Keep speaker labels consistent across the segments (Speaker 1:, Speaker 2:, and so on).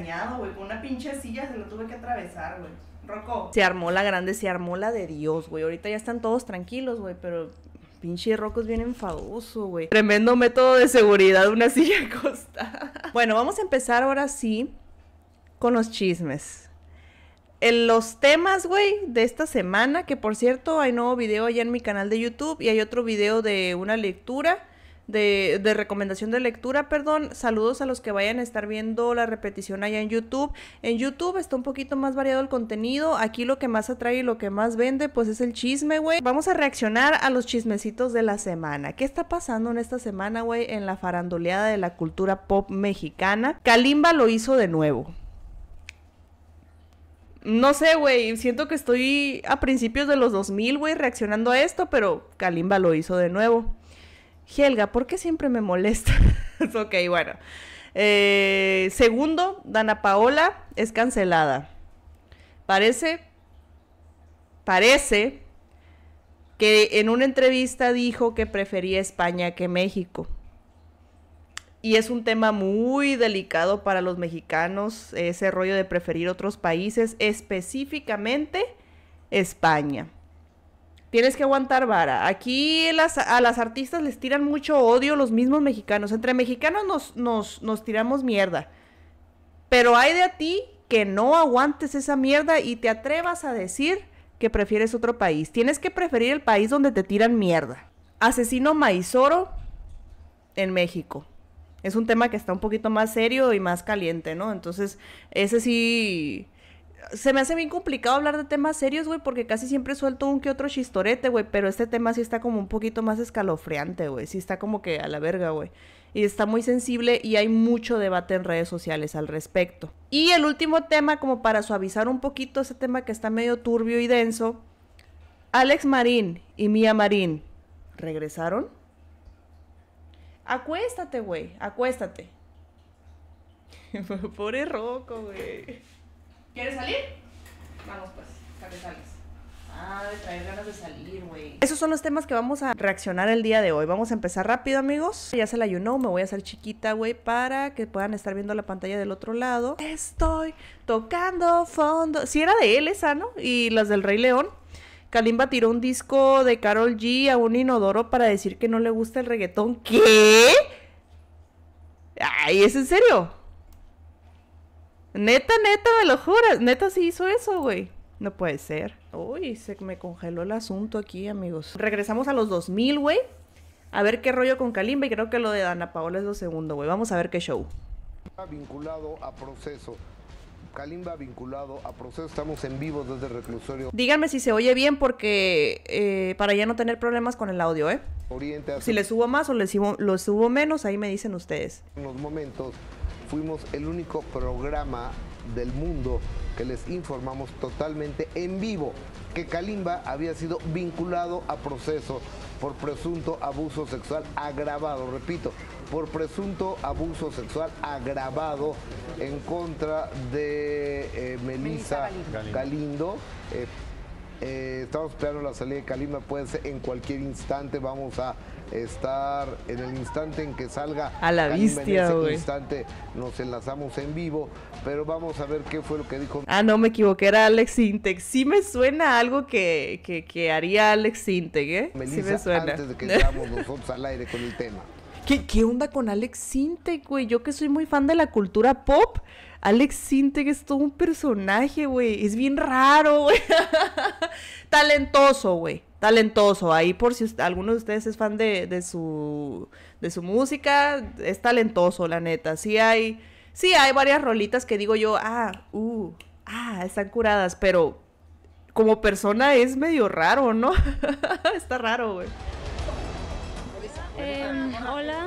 Speaker 1: regañado, güey. Con una pinche silla se lo tuve que atravesar, güey. Rocco.
Speaker 2: Se armó la grande, se armó la de Dios, güey. Ahorita ya están todos tranquilos, güey, pero pinche Rocco es bien enfadoso, güey. Tremendo método de seguridad, una silla acostada. bueno, vamos a empezar ahora sí con los chismes. En los temas, güey, de esta semana, que por cierto hay nuevo video allá en mi canal de YouTube y hay otro video de una lectura de, recomendación de lectura, perdón. Saludos a los que vayan a estar viendo la repetición allá en YouTube. En YouTube está un poquito más variado el contenido. Aquí lo que más atrae y lo que más vende, pues es el chisme, güey. Vamos a reaccionar a los chismecitos de la semana. ¿Qué está pasando en esta semana, güey, en la farandoleada de la cultura pop mexicana? Kalimba lo hizo de nuevo. No sé, güey, siento que estoy a principios de los 2000, güey, reaccionando a esto, pero Kalimba lo hizo de nuevo. Helga, ¿por qué siempre me molesta? ok, bueno. Eh, segundo, Dana Paola es cancelada. Parece, parece que en una entrevista dijo que prefería España que México. Y es un tema muy delicado para los mexicanos, ese rollo de preferir otros países, específicamente España. Tienes que aguantar vara. Aquí a las artistas les tiran mucho odio los mismos mexicanos. Entre mexicanos nos, nos, nos tiramos mierda. Pero hay de a ti que no aguantes esa mierda y te atrevas a decir que prefieres otro país. Tienes que preferir el país donde te tiran mierda. Asesino Maizoro en México. Es un tema que está un poquito más serio y más caliente, ¿no? Entonces, ese sí se me hace bien complicado hablar de temas serios, güey, porque casi siempre suelto un que otro chistorete, güey, pero este tema sí está como un poquito más escalofriante, güey, sí está como que a la verga, güey. Y está muy sensible y hay mucho debate en redes sociales al respecto. Y el último tema, como para suavizar un poquito ese tema que está medio turbio y denso, Alex Marín y Mía Marín, ¿regresaron? Acuéstate, güey, acuéstate. Pobre roco, güey.
Speaker 1: ¿Quieres salir? Vamos pues, para que salgas. Ah, de traer ganas de salir, güey.
Speaker 2: Esos son los temas que vamos a reaccionar el día de hoy. Vamos a empezar rápido, amigos. Ya se la ayunó, me voy a hacer chiquita, güey, para que puedan estar viendo la pantalla del otro lado. Estoy tocando fondo. Si era de él esa, ¿no? Y las del Rey León. Kalimba tiró un disco de Carol G a un inodoro para decir que no le gusta el reggaetón. ¿Qué? Ay, ¿es en serio? Neta, neta, me lo juras. Neta sí hizo eso, güey. No puede ser. Uy, se me congeló el asunto aquí, amigos. Regresamos a los 2000, güey. A ver qué rollo con Kalimba y creo que lo de Dana Paola es lo segundo, güey. Vamos a ver qué show.
Speaker 3: Vinculado a proceso. Kalimba vinculado a proceso. Estamos en vivo desde el reclusorio.
Speaker 2: Díganme si se oye bien porque eh, para ya no tener problemas con el audio, ¿eh?
Speaker 3: Oriente
Speaker 2: si le subo más o le subo, lo subo menos, ahí me dicen ustedes.
Speaker 3: En unos momentos fuimos el único programa del mundo que les informamos totalmente en vivo que Kalimba había sido vinculado a proceso por presunto abuso sexual agravado, repito, por presunto abuso sexual agravado en contra de eh, Melissa Galindo. Eh, eh, estamos esperando la salida de Kalimba, puede ser en cualquier instante, vamos a estar en el instante en que salga
Speaker 2: a la vista,
Speaker 3: en ese instante nos enlazamos en vivo, pero vamos a ver qué fue lo que dijo.
Speaker 2: Ah, no me equivoqué, era Alex Integ. Sí me suena algo que, que, que haría Alex Integ, ¿eh?
Speaker 3: Melissa,
Speaker 2: sí me suena.
Speaker 3: antes de que entramos nosotros al aire con el tema.
Speaker 2: ¿Qué, ¿Qué onda con Alex Sintek, güey? Yo que soy muy fan de la cultura pop. Alex Sintek es todo un personaje, güey. Es bien raro, güey. Talentoso, güey. Talentoso. Ahí por si alguno de ustedes es fan de, de, su, de su música, es talentoso, la neta. Sí hay, sí hay varias rolitas que digo yo, ah, uh, ah, están curadas, pero como persona es medio raro, ¿no? Está raro, güey.
Speaker 4: Eh, hola.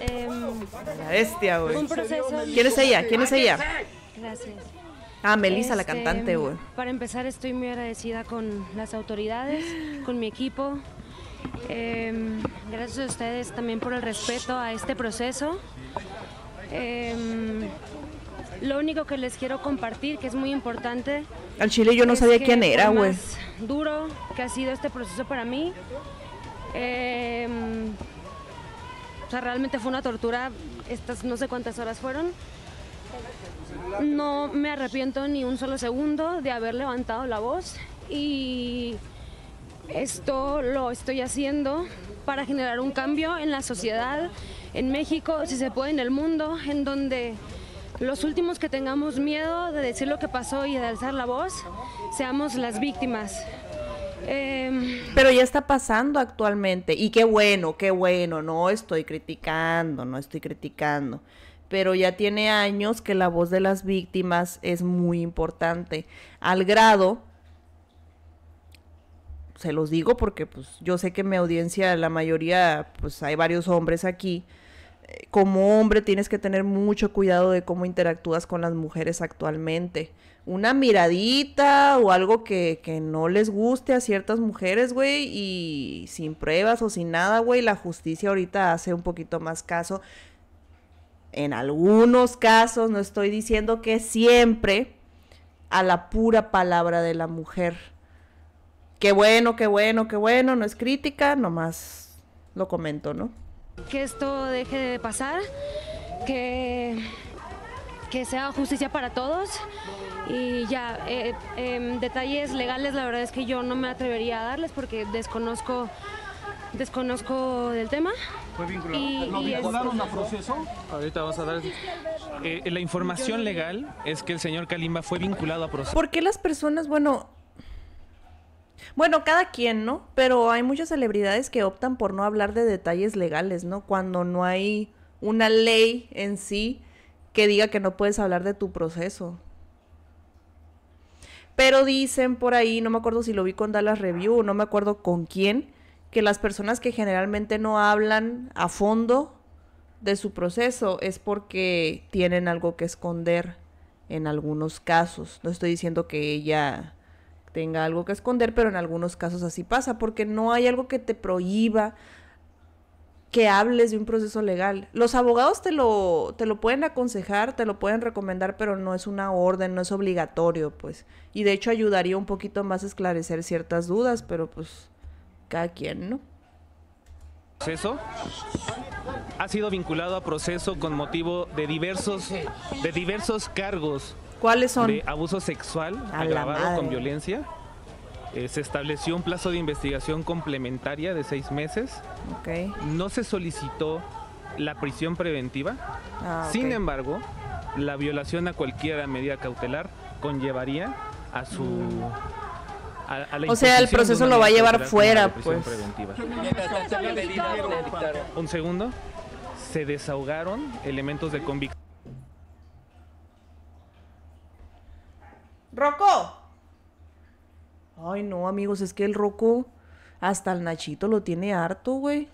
Speaker 4: Eh,
Speaker 2: La bestia, güey.
Speaker 4: un proceso.
Speaker 2: ¿Quién es ella? ¿Quién es ella?
Speaker 4: Gracias.
Speaker 2: Ah, Melissa, la
Speaker 4: Este,
Speaker 2: cantante, güey.
Speaker 4: Para empezar, estoy muy agradecida con las autoridades, con mi equipo. Eh, gracias a ustedes también por el respeto a este proceso. Eh, lo único que les quiero compartir, que es muy importante,
Speaker 2: Al chile yo no sabía quién era, güey.
Speaker 4: Duro que ha sido este proceso para mí. eh, o sea, realmente fue una tortura. Estas no sé cuántas horas fueron. No me arrepiento ni un solo segundo de haber levantado la voz y esto lo estoy haciendo para generar un cambio en la sociedad, en México, si se puede en el mundo, en donde los últimos que tengamos miedo de decir lo que pasó y de alzar la voz, seamos las víctimas.
Speaker 2: Em, Pero ya está pasando actualmente y qué bueno, qué bueno, no estoy criticando, no estoy criticando. Pero ya tiene años que la voz de las víctimas es muy importante, al grado se los digo porque pues yo sé que mi audiencia, la mayoría, pues hay varios hombres aquí. Eh, como hombre tienes que tener mucho cuidado de cómo interactúas con las mujeres actualmente. Una miradita o algo que, que no les guste a ciertas mujeres, güey, y sin pruebas o sin nada, güey, la justicia ahorita hace un poquito más caso. En algunos casos, no estoy diciendo que siempre, a la pura palabra de la mujer Qué bueno, qué bueno, qué bueno, no es crítica, nomás lo comento, ¿no?
Speaker 4: Que esto deje de pasar, que, que sea justicia para todos y ya, eh, em, detalles legales la verdad es que yo no me atrevería a darles porque desconozco desconozco del tema.
Speaker 5: ¿Fue vinculado? Y, ¿Lo vincularon a proceso?
Speaker 6: Ahorita vamos a dar... Eh, la información legal es que el señor Kalimba fue vinculado a proceso.
Speaker 2: ¿Por qué las personas, bueno, bueno, cada quien, ¿no? Pero hay muchas celebridades que optan por no hablar de detalles legales, ¿no? Cuando no hay una ley en sí que diga que no puedes hablar de tu proceso. Pero dicen por ahí, no me acuerdo si lo vi con Dallas Review, no me acuerdo con quién, que las personas que generalmente no hablan a fondo de su proceso es porque tienen algo que esconder en algunos casos. No estoy diciendo que ella tenga algo que esconder, pero en algunos casos así pasa, porque no hay algo que te prohíba que hables de un proceso legal. Los abogados te lo, te lo pueden aconsejar, te lo pueden recomendar, pero no es una orden, no es obligatorio, pues. Y de hecho ayudaría un poquito más a esclarecer ciertas dudas, pero pues cada quien, ¿no?
Speaker 6: Proceso ha sido vinculado a proceso con motivo de diversos, de diversos cargos
Speaker 2: ¿Cuáles son?
Speaker 6: De abuso sexual agravado con violencia. Eh, se estableció un plazo de investigación complementaria de seis meses.
Speaker 2: Okay.
Speaker 6: No se solicitó la prisión preventiva. Ah, Sin embargo, la violación a cualquier medida cautelar conllevaría a su...
Speaker 2: o sea, el proceso lo va a llevar fuera, pues.
Speaker 6: Un segundo. Se desahogaron elementos de convicción.
Speaker 2: ¡Roco! Ay, no, amigos, es que el Roco hasta el Nachito lo tiene harto, güey.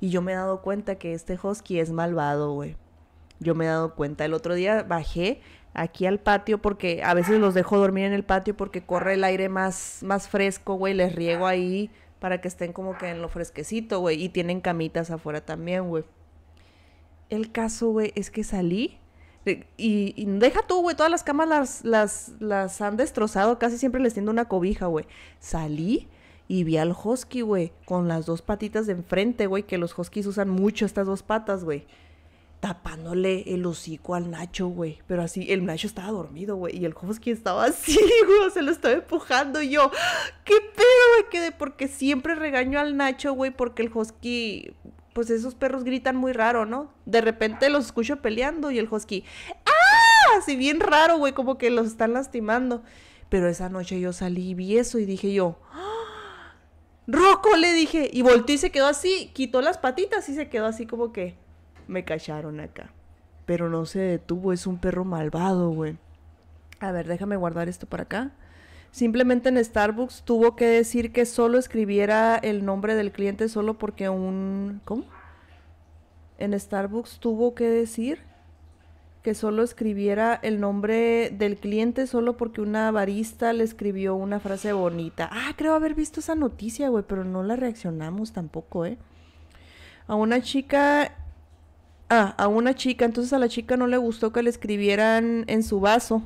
Speaker 2: Y yo me he dado cuenta que este husky es malvado, güey. Yo me he dado cuenta. El otro día bajé aquí al patio porque a veces los dejo dormir en el patio porque corre el aire más, más fresco, güey. Les riego ahí para que estén como que en lo fresquecito, güey. Y tienen camitas afuera también, güey. El caso, güey, es que salí y, deja tú, güey, todas las camas las, las, las han destrozado, casi siempre les tiendo una cobija, güey. Salí y vi al husky, güey, con las dos patitas de enfrente, güey, que los huskies usan mucho estas dos patas, güey. Tapándole el hocico al Nacho, güey. Pero así, el Nacho estaba dormido, güey. Y el husky estaba así, güey. Se lo estaba empujando. Y yo, ¿qué pedo, güey? Porque siempre regaño al Nacho, güey. Porque el husky pues esos perros gritan muy raro, ¿no? De repente los escucho peleando y el husky, ¡ah! Así bien raro, güey, como que los están lastimando. Pero esa noche yo salí y vi eso y dije yo, ¡Ah! ¡Roco! Le dije. Y volteó y se quedó así, quitó las patitas y se quedó así como que me cacharon acá. Pero no se detuvo, es un perro malvado, güey. A ver, déjame guardar esto para acá. Simplemente en Starbucks tuvo que decir que solo escribiera el nombre del cliente solo porque un... ¿Cómo? En Starbucks tuvo que decir que solo escribiera el nombre del cliente solo porque una barista le escribió una frase bonita. Ah, creo haber visto esa noticia, güey, pero no la reaccionamos tampoco, ¿eh? A una chica... A una chica, entonces a la chica no le gustó que le escribieran en su vaso.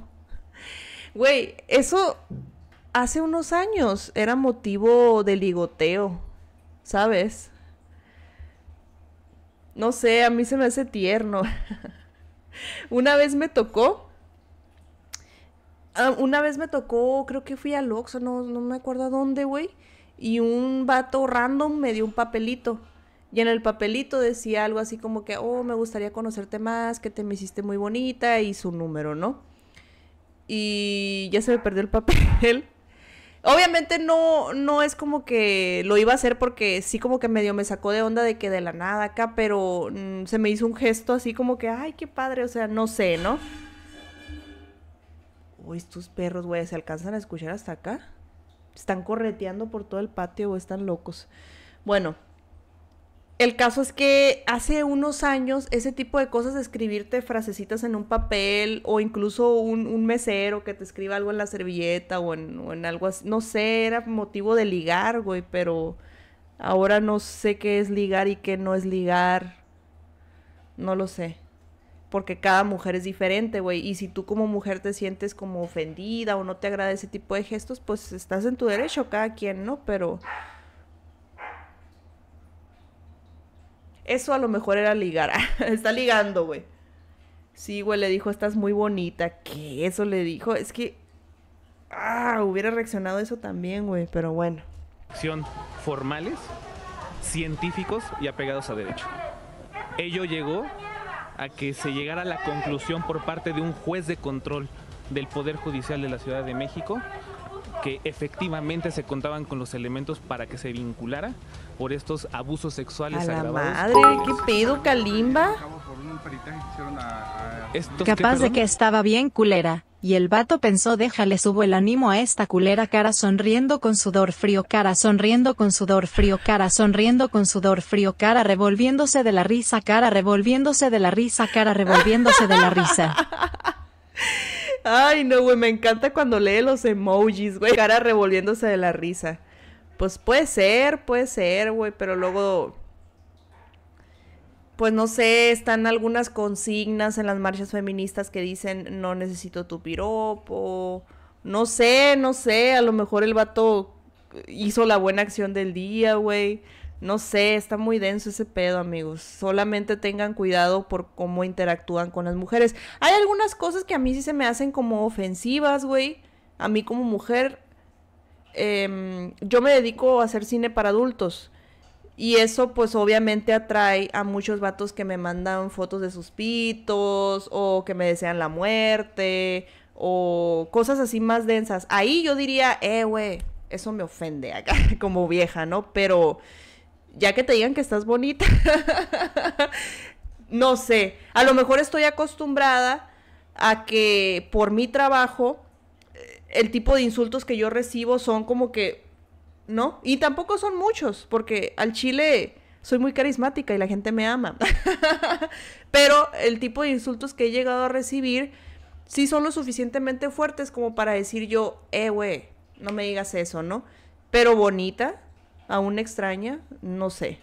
Speaker 2: Güey, eso hace unos años era motivo de ligoteo, ¿sabes? No sé, a mí se me hace tierno. Una vez me tocó Ah, una vez me tocó, creo que fui al Oxxo, no, no me acuerdo a dónde, güey. Y un vato random me dio un papelito. Y en el papelito decía algo así como que, oh, me gustaría conocerte más, que te me hiciste muy bonita y su número, ¿no? Y ya se me perdió el papel. Obviamente no, no es como que lo iba a hacer porque sí como que medio me sacó de onda de que de la nada acá, pero mm, se me hizo un gesto así como que, ay, qué padre, o sea, no sé, ¿no? Uy, estos perros, güey, ¿se alcanzan a escuchar hasta acá? ¿Están correteando por todo el patio o están locos? Bueno, el caso es que hace unos años ese tipo de cosas de escribirte frasecitas en un papel o incluso un, mesero que te escriba algo en la servilleta o en, algo así, no sé, era motivo de ligar, güey, pero ahora no sé qué es ligar y qué no es ligar. No lo sé. Porque cada mujer es diferente, güey. Y si tú como mujer te sientes como ofendida o no te agrada ese tipo de gestos, pues estás en tu derecho, cada quien, ¿no? Pero Eso a lo mejor era ligar. Está ligando, güey. Sí, güey, le dijo, estás muy bonita. ¿Qué? Eso le dijo. Es que... Ah, hubiera reaccionado eso también, güey, pero bueno.
Speaker 6: Acción formales, científicos y apegados a derecho. Ello llegó a que se llegara a la conclusión por parte de un juez de control del Poder Judicial de la Ciudad de México que efectivamente se contaban con los elementos para que se vinculara por estos abusos sexuales
Speaker 2: a la madre, qué pedo, Kalimba.
Speaker 7: Capaz de que estaba bien culera. Y el vato pensó déjale subo el ánimo a esta culera cara sonriendo con sudor frío cara sonriendo con sudor frío cara sonriendo con sudor frío cara revolviéndose de la risa cara revolviéndose de la risa cara revolviéndose de la risa.
Speaker 2: Ay, no, güey, me encanta cuando lee los emojis, güey. Cara revolviéndose de la risa. Pues puede ser, puede ser, güey, pero luego... Pues no sé, están algunas consignas en las marchas feministas que dicen no necesito tu piropo. No sé, no sé, a lo mejor el vato hizo la buena acción del día, güey. No sé, está muy denso ese pedo, amigos. Solamente tengan cuidado por cómo interactúan con las mujeres. Hay algunas cosas que a mí sí se me hacen como ofensivas, güey. A mí como mujer, em, yo me dedico a hacer cine para adultos. Y eso pues obviamente atrae a muchos vatos que me mandan fotos de sus pitos o que me desean la muerte o cosas así más densas. Ahí yo diría, eh, güey, eso me ofende acá como vieja, ¿no? Pero ya que te digan que estás bonita. no sé, a lo mejor estoy acostumbrada a que por mi trabajo el tipo de insultos que yo recibo son como que, ¿no? Y tampoco son muchos, porque al chile soy muy carismática y la gente me ama. Pero el tipo de insultos que he llegado a recibir sí son lo suficientemente fuertes como para decir yo, eh, güey, no me digas eso, ¿no? Pero bonita, a una extraña, no sé.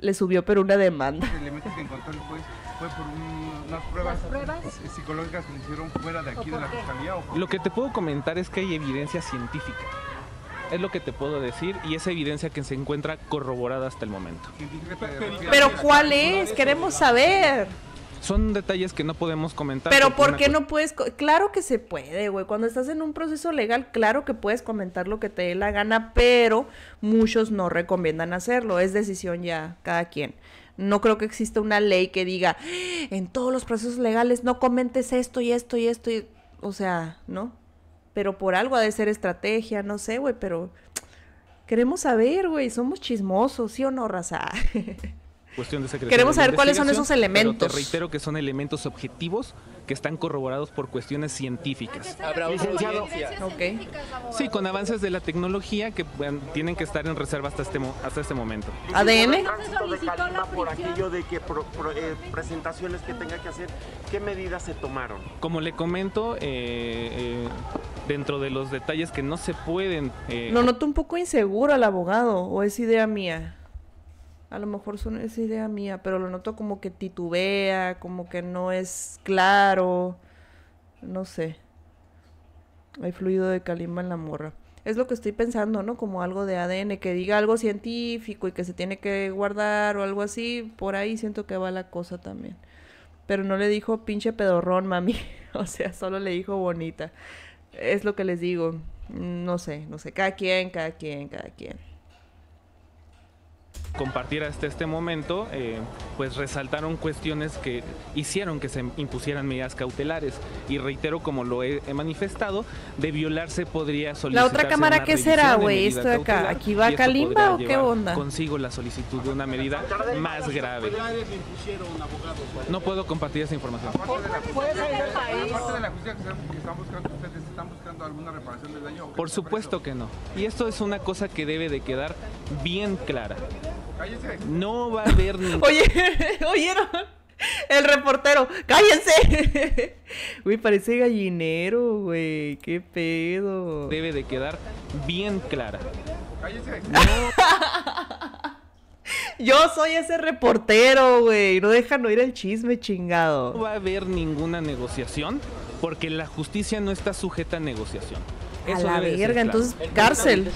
Speaker 2: Le subió pero una demanda.
Speaker 5: El elemento que encontró el juez fue por unas pruebas, psicológicas que le hicieron fuera de aquí de la fiscalía.
Speaker 6: Lo que te puedo comentar es que hay evidencia científica. Es lo que te puedo decir y esa evidencia que se encuentra corroborada hasta el momento.
Speaker 2: Pero ¿cuál es? Queremos saber.
Speaker 6: Son detalles que no podemos comentar.
Speaker 2: Pero ¿por qué no puedes? Claro que se puede, güey. Cuando estás en un proceso legal, claro que puedes comentar lo que te dé la gana, pero muchos no recomiendan hacerlo. Es decisión ya, cada quien. No creo que exista una ley que diga, en todos los procesos legales no comentes esto y esto y esto. O sea, ¿no? Pero por algo ha de ser estrategia, no sé, güey, pero queremos saber, güey. Somos chismosos, ¿sí o no, raza?
Speaker 6: cuestión de
Speaker 2: Queremos saber cuáles son esos elementos.
Speaker 6: te reitero que son elementos objetivos que están corroborados por cuestiones científicas.
Speaker 8: Licenciado.
Speaker 2: Okay.
Speaker 6: Sí, con avances de la tecnología que tienen que estar en reserva hasta este, hasta este momento.
Speaker 2: ADN.
Speaker 8: por aquello de que eh, presentaciones que tenga que hacer, ¿qué medidas se tomaron?
Speaker 6: Como le comento, eh, eh, dentro de los detalles que no se pueden...
Speaker 2: Lo noto un poco inseguro al abogado, o es idea mía. A lo mejor son, es idea mía, pero lo noto como que titubea, como que no es claro. No sé. Hay fluido de calima en la morra. Es lo que estoy pensando, ¿no? Como algo de ADN, que diga algo científico y que se tiene que guardar o algo así. Por ahí siento que va la cosa también. Pero no le dijo pinche pedorrón, mami. O sea, solo le dijo bonita. Es lo que les digo. No sé, no sé. Cada quien, cada quien, cada quien
Speaker 6: compartir hasta este momento, eh, pues resaltaron cuestiones que hicieron que se impusieran medidas cautelares. Y reitero, como lo he, manifestado, de violarse podría solicitar.
Speaker 2: ¿La otra cámara qué será, güey? ¿Esto de acá? ¿Aquí va Kalimba o qué onda?
Speaker 6: Consigo la solicitud de una medida más grave. No puedo compartir esa información. Por supuesto que no. Y esto es una cosa que debe de quedar bien clara. No va a haber ni...
Speaker 2: Oye, ¿oyeron? El reportero, cállense. Güey, parece gallinero, güey. Qué pedo.
Speaker 6: Debe de quedar bien clara.
Speaker 5: Cállense.
Speaker 2: Yo soy ese reportero, güey. No dejan oír el chisme, chingado.
Speaker 6: No va a haber ninguna negociación porque la justicia no está sujeta a negociación.
Speaker 2: a la verga, entonces cárcel.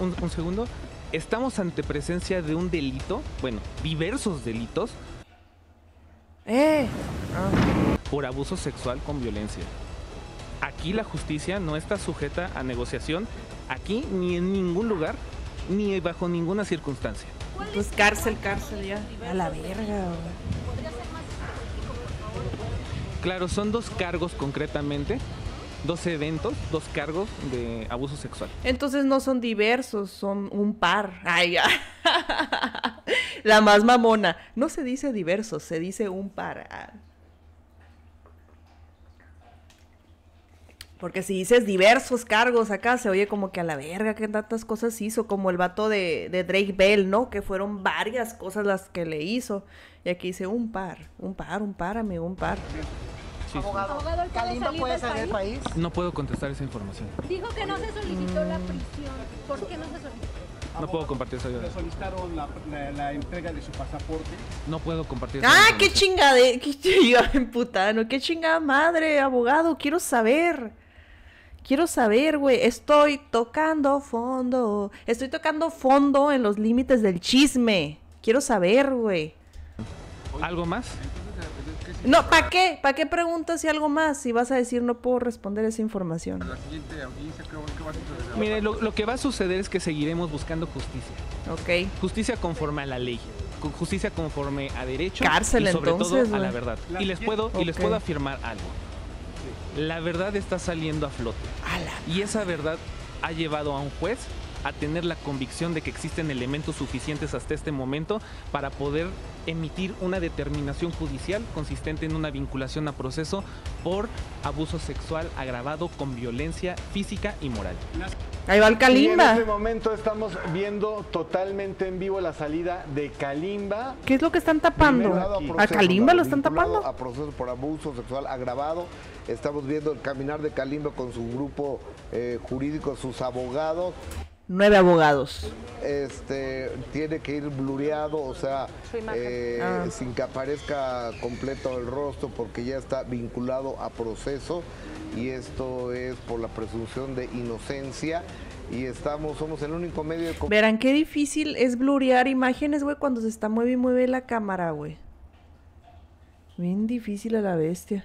Speaker 6: un segundo estamos ante presencia de un delito, bueno, diversos delitos.
Speaker 2: Eh.
Speaker 6: Por abuso sexual con violencia. Aquí la justicia no está sujeta a negociación, aquí ni en ningún lugar, ni bajo ninguna circunstancia.
Speaker 2: Pues cárcel, cárcel ya. A la verga.
Speaker 6: Claro, son dos cargos concretamente dos eventos, dos cargos de abuso sexual.
Speaker 2: Entonces no son diversos, son un par. Ay, ya. La más mamona. No se dice diversos, se dice un par. Porque si dices diversos cargos acá, se oye como que a la verga que tantas cosas hizo, como el vato de, de, Drake Bell, ¿no? Que fueron varias cosas las que le hizo. Y aquí dice un par, un par, un par, amigo, un par.
Speaker 9: Abogado, ¿Kalimba puede salir del país?
Speaker 6: No puedo contestar esa información.
Speaker 9: Dijo que no se solicitó la prisión. ¿Por qué no se solicitó?
Speaker 6: No puedo compartir esa
Speaker 5: ¿Le solicitaron la, la, entrega de su pasaporte?
Speaker 6: No puedo compartir
Speaker 2: esa ¡Ah, qué chingade! ¡Qué putano! ¡Qué chingada madre, abogado! Quiero saber. Quiero saber, güey. Estoy tocando fondo. Estoy tocando fondo en los límites del chisme. Quiero saber, güey.
Speaker 6: ¿Algo más?
Speaker 2: No, ¿para qué? ¿Para qué preguntas si algo más? Si vas a decir no puedo responder esa información.
Speaker 6: Mire, lo, que va a suceder es que seguiremos buscando justicia.
Speaker 2: Ok.
Speaker 6: Justicia conforme a la ley. Justicia conforme a derecho.
Speaker 2: Cárcel,
Speaker 6: y sobre
Speaker 2: todo
Speaker 6: a la verdad. Y les puedo, y les puedo afirmar algo. La verdad está saliendo a flote. Y esa verdad ha llevado a un juez a tener la convicción de que existen elementos suficientes hasta este momento para poder emitir una determinación judicial consistente en una vinculación a proceso por abuso sexual agravado con violencia física y moral.
Speaker 2: Ahí va el Kalimba.
Speaker 10: en este momento estamos viendo totalmente en vivo la salida de Kalimba.
Speaker 2: ¿Qué es lo que están tapando? ¿A, Kalimba lo están tapando?
Speaker 3: A proceso por abuso sexual agravado. Estamos viendo el caminar de Kalimba con su grupo eh, jurídico, sus abogados
Speaker 2: nueve abogados.
Speaker 3: Este tiene que ir blureado, o sea, eh, ah. sin que aparezca completo el rostro porque ya está vinculado a proceso y esto es por la presunción de inocencia y estamos, somos el único medio de...
Speaker 2: Verán qué difícil es blurear imágenes, güey, cuando se está mueve y mueve la cámara, güey. Bien difícil a la bestia.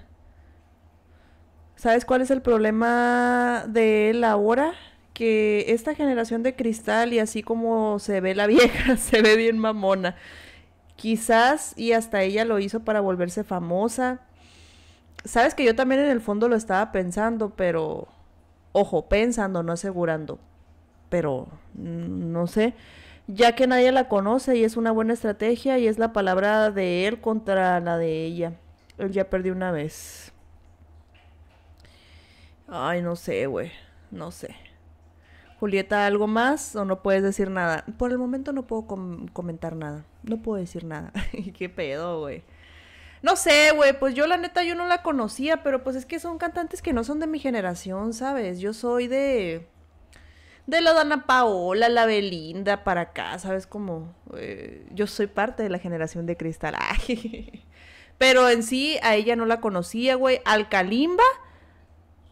Speaker 2: ¿Sabes cuál es el problema de él ahora? que esta generación de cristal y así como se ve la vieja, se ve bien mamona. Quizás y hasta ella lo hizo para volverse famosa. Sabes que yo también en el fondo lo estaba pensando, pero ojo, pensando, no asegurando. Pero no sé, ya que nadie la conoce y es una buena estrategia y es la palabra de él contra la de ella. Él ya perdió una vez. Ay, no sé, güey. No sé. Julieta, ¿algo más o no puedes decir nada? Por el momento no puedo comentar nada. No puedo decir nada. ¿Qué pedo, güey? No sé, güey, pues yo la neta yo no la conocía, pero pues es que son cantantes que no son de mi generación, ¿sabes? Yo soy de... De la Dana Paola, la Belinda, para acá, ¿sabes? Como... Eh, yo soy parte de la generación de cristal. pero en sí a ella no la conocía, güey. Al Kalimba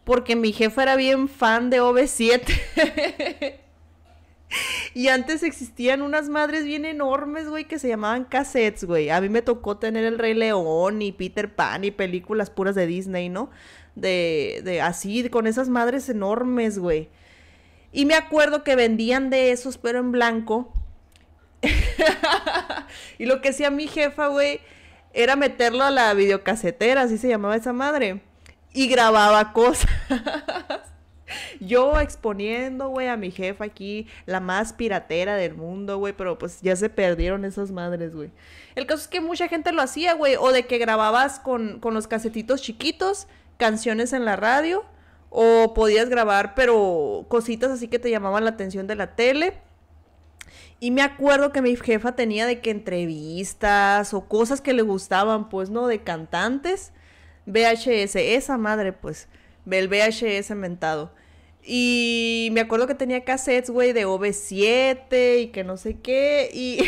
Speaker 2: porque mi jefa era bien fan de OV7. Y antes existían unas madres bien enormes, güey, que se llamaban cassettes, güey. A mí me tocó tener el Rey León y Peter Pan y películas puras de Disney, ¿no? De, de así, con esas madres enormes, güey. Y me acuerdo que vendían de esos, pero en blanco. y lo que hacía mi jefa, güey, era meterlo a la videocasetera, así se llamaba esa madre. Y grababa cosas. Yo exponiendo, güey, a mi jefa aquí, la más piratera del mundo, güey, pero pues ya se perdieron esas madres, güey. El caso es que mucha gente lo hacía, güey, o de que grababas con, con los casetitos chiquitos, canciones en la radio, o podías grabar, pero cositas así que te llamaban la atención de la tele. Y me acuerdo que mi jefa tenía de que entrevistas o cosas que le gustaban, pues, ¿no? De cantantes. VHS, esa madre, pues, el VHS mentado. Y me acuerdo que tenía cassettes, güey, de OV7 y que no sé qué. Y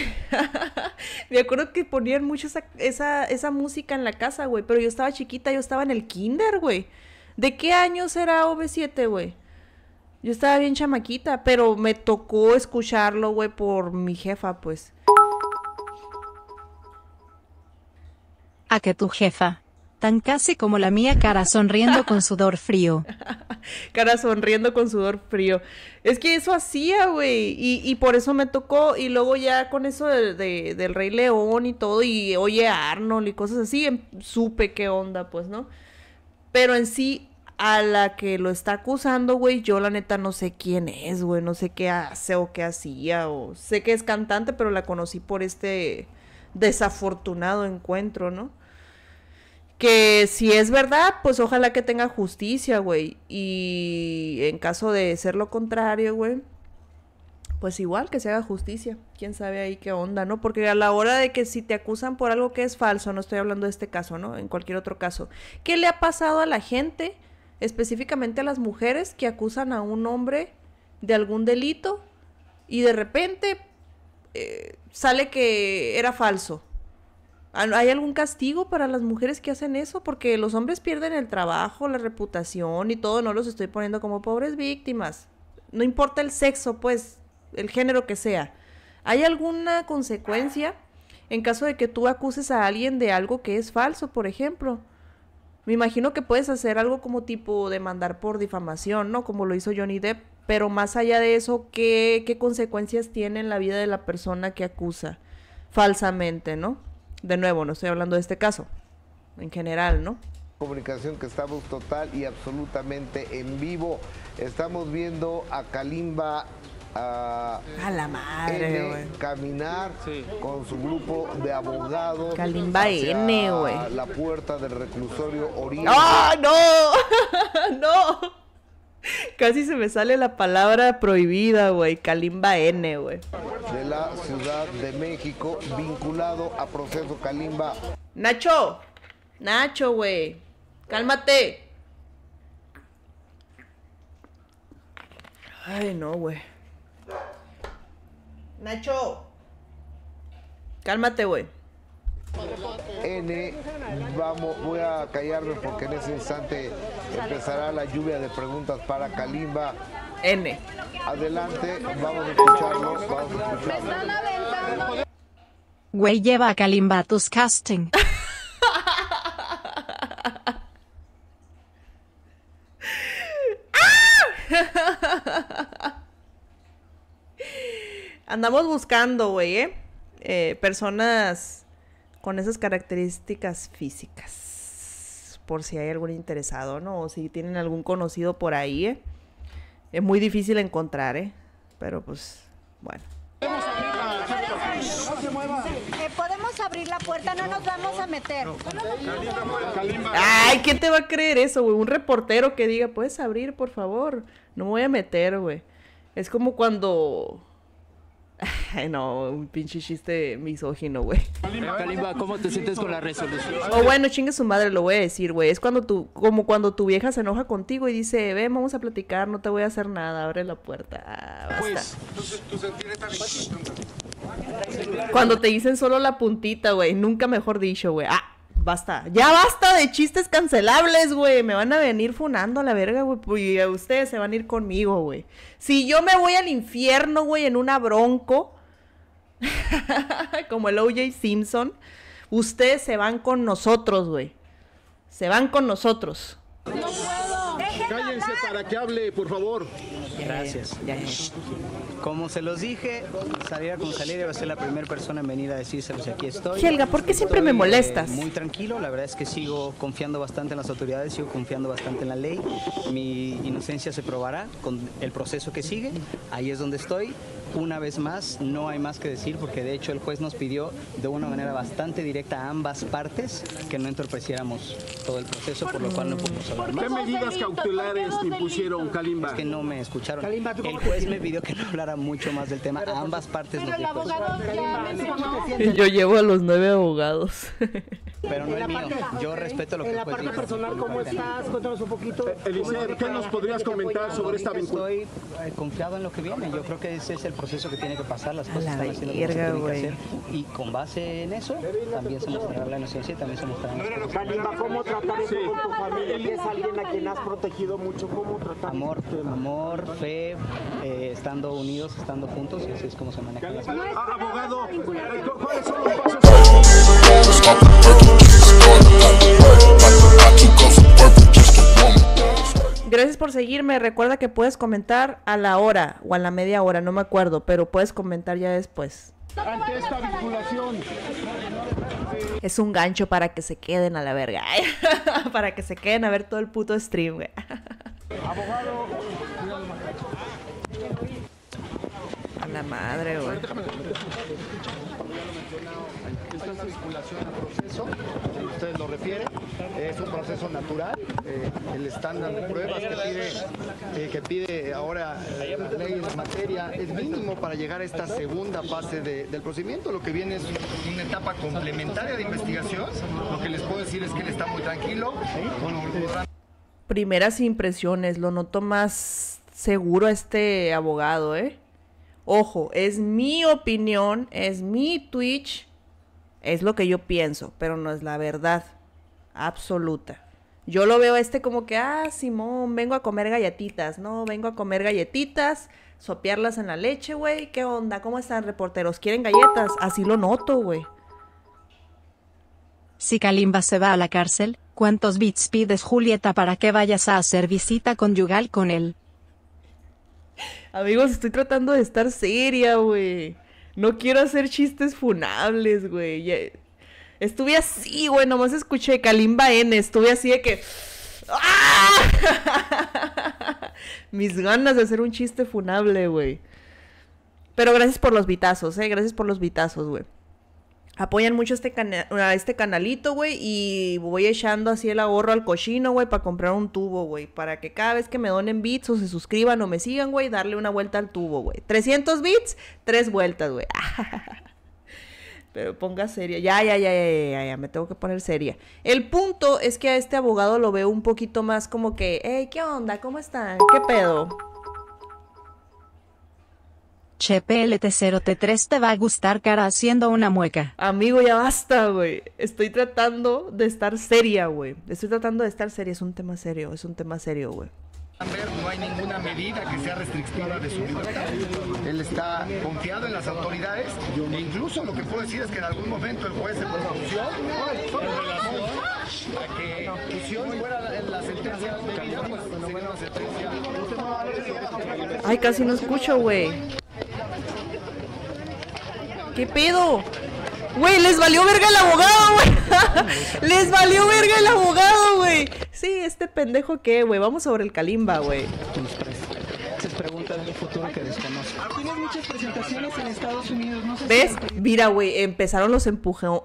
Speaker 2: me acuerdo que ponían mucho esa, esa, música en la casa, güey. Pero yo estaba chiquita, yo estaba en el kinder, güey. ¿De qué años era OV7, güey? Yo estaba bien chamaquita, pero me tocó escucharlo, güey, por mi jefa, pues.
Speaker 7: A que tu jefa, tan casi como la mía cara sonriendo con sudor frío.
Speaker 2: cara sonriendo con sudor frío. Es que eso hacía, güey. Y, y, por eso me tocó. Y luego ya con eso de, de, del Rey León y todo. Y oye Arnold y cosas así. em, Supe qué onda, pues, ¿no? Pero en sí, a la que lo está acusando, güey, yo la neta no sé quién es, güey. No sé qué hace o qué hacía. O sé que es cantante, pero la conocí por este desafortunado encuentro, ¿no? Que si es verdad, pues ojalá que tenga justicia, güey. Y en caso de ser lo contrario, güey, pues igual que se haga justicia. Quién sabe ahí qué onda, ¿no? Porque a la hora de que si te acusan por algo que es falso, no estoy hablando de este caso, ¿no? En cualquier otro caso. ¿Qué le ha pasado a la gente, específicamente a las mujeres que acusan a un hombre de algún delito y de repente eh, sale que era falso? ¿Hay algún castigo para las mujeres que hacen eso? Porque los hombres pierden el trabajo, la reputación y todo, no los estoy poniendo como pobres víctimas. No importa el sexo, pues, el género que sea. ¿Hay alguna consecuencia en caso de que tú acuses a alguien de algo que es falso, por ejemplo? Me imagino que puedes hacer algo como tipo demandar por difamación, ¿no? Como lo hizo Johnny Depp. Pero más allá de eso, ¿qué, qué consecuencias tiene en la vida de la persona que acusa falsamente, ¿no? De nuevo, no estoy hablando de este caso, en general, ¿no?
Speaker 3: Comunicación que estamos total y absolutamente en vivo. Estamos viendo a Kalimba a,
Speaker 2: a la madre,
Speaker 3: N caminar con su grupo de abogados.
Speaker 2: Kalimba N, güey.
Speaker 3: La puerta del reclusorio Oriente.
Speaker 2: ¡Ah, no! ¡No! Casi se me sale la palabra prohibida, güey. Kalimba N, güey.
Speaker 3: de la Ciudad de México, vinculado a proceso Kalimba.
Speaker 2: Nacho. Nacho, güey. Cálmate. Ay, no, güey. Nacho. Cálmate, güey.
Speaker 3: N, vamos, voy a callarme porque en ese instante empezará la lluvia de preguntas para Kalimba.
Speaker 2: N.
Speaker 3: Adelante, vamos a escucharlo, vamos a escucharlo.
Speaker 7: Güey lleva a Kalimba a tus casting.
Speaker 2: Andamos buscando, güey, ¿eh? Eh, Personas con esas características físicas. Por si hay algún interesado, ¿no? O si tienen algún conocido por ahí, ¿eh? Es muy difícil encontrar, ¿eh? Pero pues, bueno.
Speaker 9: Eh, podemos abrir la puerta, no nos vamos a meter.
Speaker 2: Ay, ¿quién te va a creer eso, güey? Un reportero que diga, puedes abrir, por favor. No me voy a meter, güey. Es como cuando... Ay, no, un pinche chiste misógino, güey.
Speaker 11: Kalimba, ¿cómo te sientes con la resolución?
Speaker 2: O bueno, chingue su madre, lo voy a decir, güey. Es cuando tu, como cuando tu vieja se enoja contigo y dice, ven, vamos a platicar, no te voy a hacer nada, abre la puerta. Ah, basta.
Speaker 5: Pues, tu, sentir.
Speaker 2: Cuando te dicen solo la puntita, güey. Nunca mejor dicho, güey. Ah, basta. Ya basta de chistes cancelables, güey. Me van a venir funando a la verga, güey. pues, Y ustedes se van a ir conmigo, güey. Si yo me voy al infierno, güey, en una bronco, como el OJ Simpson, ustedes se van con nosotros, güey. Se van con nosotros.
Speaker 12: Cállense para que hable, por favor.
Speaker 11: Gracias. Como se los dije, saliera con salir iba a ser la primera persona en venir a decírselos aquí estoy.
Speaker 2: Helga, ¿por qué siempre me
Speaker 11: eh,
Speaker 2: molestas?
Speaker 11: muy tranquilo, la verdad es que sigo confiando bastante en las autoridades, sigo confiando bastante en la ley. Mi inocencia se probará con el proceso que sigue. Ahí es donde estoy. Una vez más, no hay más que decir porque de hecho el juez nos pidió de una manera bastante directa a ambas partes que no entorpeciéramos todo el proceso, por lo cual no pudimos hablar más.
Speaker 12: ¿Qué medidas cautelares te impusieron, Kalimba?
Speaker 11: Es que no me escucharon.
Speaker 12: Kalimba, ¿tú
Speaker 11: el juez me pidió que no hablara mucho más del tema. A ambas partes nos dijo eso.
Speaker 2: Yo llevo a los nueve abogados.
Speaker 11: Pero no el mío. Yo respeto lo que
Speaker 12: En
Speaker 11: el
Speaker 12: la
Speaker 11: juez
Speaker 12: parte
Speaker 11: dijo.
Speaker 12: personal, ¿cómo estás? Cuéntanos un poquito.
Speaker 11: Eliezer,
Speaker 12: ¿qué nos podrías comentar sobre esta vinculación?
Speaker 11: Estoy eh, confiado en lo que viene. Yo creo que ese es el proceso que tiene que pasar. Las cosas
Speaker 2: la
Speaker 11: están haciendo como se
Speaker 2: verga,
Speaker 11: tienen que
Speaker 2: güey.
Speaker 11: hacer. Y con base en eso, también se mostrará la inocencia y también se mostrará.
Speaker 8: Kalimba, ¿cómo tratar eso con tu familia? Que es alguien a quien has protegido mucho. ¿Cómo tratar
Speaker 11: Amor, amor, fe, eh, estando unidos, estando juntos, y así es como se maneja las cosas.
Speaker 12: Ah, abogado, ¿cuáles son los pasos?
Speaker 2: Gracias por seguirme. Recuerda que puedes comentar a la hora o a la media hora, no me acuerdo, pero puedes comentar ya después.
Speaker 12: Ante esta vinculación,
Speaker 2: Es un gancho para que se queden a la verga. para que se queden a ver todo el puto stream, güey.
Speaker 12: abogado,
Speaker 2: A la madre, güey.
Speaker 13: Esta vinculación al proceso, es un proceso natural. eh, el estándar de pruebas que pide, eh, que pide ahora eh, la ley en materia es mínimo para llegar a esta segunda fase de- del procedimiento. Lo que viene es una etapa complementaria de investigación. Lo que les puedo decir es que él está muy tranquilo.
Speaker 2: Primeras impresiones, lo noto más seguro este abogado, ¿eh? Ojo, es mi opinión, es mi Twitch, es lo que yo pienso, pero no es la verdad absoluta. Yo lo veo a este como que, ah, Simón, vengo a comer galletitas, no, vengo a comer galletitas, sopearlas en la leche, güey, ¿qué onda? ¿Cómo están, reporteros? ¿Quieren galletas? Así lo noto, güey.
Speaker 7: Si Kalimba se va a la cárcel, ¿cuántos bits pides Julieta para que vayas a hacer visita conyugal con él?
Speaker 2: Amigos, estoy tratando de estar seria, güey. No quiero hacer chistes funables, güey. Estuve así, güey. Nomás escuché Kalimba N. Estuve así de que. ¡Ah! Mis ganas de hacer un chiste funable, güey. Pero gracias por los vitazos, eh. Gracias por los vitazos, güey. Apoyan mucho este a este canalito, güey. Y voy echando así el ahorro al cochino, güey, para comprar un tubo, güey. Para que cada vez que me donen bits o se suscriban o me sigan, güey, darle una vuelta al tubo, güey. 300 bits, tres vueltas, güey. Pero ponga seria. Ya, ya, ya, ya, ya, ya, ya, me tengo que poner seria. El punto es que a este abogado lo veo un poquito más como que, hey, ¿qué onda? ¿Cómo están? ¿Qué pedo?
Speaker 7: Che PLT0T3 te va a gustar cara haciendo una mueca.
Speaker 2: Amigo, ya basta, güey. Estoy tratando de estar seria, güey. Estoy tratando de estar seria. Es un tema serio, es un tema serio, güey.
Speaker 13: No hay ninguna medida que sea restrictiva de su libertad. Él está confiado en las autoridades e incluso lo que puedo decir es que en algún momento el juez se pronunció a que hoy fuera la, sentencia pues sentencia.
Speaker 2: Ay, casi no escucho, güey. ¿Qué pedo? Güey, les valió verga el abogado, güey. les valió verga el abogado, güey. Sí, este pendejo qué, güey. Vamos sobre el Kalimba, güey.
Speaker 11: Esas preguntas del futuro que desconozco.
Speaker 14: Tienes muchas presentaciones en Estados Unidos, no sé si
Speaker 2: ¿Ves? Mira, güey, empezaron los,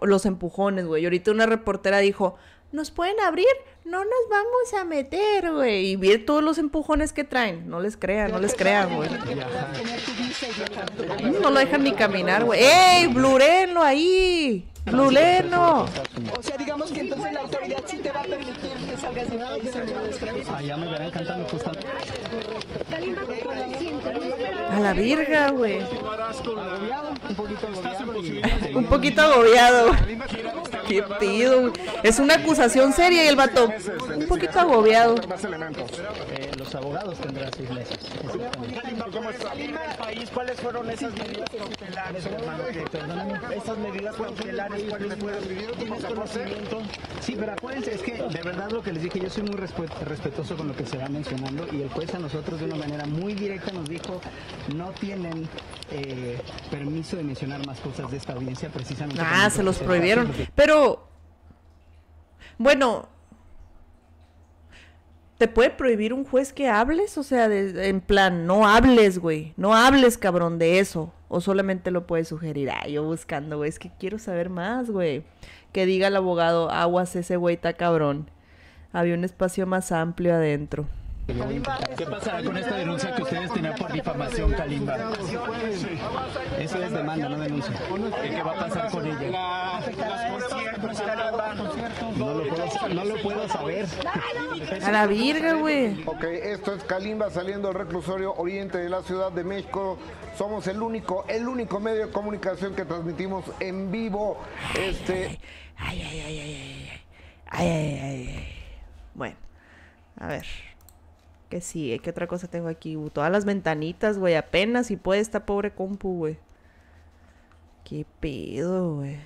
Speaker 2: los empujones, güey. Y ahorita una reportera dijo, ¿nos pueden abrir? No nos vamos a meter, güey. Y vi todos los empujones que traen. No les crean, no les crean, güey. No lo dejan ni caminar, güey. ¡Ey! ¡Blurenlo ahí! Luleno.
Speaker 14: O sea, digamos que entonces la autoridad sí te va a permitir que salgas de
Speaker 11: Allá me verán cantando justamente.
Speaker 2: A la virga, güey.
Speaker 14: Un poquito
Speaker 2: agobiado. Qué pido. güey. Es una acusación seria y el vato. Un poquito agobiado.
Speaker 11: Eh, los abogados tendrán seis meses.
Speaker 8: ¿Cómo está el país? ¿Cuáles fueron esas medidas cautelares, Esas medidas cautelares, ¿cuáles fueron?
Speaker 11: ¿Tienes conocimiento? Sí, pero acuérdense, es que de verdad lo que les dije, yo soy muy respe- respetuoso con lo que se va mencionando y el juez a nosotros de una manera muy directa nos dijo no tienen eh, permiso de mencionar más cosas de esta audiencia precisamente.
Speaker 2: Ah, se los prohibieron. Pero, bueno, ¿te puede prohibir un juez que hables? O sea, de- en plan, no hables, güey. No hables, cabrón, de eso. O solamente lo puede sugerir. Ah, yo buscando, güey. Es que quiero saber más, güey. Que diga el abogado, aguas, ese güey está cabrón. Había un espacio más amplio adentro.
Speaker 11: ¿Qué pasará con esta denuncia que ustedes tenían por difamación, Kalimba? Eso es demanda, no denuncia. ¿Qué va a pasar con ella? No lo puedo, no lo puedo saber.
Speaker 2: A la virga, güey.
Speaker 3: Ok, esto es Kalimba saliendo del reclusorio oriente de la Ciudad de México. Somos el único, el único medio de comunicación que transmitimos en vivo. Este.
Speaker 2: Ay, ay, ay, ay, ay. Ay, ay, ay, ay. Bueno, a ver. ¿Qué sigue? ¿Qué otra cosa tengo aquí? Uh, todas las ventanitas, güey. Apenas si puede esta pobre compu, güey. ¿Qué pedo, güey?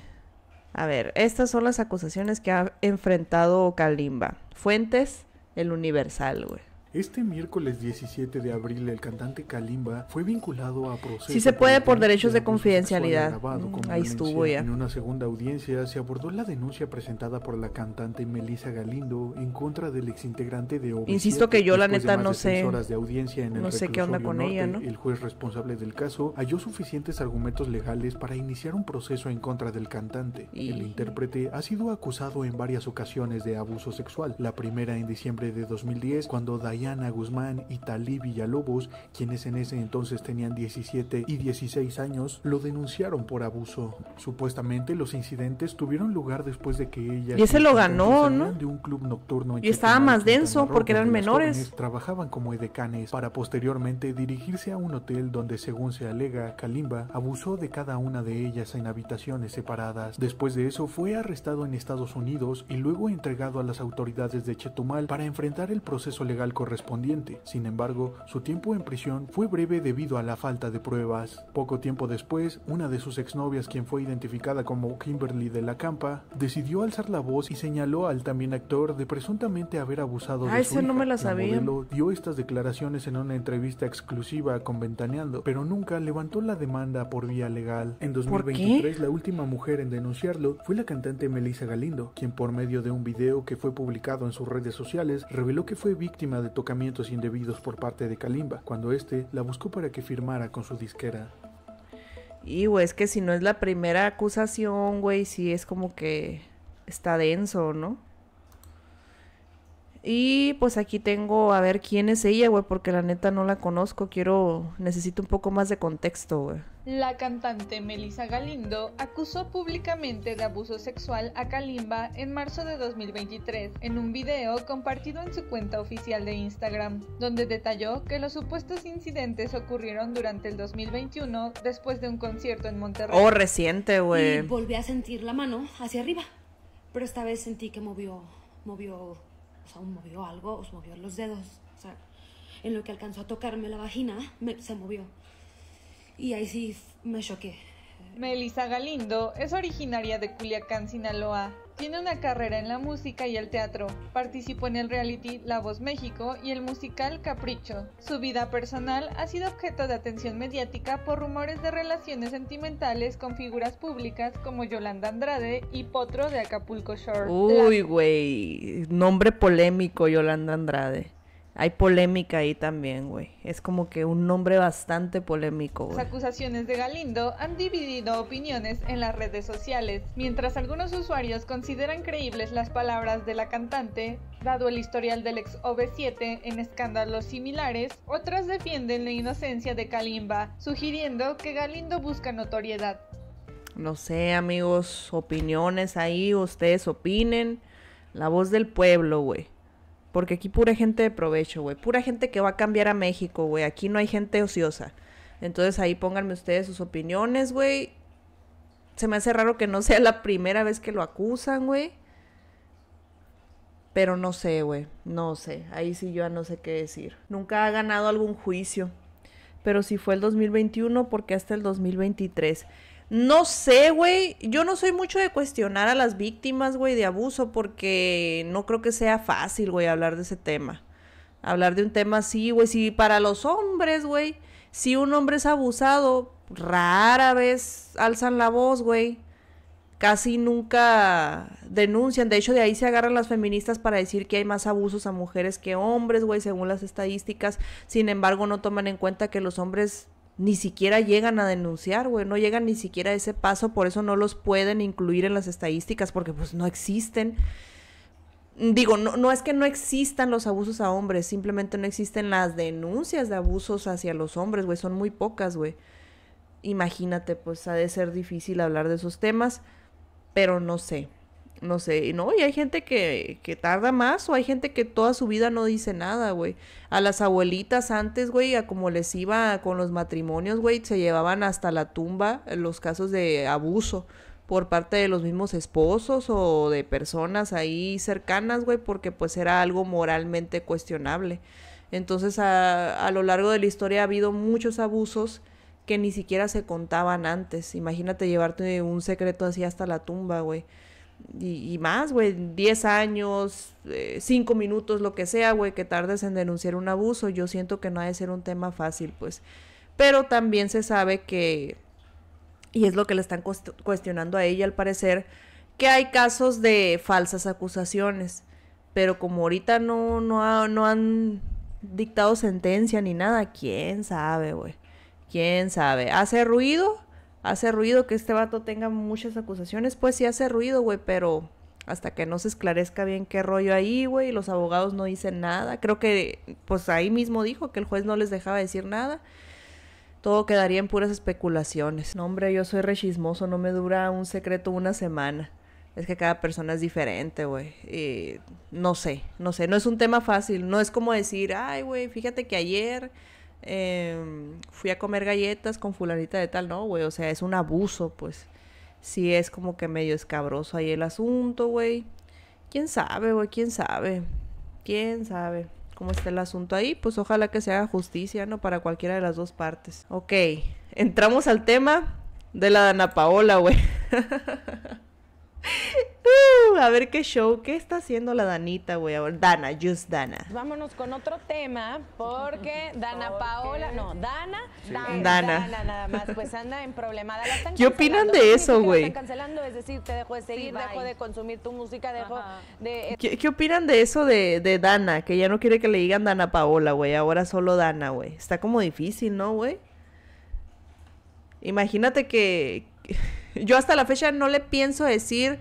Speaker 2: A ver, estas son las acusaciones que ha enfrentado Kalimba. Fuentes, el Universal, güey.
Speaker 15: Este miércoles 17 de abril, el cantante Kalimba fue vinculado a proceso.
Speaker 2: Sí se puede por derechos de confidencialidad. Mm, ahí estuvo ya.
Speaker 15: En una segunda audiencia se abordó la denuncia presentada por la cantante Melissa Galindo en contra del exintegrante de OV7.
Speaker 2: Insisto que yo, la
Speaker 15: Después de
Speaker 2: neta, no sé-
Speaker 15: horas de audiencia en el
Speaker 2: no sé qué onda con ella,
Speaker 15: norte,
Speaker 2: ¿no?
Speaker 15: El juez responsable del caso halló suficientes argumentos legales para iniciar un proceso en contra del cantante. El intérprete ha sido acusado en varias ocasiones de abuso sexual. La primera en diciembre de 2010, cuando Diana Guzmán y Talí Villalobos, quienes en ese entonces tenían 17 y 16 años, lo denunciaron por abuso. Supuestamente los incidentes tuvieron lugar después de que ella
Speaker 2: Y ese lo ganó, ¿no?
Speaker 15: de un club nocturno
Speaker 2: Y estaba más denso porque eran menores.
Speaker 15: trabajaban como edecanes para posteriormente dirigirse a un hotel donde según se alega Kalimba abusó de cada una de ellas en habitaciones separadas. Después de eso fue arrestado en Estados Unidos y luego entregado a las autoridades de Chetumal para enfrentar el proceso legal correspondiente. Sin embargo, su tiempo en prisión fue breve debido a la falta de pruebas. Poco tiempo después, una de sus exnovias, quien fue identificada como Kimberly de la Campa, decidió alzar la voz y señaló al también actor de presuntamente haber abusado
Speaker 2: Ah,
Speaker 15: de su
Speaker 2: no
Speaker 15: hija.
Speaker 2: me la sabía.
Speaker 15: modelo dio estas declaraciones en una entrevista exclusiva con Ventaneando, pero nunca levantó la demanda por vía legal. En
Speaker 2: ¿Por
Speaker 15: 2023, la última mujer en denunciarlo fue la cantante Melissa Galindo, quien por medio de un video que fue publicado en sus redes sociales reveló que fue víctima de tocamientos indebidos por parte de Kalimba, cuando este la buscó para que firmara con su disquera.
Speaker 2: Y, güey, es que si no es la primera acusación, güey, sí es como que está denso, ¿no? Y pues aquí tengo a ver quién es ella, güey, porque la neta no la conozco. Quiero, necesito un poco más de contexto, güey.
Speaker 16: La cantante Melissa Galindo acusó públicamente de abuso sexual a Kalimba en marzo de 2023 en un video compartido en su cuenta oficial de Instagram, donde detalló que los supuestos incidentes ocurrieron durante el 2021 después de un concierto en Monterrey.
Speaker 2: Oh, reciente,
Speaker 17: Y
Speaker 2: güey.
Speaker 17: volví a sentir la mano hacia arriba. Pero esta vez sentí que movió, movió, o sea, movió algo, o movió los dedos. O sea, en lo que alcanzó a tocarme la vagina, se movió. Y ahí sí me choqué.
Speaker 16: Melissa Galindo es originaria de Culiacán, Sinaloa. Tiene una carrera en la música y el teatro. Participó en el reality La Voz México y el musical Capricho. Su vida personal ha sido objeto de atención mediática por rumores de relaciones sentimentales con figuras públicas como Yolanda Andrade y Potro de Acapulco Shore.
Speaker 2: Uy, güey. Nombre polémico, Yolanda Andrade. Hay polémica ahí también, güey. Es como que un nombre bastante polémico,
Speaker 16: Las
Speaker 2: güey.
Speaker 16: acusaciones de Galindo han dividido opiniones en las redes sociales, mientras algunos usuarios consideran creíbles las palabras de la cantante, dado el historial del ex OV7 en escándalos similares, otras defienden la inocencia de Kalimba, sugiriendo que Galindo busca notoriedad.
Speaker 2: No sé, amigos, opiniones ahí, ustedes opinen. La voz del pueblo, güey. Porque aquí pura gente de provecho, güey. Pura gente que va a cambiar a México, güey. Aquí no hay gente ociosa. Entonces ahí pónganme ustedes sus opiniones, güey. Se me hace raro que no sea la primera vez que lo acusan, güey. Pero no sé, güey. No sé. Ahí sí yo ya no sé qué decir. Nunca ha ganado algún juicio. Pero si fue el 2021, porque hasta el 2023? No sé, güey. Yo no soy mucho de cuestionar a las víctimas, güey, de abuso, porque no creo que sea fácil, güey, hablar de ese tema. Hablar de un tema así, güey. Si para los hombres, güey, si un hombre es abusado, rara vez alzan la voz, güey. Casi nunca denuncian. De hecho, de ahí se agarran las feministas para decir que hay más abusos a mujeres que hombres, güey, según las estadísticas. Sin embargo, no toman en cuenta que los hombres ni siquiera llegan a denunciar, güey, no llegan ni siquiera a ese paso, por eso no los pueden incluir en las estadísticas, porque pues no existen. Digo, no, no es que no existan los abusos a hombres, simplemente no existen las denuncias de abusos hacia los hombres, güey, son muy pocas, güey. Imagínate, pues ha de ser difícil hablar de esos temas, pero no sé no sé, no, y hay gente que, que tarda más o hay gente que toda su vida no dice nada, güey. A las abuelitas antes, güey, a como les iba con los matrimonios, güey, se llevaban hasta la tumba los casos de abuso por parte de los mismos esposos o de personas ahí cercanas, güey, porque pues era algo moralmente cuestionable. Entonces a, a lo largo de la historia ha habido muchos abusos que ni siquiera se contaban antes. Imagínate llevarte un secreto así hasta la tumba, güey y, más, güey, 10 años, 5 eh, minutos, lo que sea, güey, que tardes en denunciar un abuso, yo siento que no ha de ser un tema fácil, pues. Pero también se sabe que, y es lo que le están cuestionando a ella al parecer, que hay casos de falsas acusaciones. Pero como ahorita no, no, no han dictado sentencia ni nada, quién sabe, güey. ¿Quién sabe? ¿Hace ruido? Hace ruido que este vato tenga muchas acusaciones, pues sí hace ruido, güey, pero hasta que no se esclarezca bien qué rollo ahí, güey, los abogados no dicen nada. Creo que, pues ahí mismo dijo que el juez no les dejaba decir nada. Todo quedaría en puras especulaciones. No, hombre, yo soy rechismoso, no me dura un secreto una semana. Es que cada persona es diferente, güey. No sé, no sé, no es un tema fácil. No es como decir, ay, güey, fíjate que ayer Em, fui a comer galletas con fulanita de tal, no, güey, o sea, es un abuso, pues. Sí es como que medio escabroso ahí el asunto, güey. ¿Quién sabe, güey? ¿Quién sabe? ¿Quién sabe cómo está el asunto ahí? Pues ojalá que se haga justicia, ¿no? Para cualquiera de las dos partes. Ok, entramos al tema de la Dana Paola, güey. Uh, a ver qué show, ¿qué está haciendo la Danita, güey? Dana, just Dana.
Speaker 18: Vámonos con otro tema, porque Dana Paola, no, Dana,
Speaker 2: Dana,
Speaker 18: Dana. nada más, pues anda en problemada.
Speaker 2: ¿Qué opinan de eso, güey?
Speaker 18: Están cancelando, es decir, te dejo de seguir, dejo de consumir tu música, dejo de...
Speaker 2: ¿Qué, opinan de eso de, de Dana? Que ya no quiere que le digan Dana Paola, güey, ahora solo Dana, güey. Está como difícil, ¿no, güey? Imagínate que yo hasta la fecha no le pienso decir.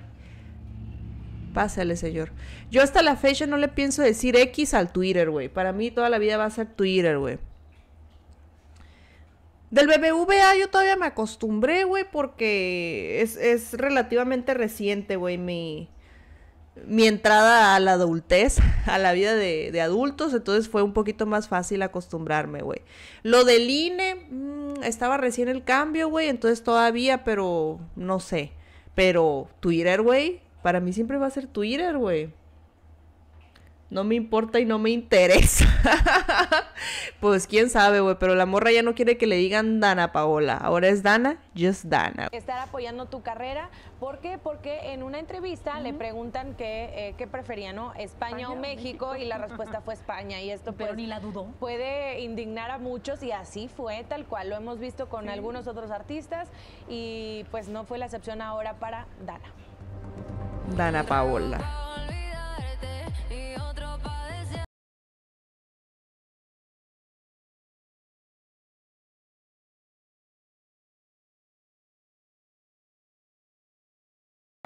Speaker 2: Pásale, señor. Yo hasta la fecha no le pienso decir X al Twitter, güey. Para mí toda la vida va a ser Twitter, güey. Del BBVA yo todavía me acostumbré, güey, porque es, es relativamente reciente, güey, mi, mi entrada a la adultez, a la vida de, adultos, entonces fue un poquito más fácil acostumbrarme, güey. Lo del INE, mm, estaba recién el cambio, güey, entonces todavía, pero no sé. Pero Twitter, güey, para mí siempre va a ser Twitter, güey no me importa y no me interesa. pues quién sabe, güey, pero la morra ya no quiere que le digan Dana Paola. Ahora es Dana, just Dana.
Speaker 18: Estar apoyando tu carrera. ¿Por qué? Porque en una entrevista le preguntan qué, eh, prefería, ¿no? España, o México, y la respuesta fue España. Y esto
Speaker 17: pero pues, ni la dudó.
Speaker 18: puede indignar a muchos y así fue, tal cual. Lo hemos visto con algunos otros artistas y pues no fue la excepción ahora para Dana.
Speaker 2: Dana Paola.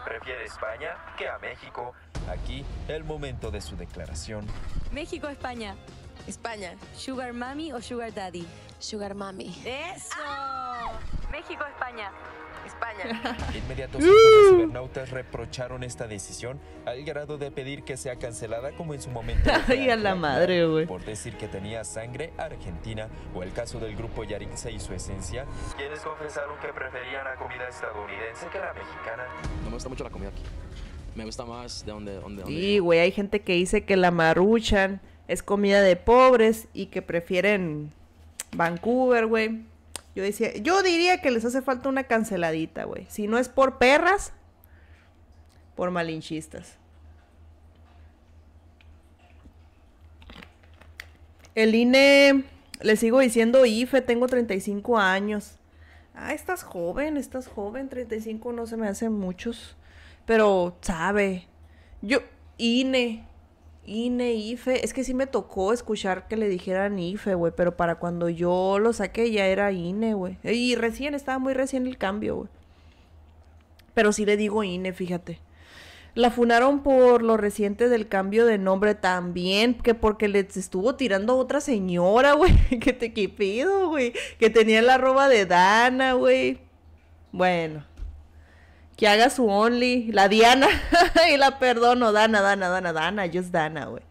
Speaker 19: Prefiere España que a México. Aquí el momento de su declaración.
Speaker 17: México, España.
Speaker 18: España.
Speaker 17: Sugar Mami o Sugar Daddy.
Speaker 18: Sugar Mami.
Speaker 17: Eso. México, España.
Speaker 19: España. De inmediato de cibernautas reprocharon esta decisión al grado de pedir que sea cancelada como en su momento.
Speaker 2: Ay, a la madre, güey.
Speaker 19: Por decir que tenía sangre argentina o el caso del grupo Yaritza y su esencia, quienes confesaron que preferían la comida estadounidense que la mexicana.
Speaker 20: No me gusta mucho la comida aquí. Me gusta más de donde... donde, donde
Speaker 2: Sí, güey, hay gente que dice que la maruchan es comida de pobres y que prefieren Vancouver, güey. Yo decía, yo diría que les hace falta una canceladita, güey. Si no es por perras, por malinchistas. El INE, le sigo diciendo IFE, tengo 35 años. Ah, estás joven, estás joven, 35 no se me hacen muchos. Pero, sabe. Yo, INE, INE, IFE. Es que sí me tocó escuchar que le dijeran IFE, güey. Pero para cuando yo lo saqué ya era INE, güey. Y recién, estaba muy recién el cambio, güey. Pero sí le digo INE, fíjate. La funaron por lo reciente del cambio de nombre también, que porque les estuvo tirando otra señora, güey. Que te qué pido, güey. Que tenía la roba de Dana, güey. Bueno. Que haga su only. La Diana. y la perdono. Dana, Dana, Dana, Dana. Just Dana, güey.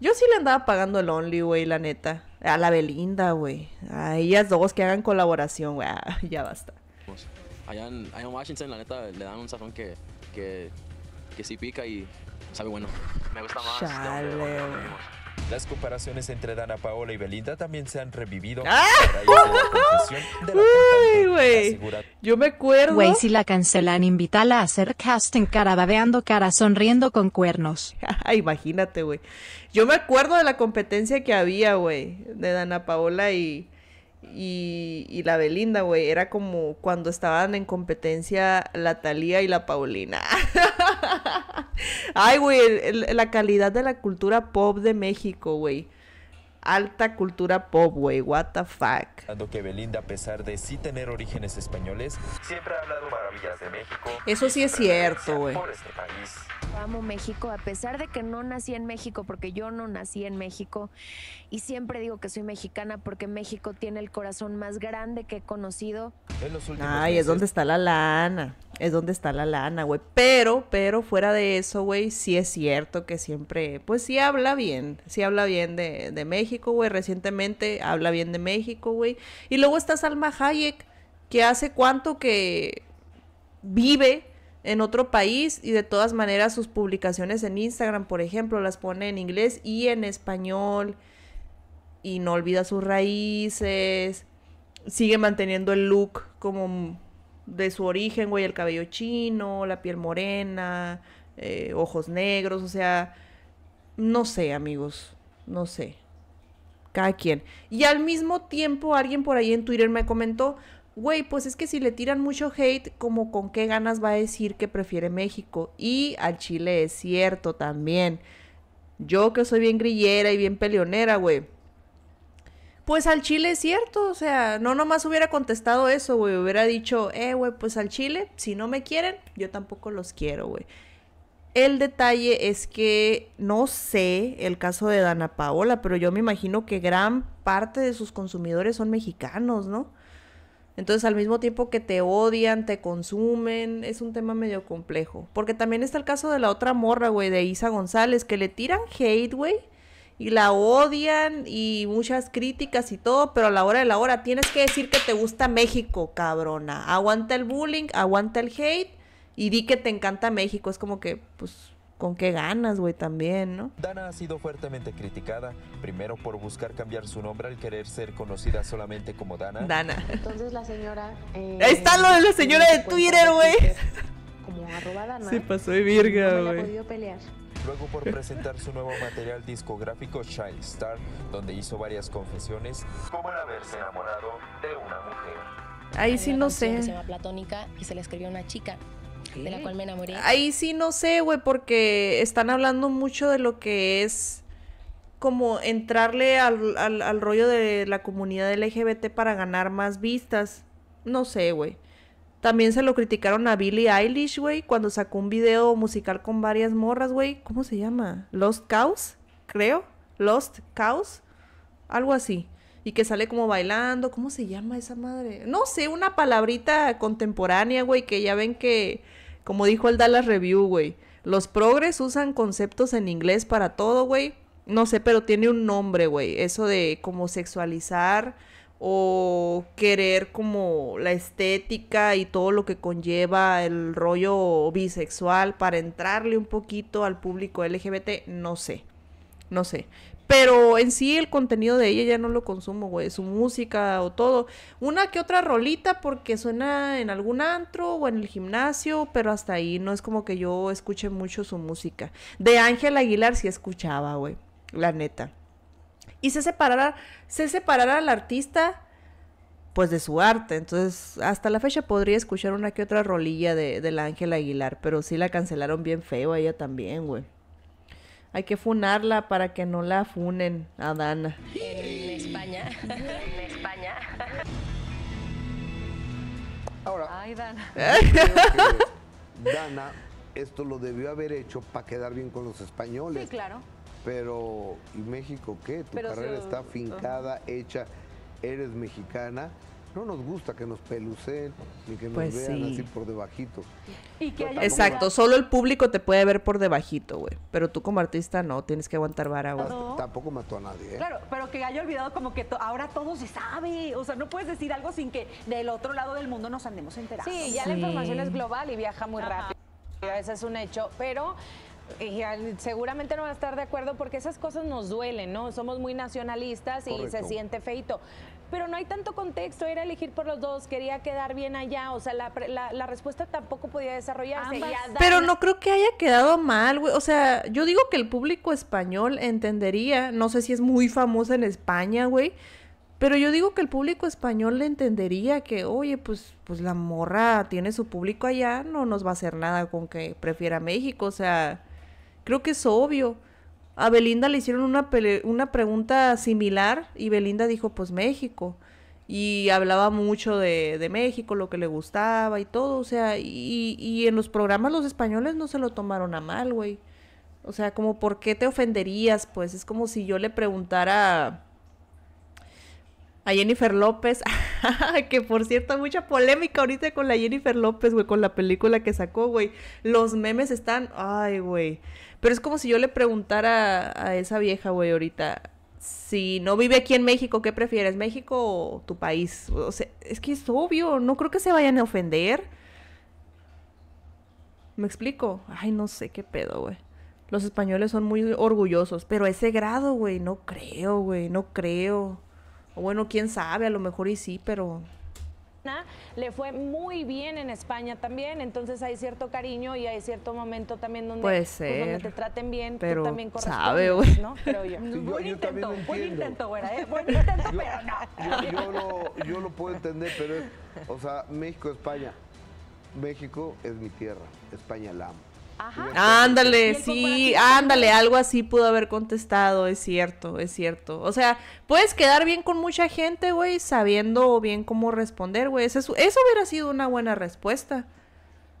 Speaker 2: Yo sí le andaba pagando el only, güey, la neta. A la Belinda, güey. A ellas dos que hagan colaboración, güey. Ah, ya basta.
Speaker 20: allá, en, allá en Washington, la neta, le dan un sazón que, que, que sí pica y sabe bueno. Me gusta más. de donde-
Speaker 2: Chale.
Speaker 19: Las comparaciones entre Dana Paola y Belinda también se han revivido
Speaker 2: ¡Ah!
Speaker 19: de la
Speaker 2: Uy, güey. Yo me acuerdo.
Speaker 7: Güey, si la cancelan, invítala a hacer casting cara babeando cara sonriendo con cuernos.
Speaker 2: Imagínate, güey. Yo me acuerdo de la competencia que había, güey, de Dana Paola y, y, y la Belinda, güey. Era como cuando estaban en competencia la Talía y la Paulina. Ay, güey, la calidad de la cultura pop de México, güey. Alta cultura pop, güey. What the fuck.
Speaker 19: Que Belinda, a pesar de sí tener orígenes españoles, siempre ha hablado maravillas de México.
Speaker 2: Eso sí es cierto, güey.
Speaker 19: Por este país.
Speaker 21: Amo México, a pesar de que no nací en México, porque yo no nací en México. Y siempre digo que soy mexicana porque México tiene el corazón más grande que he conocido.
Speaker 19: En los últimos
Speaker 2: Ay, es donde está la lana. Es donde está la lana, güey. Pero, pero fuera de eso, güey, sí es cierto que siempre, pues sí habla bien. Sí habla bien de, de México, güey. Recientemente habla bien de México, güey. Y luego está Salma Hayek, que hace cuánto que vive en otro país y de todas maneras sus publicaciones en Instagram, por ejemplo, las pone en inglés y en español y no olvida sus raíces, sigue manteniendo el look como de su origen, güey, el cabello chino, la piel morena, eh, ojos negros, o sea, no sé, amigos, no sé. Cada quien. Y al mismo tiempo, alguien por ahí en Twitter me comentó, güey, pues es que si le tiran mucho hate, como con qué ganas va a decir que prefiere México. Y al Chile es cierto también. Yo que soy bien grillera y bien peleonera, güey. Pues al Chile es cierto, o sea, no nomás hubiera contestado eso, güey, hubiera dicho, eh, güey, pues al Chile, si no me quieren, yo tampoco los quiero, güey. El detalle es que no sé el caso de Dana Paola, pero yo me imagino que gran parte de sus consumidores son mexicanos, ¿no? Entonces, al mismo tiempo que te odian, te consumen, es un tema medio complejo. Porque también está el caso de la otra morra, güey, de Isa González, que le tiran hate, güey, y la odian y muchas críticas y todo, pero a la hora de la hora tienes que decir que te gusta México, cabrona. Aguanta el bullying, aguanta el hate y di que te encanta México. Es como que, pues, con qué ganas, güey, también, ¿no?
Speaker 19: Dana ha sido fuertemente criticada, primero por buscar cambiar su nombre al querer ser conocida solamente como Dana.
Speaker 2: Dana.
Speaker 22: Entonces la señora... eh,
Speaker 2: Ahí está lo de la señora de
Speaker 22: cuenta
Speaker 2: Twitter, güey.
Speaker 22: Como arroba Dana.
Speaker 2: Se pasó de virga,
Speaker 22: no
Speaker 2: güey.
Speaker 22: ha podido pelear.
Speaker 19: Luego por presentar su nuevo material discográfico Child Star, donde hizo varias confesiones, como el haberse enamorado de una mujer.
Speaker 2: Ahí sí no sé.
Speaker 23: Se llama Platónica y se la escribió una chica de la cual me enamoré.
Speaker 2: Ahí sí no sé, güey, porque están hablando mucho de lo que es como entrarle al, al, al rollo de la comunidad LGBT para ganar más vistas. No sé, güey. También se lo criticaron a Billie Eilish, güey, cuando sacó un video musical con varias morras, güey. ¿Cómo se llama? Lost Cows, creo. Lost Cows. Algo así. y que sale como bailando. ¿Cómo se llama esa madre? No sé, una palabrita contemporánea, güey, que ya ven que, como dijo el Dallas Review, güey, los progres usan conceptos en inglés para todo, güey. No sé, pero tiene un nombre, güey. Eso de como sexualizar o querer como la estética y todo lo que conlleva el rollo bisexual para entrarle un poquito al público LGBT, no sé. No sé. Pero en sí el contenido de ella ya no lo consumo, güey. Su música o todo. Una que otra rolita porque suena en algún antro o en el gimnasio, pero hasta ahí no es como que yo escuche mucho su música. De Ángel Aguilar sí escuchaba, güey. La neta. Y se separara, se separara al artista pues de su arte. Entonces, hasta la fecha podría escuchar una que otra rolilla de, de la Ángel Aguilar, pero sí la cancelaron bien feo a ella también, güey. Hay que funarla para que no la funen a Dana.
Speaker 23: En España. en España.
Speaker 3: Ahora,
Speaker 17: Ay, Dana.
Speaker 3: Dana esto lo debió haber hecho para quedar bien con los españoles.
Speaker 17: Sí, claro.
Speaker 3: Pero, ¿y México qué? Tu
Speaker 17: Pero
Speaker 3: carrera está fincada, hecha, eres mexicana. No nos gusta que nos pelucen ni que nos
Speaker 2: Pues
Speaker 3: vean
Speaker 2: sí.
Speaker 3: así por debajito.
Speaker 17: Y que haya
Speaker 2: Exacto, solo el público te puede ver por debajito, güey. Pero tú como artista no, tienes que aguantar vara, güey.
Speaker 3: Tampoco- Tampoco mató a nadie, ¿eh?
Speaker 24: Claro, pero que haya olvidado como que to- ahora todo se sabe. O sea, no puedes decir algo sin que del otro lado del mundo nos andemos enterando.
Speaker 18: Sí, ya la información es global y viaja muy rápido. Ese es un hecho, pero y al- seguramente no va a estar de acuerdo porque esas cosas nos duelen, ¿no? Somos muy nacionalistas y
Speaker 2: Correcto.
Speaker 18: se siente feito. Pero no hay tanto contexto, era elegir por los dos, quería quedar bien allá, o sea, la, pre- la- la respuesta tampoco podía desarrollarse.
Speaker 24: Ambas.
Speaker 2: Pero no creo que haya quedado mal, güey. O sea, yo digo que el público español entendería. No sé si es muy famosa en España, güey. Pero yo digo que el público español le entendería que, oye, pues, pues la morra tiene su público allá, no nos va a hacer nada con que prefiera México. O sea, creo que es obvio. A Belinda le hicieron una, una pregunta similar y Belinda dijo, pues México. Y hablaba mucho de, de México, lo que le gustaba y todo. O sea, y, y en los programas los españoles no se lo tomaron a mal, güey. O sea, como, ¿por qué te ofenderías? Pues es como si yo le preguntara a Jennifer López, que por cierto mucha polémica ahorita con la Jennifer López, güey, con la película que sacó, güey. Los memes están, ay, güey. Pero es como si yo le preguntara a esa vieja, güey, ahorita, si no vive aquí en México, ¿qué prefieres, México o tu país? O sea, es que es obvio, no creo que se vayan a ofender. ¿Me explico? Ay, no sé qué pedo, güey. Los españoles son muy orgullosos, pero a ese grado, güey, no creo, güey, no creo. O bueno, quién sabe, a lo mejor y sí, pero
Speaker 18: le fue muy bien en España también, entonces hay cierto cariño y hay cierto momento también donde,
Speaker 2: Puede
Speaker 18: pues, donde
Speaker 2: ser,
Speaker 18: te traten bien,
Speaker 2: pero
Speaker 18: tú también
Speaker 2: sabe, güey.
Speaker 18: ¿no? Creo yo.
Speaker 3: Sí, yo-
Speaker 24: buen
Speaker 3: yo
Speaker 24: intento, buen intento, güera, ¿eh? Buen intento,
Speaker 3: Yo,
Speaker 24: pero no.
Speaker 3: yo- yo lo, yo lo puedo entender, pero es, o sea, México, España. México es mi tierra, España la amo.
Speaker 2: Ándale, sí, ándale, algo así pudo haber contestado, es cierto, es cierto. O sea, puedes quedar bien con mucha gente, güey, sabiendo bien cómo responder, güey. Eso, es- eso hubiera sido una buena respuesta,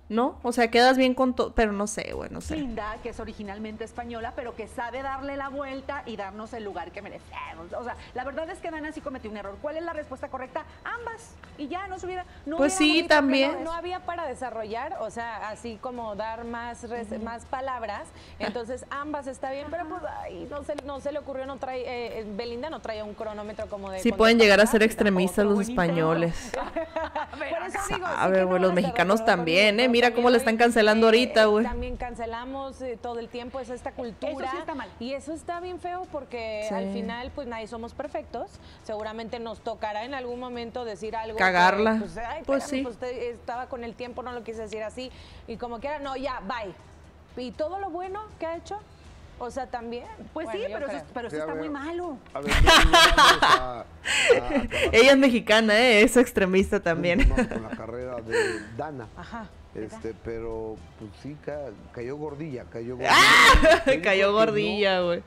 Speaker 2: ¿no? O sea, quedas bien con todo, pero no sé, güey, no sé.
Speaker 24: Linda, que es originalmente española, pero que sabe darle la vuelta y darnos el lugar que merecemos. O sea, la verdad es que Dana sí cometió un error. ¿Cuál es la respuesta correcta? Ambas. Y ya no se hubiera. No
Speaker 2: Pues sí, también.
Speaker 24: no,
Speaker 18: No había para desarrollar, o sea, así como dar más res- más palabras. Entonces, ambas está bien, pero pues ay, no se, no se le ocurrió, no trae, eh, Belinda no trae un cronómetro como de.
Speaker 2: Sí pueden llegar a ser extremistas los españoles.
Speaker 18: Por eso digo, sí
Speaker 2: Sabe,
Speaker 18: que
Speaker 2: güey,
Speaker 18: no
Speaker 2: los mexicanos también, ¿eh? Mira cómo le
Speaker 18: también
Speaker 2: están cancelando
Speaker 18: eh,
Speaker 2: ahorita, güey.
Speaker 18: También cancelamos eh, todo el tiempo, es esta cultura.
Speaker 24: Eso sí está mal.
Speaker 18: Y eso está bien feo porque
Speaker 2: Sí.
Speaker 18: al final, pues nadie somos perfectos. Seguramente nos tocará en algún momento decir algo. que,
Speaker 2: Cagarla.
Speaker 18: pues, ay,
Speaker 2: Pues
Speaker 18: espérame,
Speaker 2: sí.
Speaker 18: pues, te- estaba con el tiempo, no lo quise decir así. Y como quiera, no, ya, bye. ¿Y todo lo bueno que ha hecho? O sea, también.
Speaker 24: Pues
Speaker 18: Bueno,
Speaker 24: sí, pero eso, pero eso
Speaker 3: Sí,
Speaker 24: está
Speaker 3: ver.
Speaker 24: muy malo.
Speaker 3: A ver, a- a- a-
Speaker 2: Ella es mexicana, ¿eh? Es extremista también.
Speaker 3: Con la carrera de Dana.
Speaker 18: Ajá.
Speaker 3: Este, pero pues sí ca- cayó gordilla, cayó gordilla.
Speaker 2: ¡Ah! Cayó gordilla,
Speaker 3: no.
Speaker 2: güey.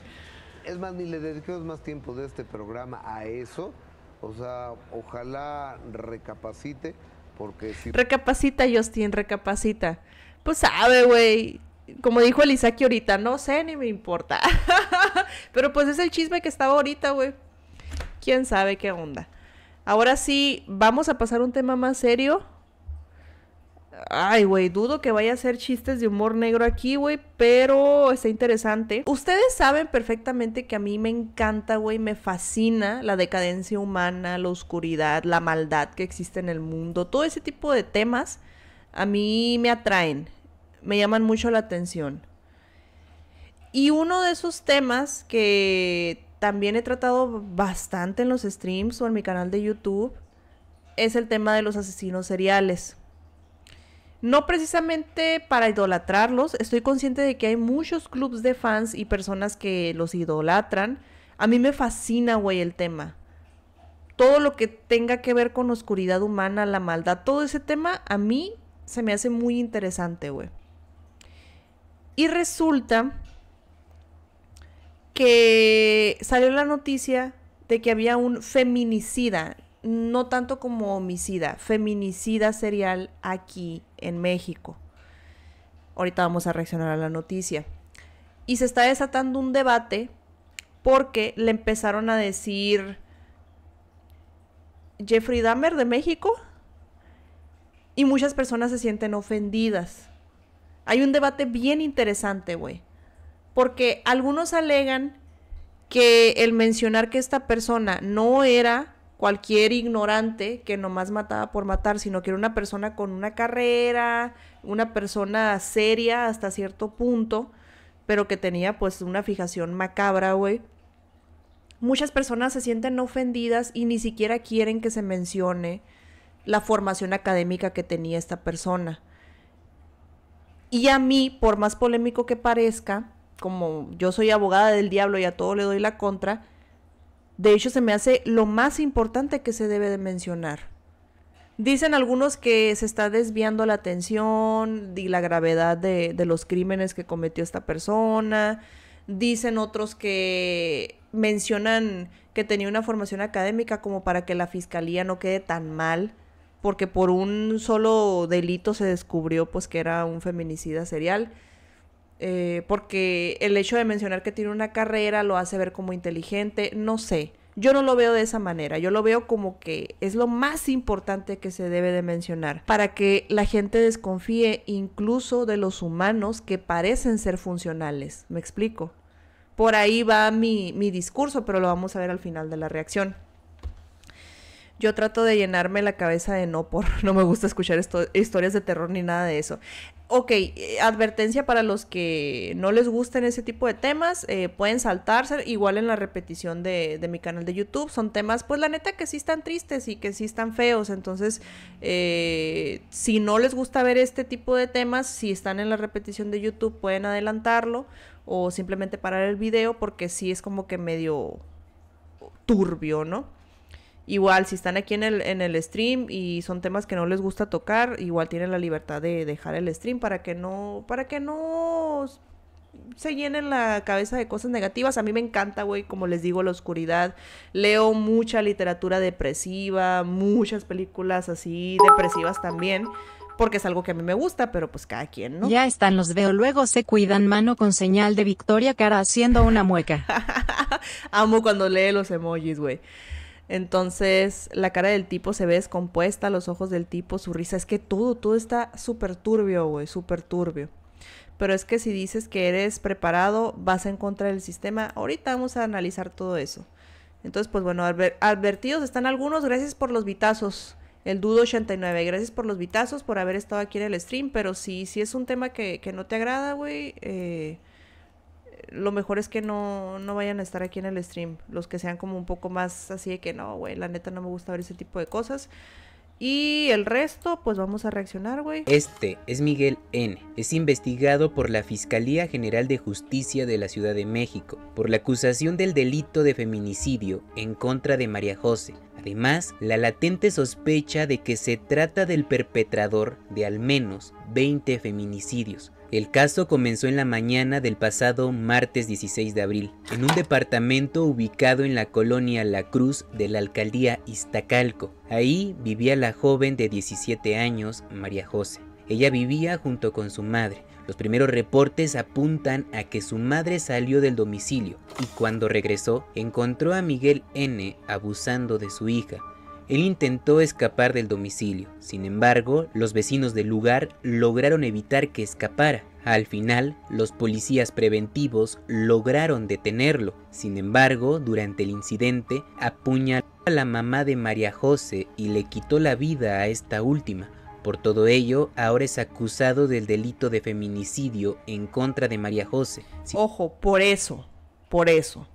Speaker 3: Es más, ni le dediquemos más tiempo de este programa a eso. O sea, ojalá recapacite, porque si
Speaker 2: Recapacita, Justin, recapacita. Pues sabe, güey. Como dijo el Isaki ahorita, no sé ni me importa. Pero pues es el chisme que estaba ahorita, güey. quién sabe qué onda. Ahora sí, vamos a pasar a un tema más serio. Ay, güey, dudo que vaya a ser chistes de humor negro aquí, güey, pero está interesante. Ustedes saben perfectamente que a mí me encanta, güey, me fascina la decadencia humana, la oscuridad, la maldad que existe en el mundo. Todo ese tipo de temas a mí me atraen, me llaman mucho la atención. Y uno de esos temas que también he tratado bastante en los streams o en mi canal de YouTube es el tema de los asesinos seriales. No precisamente para idolatrarlos, estoy consciente de que hay muchos clubs de fans y personas que los idolatran. A mí me fascina, güey, el tema. Todo lo que tenga que ver con oscuridad humana, la maldad, todo ese tema a mí se me hace muy interesante, güey. Y resulta que salió la noticia de que había un feminicida, no tanto como homicida, feminicida serial aquí en México. Ahorita vamos a reaccionar a la noticia. Y se está desatando un debate porque le empezaron a decir Jeffrey Dahmer de México y muchas personas se sienten ofendidas. Hay un debate bien interesante, güey. Porque algunos alegan que el mencionar que esta persona no era cualquier ignorante que nomás mataba por matar, sino que era una persona con una carrera, una persona seria hasta cierto punto, pero que tenía pues una fijación macabra, güey. Muchas personas se sienten ofendidas y ni siquiera quieren que se mencione la formación académica que tenía esta persona. Y a mí, por más polémico que parezca, como yo soy abogada del diablo y a todo le doy la contra, de hecho se me hace lo más importante que se debe de mencionar. Dicen algunos que se está desviando la atención y la gravedad de, de los crímenes que cometió esta persona. Dicen otros que mencionan que tenía una formación académica como para que la fiscalía no quede tan mal porque por un solo delito se descubrió pues que era un feminicida serial. Eh, porque el hecho de mencionar que tiene una carrera lo hace ver como inteligente, no sé. Yo no lo veo de esa manera, yo lo veo como que es lo más importante que se debe de mencionar para que la gente desconfíe incluso de los humanos que parecen ser funcionales. ¿Me explico? Por ahí va mi, mi discurso, pero lo vamos a ver al final de la reacción. Yo trato de llenarme la cabeza de no por, no me gusta escuchar historias de terror ni nada de eso. Ok, eh, advertencia para los que no les gusten ese tipo de temas, eh, pueden saltarse, igual en la repetición de, de, mi canal de YouTube, son temas, pues la neta que sí están tristes y que sí están feos, entonces eh, si no les gusta ver este tipo de temas, si están en la repetición de YouTube pueden adelantarlo o simplemente parar el video porque sí es como que medio turbio, ¿no? Igual, si están aquí en el, en el stream y son temas que no les gusta tocar, igual tienen la libertad de dejar el stream para que no, para que no se llenen la cabeza de cosas negativas. A mí me encanta, güey, como les digo, la oscuridad. Leo mucha literatura depresiva, muchas películas así depresivas también. Porque es algo que a mí me gusta, pero pues cada quien, ¿no?
Speaker 7: Ya están los veo, luego se cuidan mano con señal de victoria cara haciendo una mueca.
Speaker 2: Amo cuando lee los emojis, güey. Entonces la cara del tipo se ve descompuesta, los ojos del tipo, su risa, es que todo, todo está súper turbio, güey, súper turbio. Pero es que si dices que eres preparado, vas a encontrar el sistema. Ahorita vamos a analizar todo eso. Entonces, pues bueno, advertidos están algunos. Gracias por los vitazos. El Dudo 89. Gracias por los vitazos, por haber estado aquí en el stream. Pero si, si es un tema que, que no te agrada, güey, eh, lo mejor es que no, no vayan a estar aquí en el stream. Los que sean como un poco más así de que no, güey, la neta no me gusta ver ese tipo de cosas. Y el resto, pues vamos a reaccionar, güey.
Speaker 25: Este es Miguel N. Es investigado por la Fiscalía General de Justicia de la Ciudad de México por la acusación del delito de feminicidio en contra de María José. Además, la latente sospecha de que se trata del perpetrador de al menos 20 feminicidios el caso comenzó en la mañana del pasado martes 16 de abril, en un departamento ubicado en la colonia La Cruz de la alcaldía Iztacalco. Ahí vivía la joven de 17 años, María José. Ella vivía junto con su madre. Los primeros reportes apuntan a que su madre salió del domicilio y cuando regresó encontró a Miguel N abusando de su hija. Él intentó escapar del domicilio, sin embargo, los vecinos del lugar lograron evitar que escapara. Al final, los policías preventivos lograron detenerlo. Sin embargo, durante el incidente, apuñaló a la mamá de María José y le quitó la vida a esta última. Por todo ello, ahora es acusado del delito de feminicidio en contra de María José.
Speaker 2: Ojo, por eso, por eso.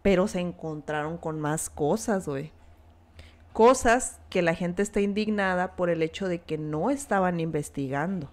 Speaker 2: Pero se encontraron con más cosas, güey. Cosas que la gente está indignada por el hecho de que no estaban investigando.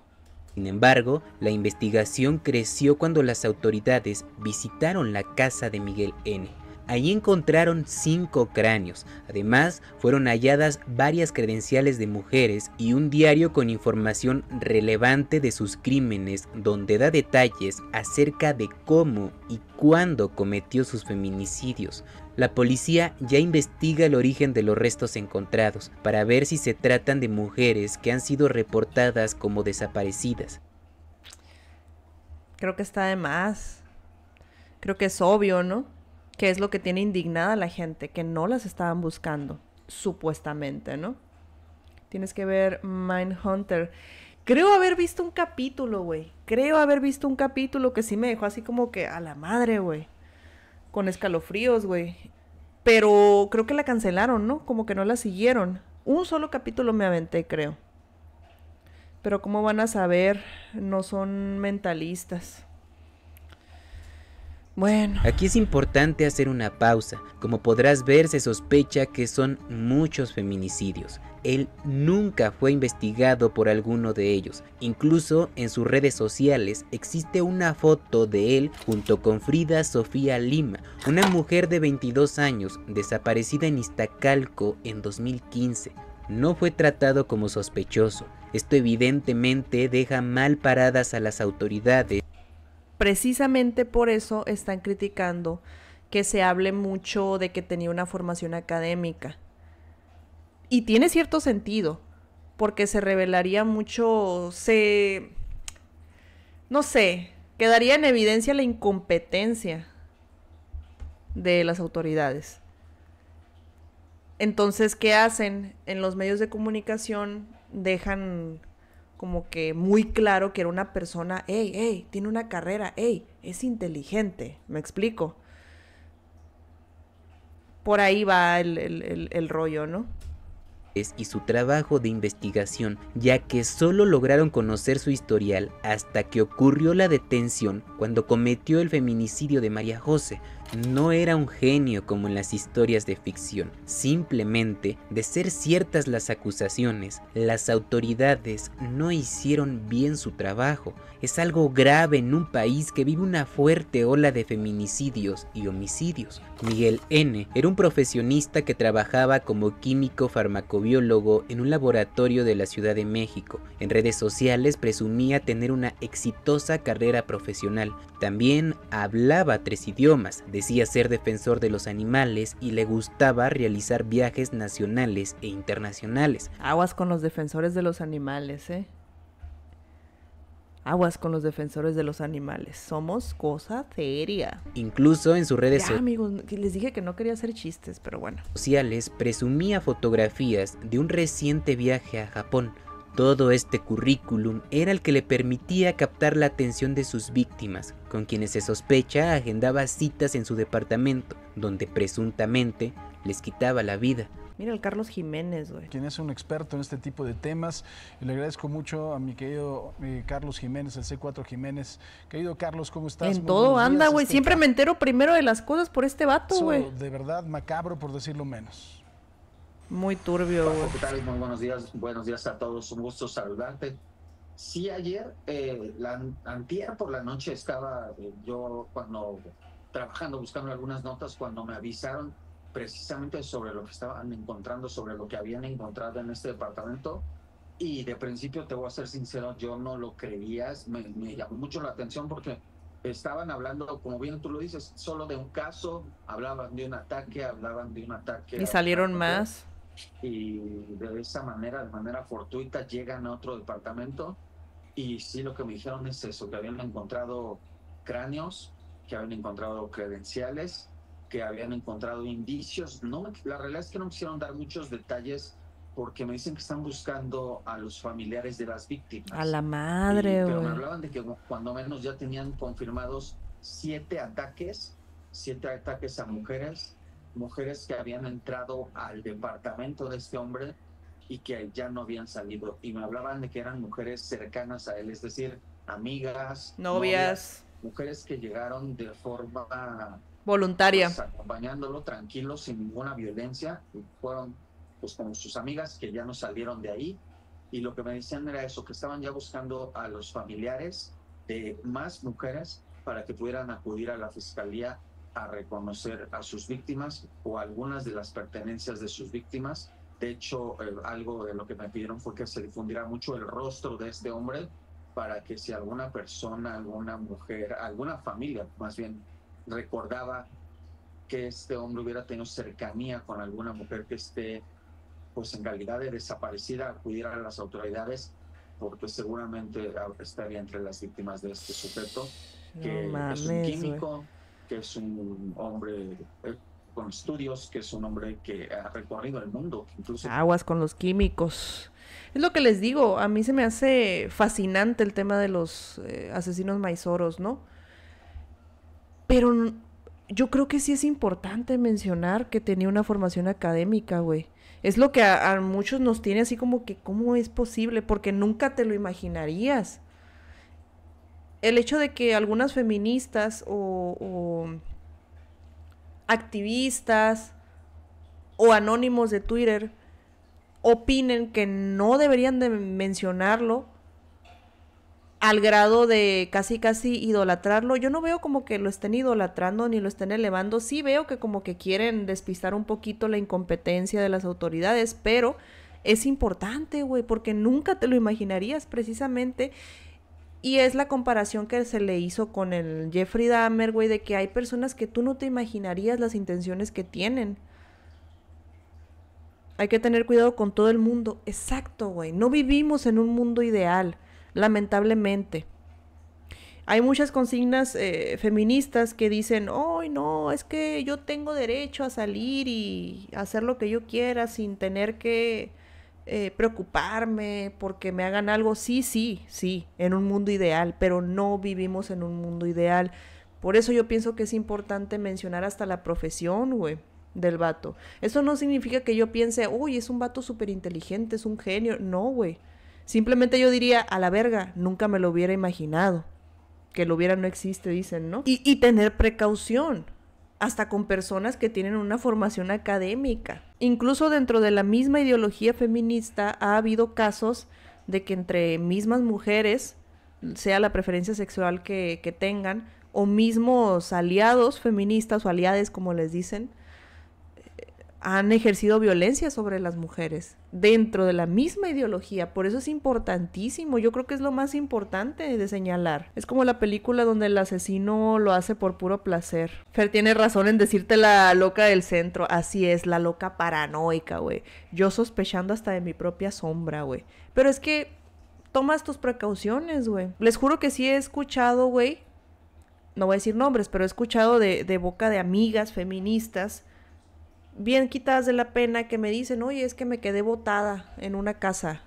Speaker 25: Sin embargo, la investigación creció cuando las autoridades visitaron la casa de Miguel N. Allí encontraron cinco cráneos. Además, fueron halladas varias credenciales de mujeres y un diario con información relevante de sus crímenes donde da detalles acerca de cómo y cuándo cometió sus feminicidios. La policía ya investiga el origen de los restos encontrados para ver si se tratan de mujeres que han sido reportadas como desaparecidas.
Speaker 2: Creo que está de más. Creo que es obvio, ¿no? Que es lo que tiene indignada a la gente, que no las estaban buscando, supuestamente, ¿no? Tienes que ver Mindhunter. Creo haber visto un capítulo, güey. Creo haber visto un capítulo que sí me dejó así como que a la madre, güey con escalofríos, güey. Pero creo que la cancelaron, ¿no? Como que no la siguieron. Un solo capítulo me aventé, creo. Pero ¿cómo van a saber? No son mentalistas. Bueno.
Speaker 25: Aquí es importante hacer una pausa. Como podrás ver, se sospecha que son muchos feminicidios. Él nunca fue investigado por alguno de ellos. Incluso en sus redes sociales existe una foto de él junto con Frida Sofía Lima, una mujer de 22 años desaparecida en Iztacalco en 2015. No fue tratado como sospechoso. Esto evidentemente deja mal paradas a las autoridades
Speaker 2: precisamente por eso están criticando que se hable mucho de que tenía una formación académica. Y tiene cierto sentido, porque se revelaría mucho, se... no sé, quedaría en evidencia la incompetencia de las autoridades. Entonces, ¿qué hacen? En los medios de comunicación dejan como que muy claro que era una persona, hey, hey, tiene una carrera, hey, es inteligente, me explico. Por ahí va el, el, el, rollo, ¿no?
Speaker 25: y su trabajo de investigación, ya que solo lograron conocer su historial hasta que ocurrió la detención cuando cometió el feminicidio de María José, no era un genio como en las historias de ficción. Simplemente, de ser ciertas las acusaciones, las autoridades no hicieron bien su trabajo. Es algo grave en un país que vive una fuerte ola de feminicidios y homicidios. Miguel N. era un profesionista que trabajaba como químico farmacobiólogo en un laboratorio de la Ciudad de México. En redes sociales presumía tener una exitosa carrera profesional. También hablaba tres idiomas, decía ser defensor de los animales y le gustaba realizar viajes nacionales e internacionales.
Speaker 2: Aguas con los defensores de los animales, ¿eh? Aguas con los defensores de los animales. Somos cosa seria.
Speaker 25: Incluso en sus redes
Speaker 2: sociales. amigos, les dije que no quería hacer chistes, pero bueno.
Speaker 25: Sociales presumía fotografías de un reciente viaje a Japón todo este currículum era el que le permitía captar la atención de sus víctimas, con quienes se sospecha agendaba citas en su departamento, donde presuntamente les quitaba la vida.
Speaker 2: Mira el Carlos Jiménez, güey.
Speaker 26: Quien es un experto en este tipo de temas. Y le agradezco mucho a mi querido eh, Carlos Jiménez, el C4 Jiménez. Querido Carlos, ¿cómo estás?
Speaker 2: En todo anda, güey. Este Siempre me entero primero de las cosas por este vato, güey.
Speaker 26: De verdad, macabro por decirlo menos.
Speaker 2: Muy turbio.
Speaker 27: ¿Qué tal? Muy buenos días. Buenos días a todos. Un gusto saludarte. Sí, ayer, eh, la, antier por la noche estaba eh, yo cuando trabajando, buscando algunas notas, cuando me avisaron precisamente sobre lo que estaban encontrando, sobre lo que habían encontrado en este departamento. Y de principio, te voy a ser sincero, yo no lo creía. Me, me llamó mucho la atención porque estaban hablando, como bien tú lo dices, solo de un caso, hablaban de un ataque, hablaban de un ataque.
Speaker 2: Y salieron más
Speaker 27: y de esa manera, de manera fortuita, llegan a otro departamento Y sí, lo que me dijeron es eso, que habían encontrado cráneos, que habían encontrado credenciales, que habían encontrado indicios. No, me- la realidad es que no me quisieron dar muchos detalles porque me dicen que están buscando a los familiares de las víctimas.
Speaker 2: A la
Speaker 27: Y-
Speaker 2: madre,
Speaker 27: pero me
Speaker 2: güey.
Speaker 27: hablaban de que cuando menos ya tenían confirmados siete ataques, siete ataques a mujeres, mujeres que habían entrado al departamento de este hombre y que ya no habían salido. Y me hablaban de que eran mujeres cercanas a él, es decir, amigas,
Speaker 2: Novias.
Speaker 27: mujeres que llegaron de forma
Speaker 2: Voluntaria.
Speaker 27: pues, acompañándolo tranquilos, sin ninguna violencia. Fueron pues como sus amigas que ya no salieron de ahí. Y lo que me decían era eso, que estaban ya buscando a los familiares de más mujeres para que pudieran acudir a la fiscalía a reconocer a sus víctimas o algunas de las pertenencias de sus víctimas. De hecho, eh, algo de lo que me pidieron fue que se difundiera mucho el rostro de este hombre para que si alguna persona, alguna mujer, alguna familia más bien recordaba que este hombre hubiera tenido cercanía con alguna mujer que esté pues en calidad de desaparecida acudiera a las autoridades porque seguramente estaría entre las víctimas de este sujeto que
Speaker 2: No
Speaker 27: es un químico que es un hombre eh, con estudios que es un hombre que ha recorrido el mundo incluso
Speaker 2: Aguas con los químicos. Es lo que les digo, a mí se me hace fascinante el tema de los eh, asesinos maizoros, ¿no? Pero yo creo que sí es importante mencionar que tenía una formación académica, güey. Es lo que a, a muchos nos tiene así como que, ¿cómo es posible? Porque nunca te lo imaginarías. El hecho de que algunas feministas o- o activistas o anónimos de Twitter opinen que no deberían de mencionarlo al grado de casi casi idolatrarlo. Yo no veo como que lo estén idolatrando ni lo estén elevando. Sí veo que como que quieren despistar un poquito la incompetencia de las autoridades, pero es importante, güey, porque nunca te lo imaginarías precisamente. Y es la comparación que se le hizo con el Jeffrey Dahmer, güey, de que hay personas que tú no te imaginarías las intenciones que tienen. Hay que tener cuidado con todo el mundo. Exacto, güey. No vivimos en un mundo ideal, lamentablemente. Hay muchas consignas eh, feministas que dicen, ¡ay, no! Es que yo tengo derecho a salir y hacer lo que yo quiera sin tener que eh, preocuparme porque me hagan algo. Sí, sí, sí, en un mundo ideal, pero no vivimos en un mundo ideal. Por eso yo pienso que es importante mencionar hasta la profesión, güey, del vato. Eso no significa que yo piense, uy, es un vato súper inteligente, es un genio. No, güey. Simplemente yo diría, a la verga, nunca me lo hubiera imaginado. Que lo hubiera no existe, dicen, ¿no? Y, y tener precaución hasta con personas que tienen una formación académica. Incluso dentro de la misma ideología feminista ha habido casos de que entre mismas mujeres, sea la preferencia sexual que, que tengan, o mismos aliados feministas o aliades, como les dicen, han ejercido violencia sobre las mujeres dentro de la misma ideología. Por eso es importantísimo. Yo creo que es lo más importante de señalar. Es como la película donde el asesino lo hace por puro placer. Fer tiene razón en decirte la loca del centro. Así es, la loca paranoica, güey. Yo sospechando hasta de mi propia sombra, güey. Pero es que tomas tus precauciones, güey. Les juro que sí he escuchado, güey. No voy a decir nombres, pero he escuchado de, de boca de amigas feministas bien quitadas de la pena que me dicen, oye, es que me quedé botada en una casa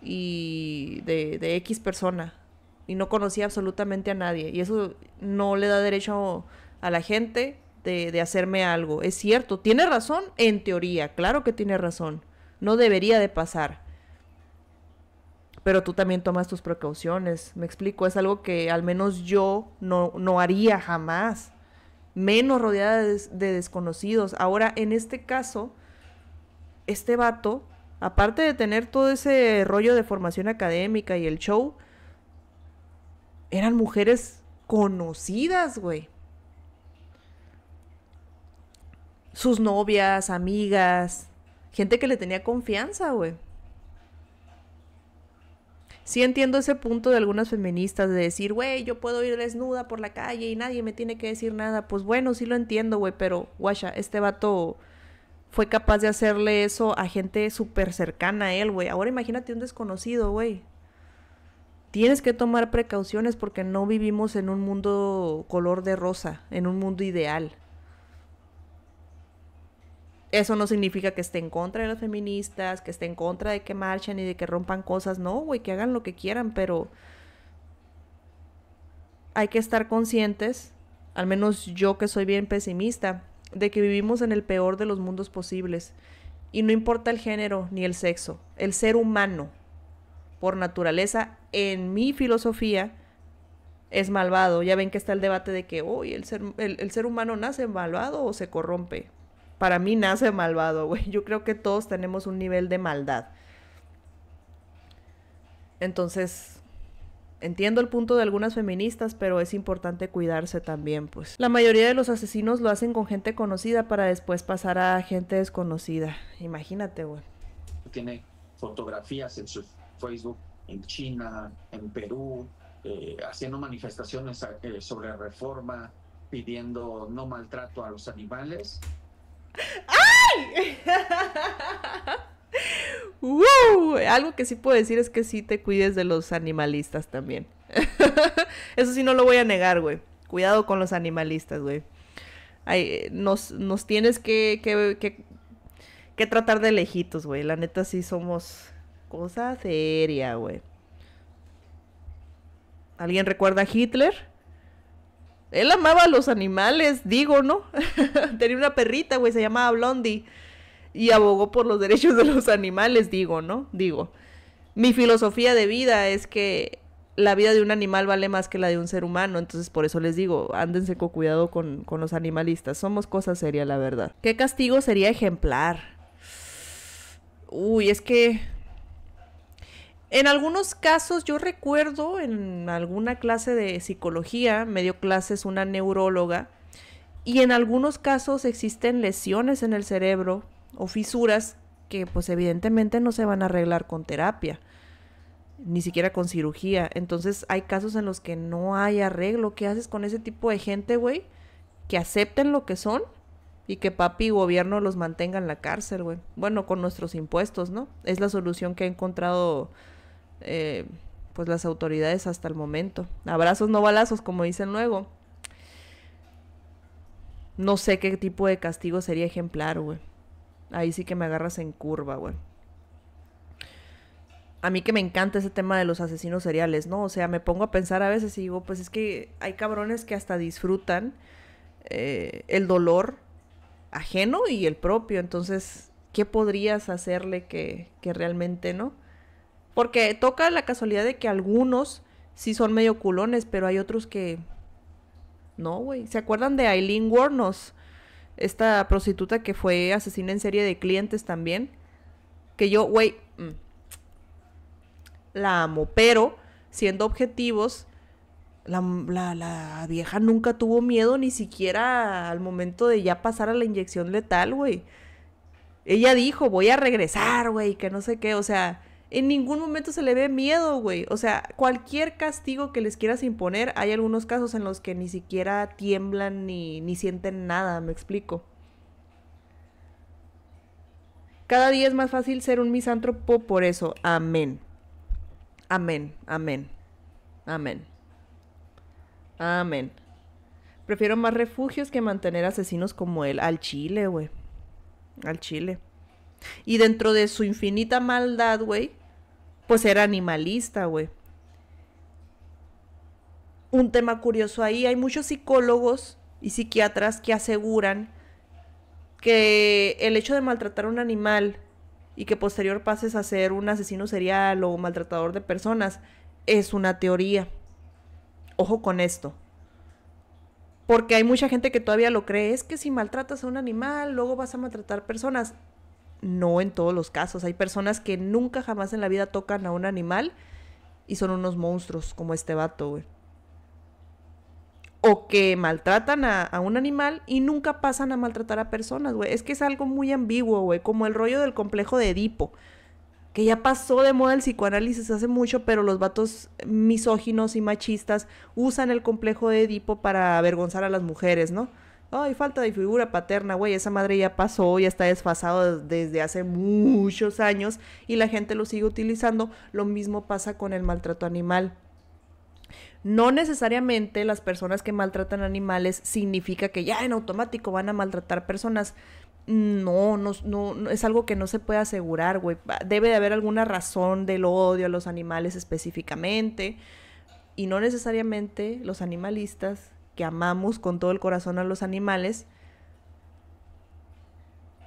Speaker 2: y de, de X persona y no conocía absolutamente a nadie. Y eso no le da derecho a la gente de, de hacerme algo. Es cierto, tiene razón en teoría, claro que tiene razón. No debería de pasar. Pero tú también tomas tus precauciones, me explico, es algo que al menos yo no, no haría jamás menos rodeada de, des- de desconocidos. Ahora, en este caso, este vato, aparte de tener todo ese rollo de formación académica y el show, eran mujeres conocidas, güey. Sus novias, amigas, gente que le tenía confianza, güey. Sí entiendo ese punto de algunas feministas de decir, güey, yo puedo ir desnuda por la calle y nadie me tiene que decir nada. Pues bueno, sí lo entiendo, güey, pero guacha, este vato fue capaz de hacerle eso a gente súper cercana a él, güey. Ahora imagínate un desconocido, güey. tienes que tomar precauciones porque no vivimos en un mundo color de rosa, en un mundo ideal. Eso no significa que esté en contra de las feministas, que esté en contra de que marchen y de que rompan cosas. No, güey, que hagan lo que quieran, pero hay que estar conscientes, al menos yo que soy bien pesimista, de que vivimos en el peor de los mundos posibles. Y no importa el género ni el sexo, el ser humano, por naturaleza, en mi filosofía, es malvado. Ya ven que está el debate de que, hoy el, ser, el ser humano nace malvado o se corrompe para mí nace malvado, güey. Yo creo que todos tenemos un nivel de maldad. Entonces, entiendo el punto de algunas feministas, pero es importante cuidarse también, pues. La mayoría de los asesinos lo hacen con gente conocida para después pasar a gente desconocida. Imagínate, güey.
Speaker 27: Tiene fotografías en su Facebook en China, en Perú, eh, haciendo manifestaciones eh, sobre reforma, pidiendo no maltrato a los animales
Speaker 2: ¡Ay! Algo que sí puedo decir es que sí te cuides de los animalistas también. Eso sí no lo voy a negar, güey. Cuidado con los animalistas, güey. nos, nos tienes que, que, que, tratar de lejitos, güey. La neta sí somos cosa seria, güey. ¿Alguien recuerda a Hitler? Él amaba a los animales, digo, ¿no? Tenía una perrita, güey, se llamaba Blondie. Y abogó por los derechos de los animales, digo, ¿no? Digo. Mi filosofía de vida es que la vida de un animal vale más que la de un ser humano. Entonces, por eso les digo, ándense con cuidado con, con los animalistas. Somos cosa seria, la verdad. ¿Qué castigo sería ejemplar? Uy, es que en algunos casos, yo recuerdo en alguna clase de psicología, me dio clases una neuróloga, y en algunos casos existen lesiones en el cerebro o fisuras que pues evidentemente no se van a arreglar con terapia, ni siquiera con cirugía. Entonces hay casos en los que no hay arreglo. ¿Qué haces con ese tipo de gente, güey? Que acepten lo que son y que papi y gobierno los mantenga en la cárcel, güey. Bueno, con nuestros impuestos, ¿no? Es la solución que ha encontrado eh, pues las autoridades hasta el momento. Abrazos, no balazos, como dicen luego. No sé qué tipo de castigo sería ejemplar, güey. Ahí sí que me agarras en curva, güey. A mí que me encanta ese tema de los asesinos seriales, ¿no? O sea, me pongo a pensar a veces y digo, pues es que hay cabrones que hasta disfrutan eh, el dolor ajeno y el propio. Entonces, ¿qué podrías hacerle que, que realmente, no? Porque toca la casualidad de que algunos sí son medio culones, pero hay otros que no, güey. ¿Se acuerdan de Eileen Warnos? Esta prostituta que fue asesina en serie de clientes también. Que yo, güey, mm, la amo, pero siendo objetivos, la, la, vieja nunca tuvo miedo ni siquiera al momento de ya pasar a la inyección letal, güey. Ella dijo, voy a regresar, güey, que no sé qué, o sea, en ningún momento se le ve miedo, güey. O sea, cualquier castigo que les quieras imponer, hay algunos casos en los que ni siquiera tiemblan ni, ni sienten nada, me explico. Cada día es más fácil ser un misántropo por eso. Amén. Amén, amén, amén. Amén. Prefiero más refugios que mantener asesinos como él. Al Chile, güey. Al Chile. Y dentro de su infinita maldad, güey, pues era animalista, güey. Un tema curioso ahí, hay muchos psicólogos y psiquiatras que aseguran que el hecho de maltratar a un animal y que posterior pases a ser un asesino serial o maltratador de personas es una teoría. Ojo con esto. Porque hay mucha gente que todavía lo cree. Es que si maltratas a un animal, luego vas a maltratar personas no en todos los casos. Hay personas que nunca jamás en la vida tocan a un animal y son unos monstruos, como este vato, güey. O que maltratan a, un animal y nunca pasan a maltratar a personas, güey. Es que es algo muy ambiguo, güey. Como el rollo del complejo de Edipo. Que ya pasó de moda el psicoanálisis hace mucho, pero los vatos misóginos y machistas usan el complejo de Edipo para avergonzar a las mujeres, ¿no? Ay, falta de figura paterna, güey, esa madre ya pasó, ya está desfasado desde hace muchos años y la gente lo sigue utilizando. Lo mismo pasa con el maltrato animal. No necesariamente las personas que maltratan animales significa que ya en automático van a maltratar personas. No, no, no, es algo que no se puede asegurar, güey. Debe de haber alguna razón del odio a los animales específicamente. Y no necesariamente los animalistas que amamos con todo el corazón a los animales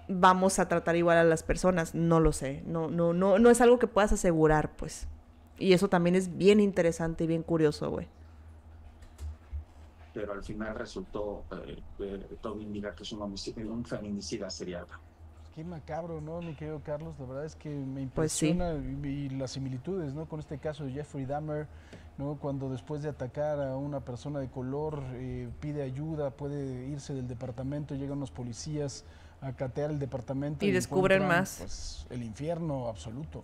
Speaker 2: vamos a tratar igual a las personas. No lo sé. No, no, no, no es algo que puedas asegurar, pues. Y eso también es bien interesante y bien curioso, güey.
Speaker 27: pero al final resultó eh, eh, todo indica que es un homicidio, un feminicida serial.
Speaker 26: Qué macabro, ¿no, mi querido Carlos? La verdad es que me
Speaker 2: Pues sí.
Speaker 26: impresiona y, y las similitudes, ¿no? Con este caso de Jeffrey Dahmer, ¿no? Cuando después de atacar a una persona de color eh, pide ayuda, puede irse del departamento, llegan los policías a catear el departamento
Speaker 2: Y descubren
Speaker 26: encuentran,
Speaker 2: más.
Speaker 26: Pues, el infierno absoluto.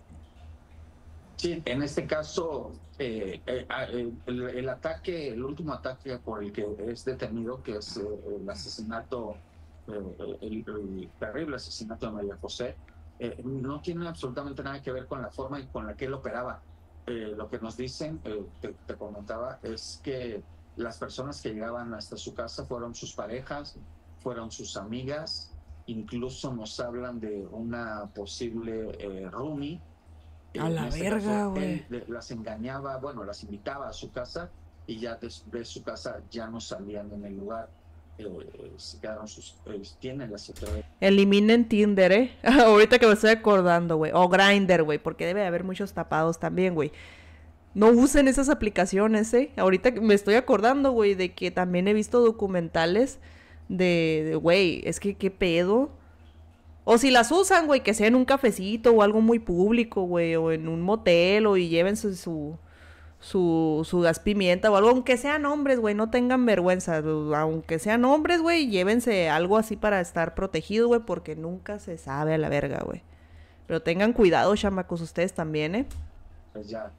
Speaker 27: Sí, en este caso, eh, eh, ah, eh, el, el ataque, el último ataque por el que es detenido, que es eh, el asesinato, eh, el, el terrible asesinato de María José, eh, no tiene absolutamente nada que ver con la forma y con la que él operaba. Eh, lo que nos dicen, eh, te, te comentaba, es que las personas que llegaban hasta su casa fueron sus parejas, fueron sus amigas, incluso nos hablan de una posible eh, roomie
Speaker 2: A
Speaker 27: en
Speaker 2: la
Speaker 27: este
Speaker 2: verga, güey.
Speaker 27: las engañaba, bueno, las invitaba a su casa y ya de, de su casa ya no salían en el lugar. Autoridades.
Speaker 2: Eliminen Tinder, ¿eh? Ahorita que me estoy acordando, güey. O Grindr, güey, porque debe haber muchos tapados también, güey. No usen esas aplicaciones, ¿eh? Ahorita que me estoy acordando, güey, de que también he visto documentales de, de, güey, es que qué pedo. O si las usan, güey, que sea en un cafecito o algo muy público, güey, o en un motel, o y lleven su, su, su, su gas pimienta o algo, aunque sean hombres, güey, no tengan vergüenza, aunque sean hombres, güey, llévense algo así para estar protegidos, güey, porque nunca se sabe a la verga, güey. Pero tengan cuidado, chamacos, ustedes también, ¿eh?
Speaker 27: pues ya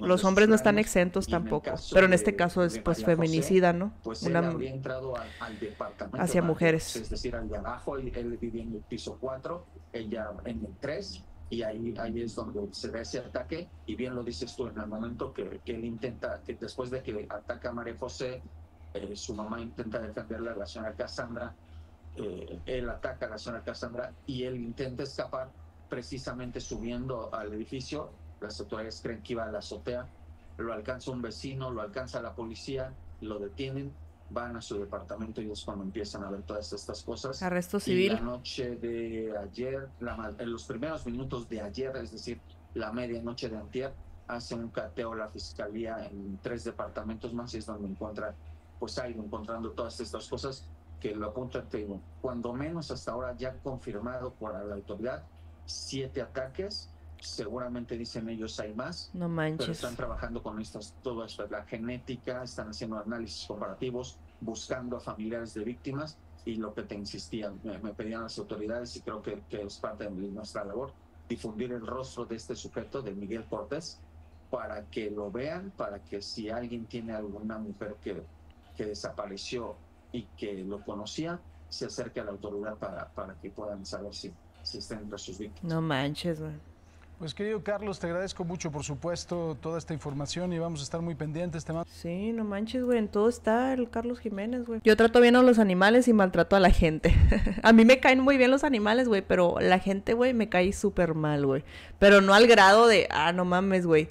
Speaker 2: Los hombres no están exentos tampoco, pero en
Speaker 27: de-
Speaker 2: este caso es pues
Speaker 27: José,
Speaker 2: feminicida, ¿no?
Speaker 27: Pues
Speaker 2: Una-
Speaker 27: él habría entrado al, al departamento
Speaker 2: Hacia
Speaker 27: de
Speaker 2: mujeres.
Speaker 27: Es decir, al de abajo, él, él vivía en el piso 4, ella en el 3, y ahí, ahí es donde se da ese ataque. Y bien lo dices tú, en el momento que, que él intenta, que después de que ataca a María José, eh, su mamá intenta defenderla a la señora Cassandra, eh, él ataca a la señora Cassandra y él intenta escapar precisamente subiendo al edificio. Las autoridades creen que iba a la azotea, lo alcanza un vecino, lo alcanza la policía, lo detienen, van a su departamento y es cuando empiezan a ver todas estas cosas.
Speaker 2: Arresto
Speaker 27: Y
Speaker 2: civil.
Speaker 27: la noche de ayer, la en los primeros minutos de ayer, es decir, la medianoche de antier, hace un cateo la fiscalía en tres departamentos más y es donde encuentra, pues ha ido encontrando todas estas cosas que lo apuntan, te digo, cuando menos hasta ahora ya confirmado por la autoridad, siete ataques, seguramente dicen ellos hay más,
Speaker 2: No
Speaker 27: pero
Speaker 2: manches.
Speaker 27: están trabajando con estas, todo esto, la genética, están haciendo análisis comparativos, buscando a familiares de víctimas y lo que te insistían, me, me pedían las autoridades y creo que, que es parte de nuestra labor, difundir el rostro de este sujeto, de Miguel Cortés, para que lo vean, para que si alguien tiene alguna mujer que, que desapareció y que lo conocía, se acerque a la autoridad para, para que puedan saber si, si está entre sus víctimas.
Speaker 2: No manches, güey.
Speaker 26: Pues querido Carlos, te agradezco mucho, por supuesto, toda esta información y vamos a estar muy pendientes. Te
Speaker 2: Sí, no manches, güey. En todo está el Carlos Jiménez, güey. Yo trato bien a los animales y maltrato a la gente. a mí me caen muy bien los animales, güey, pero la gente, güey, me cae súper mal, güey. Pero no al grado de, ah, no mames, güey.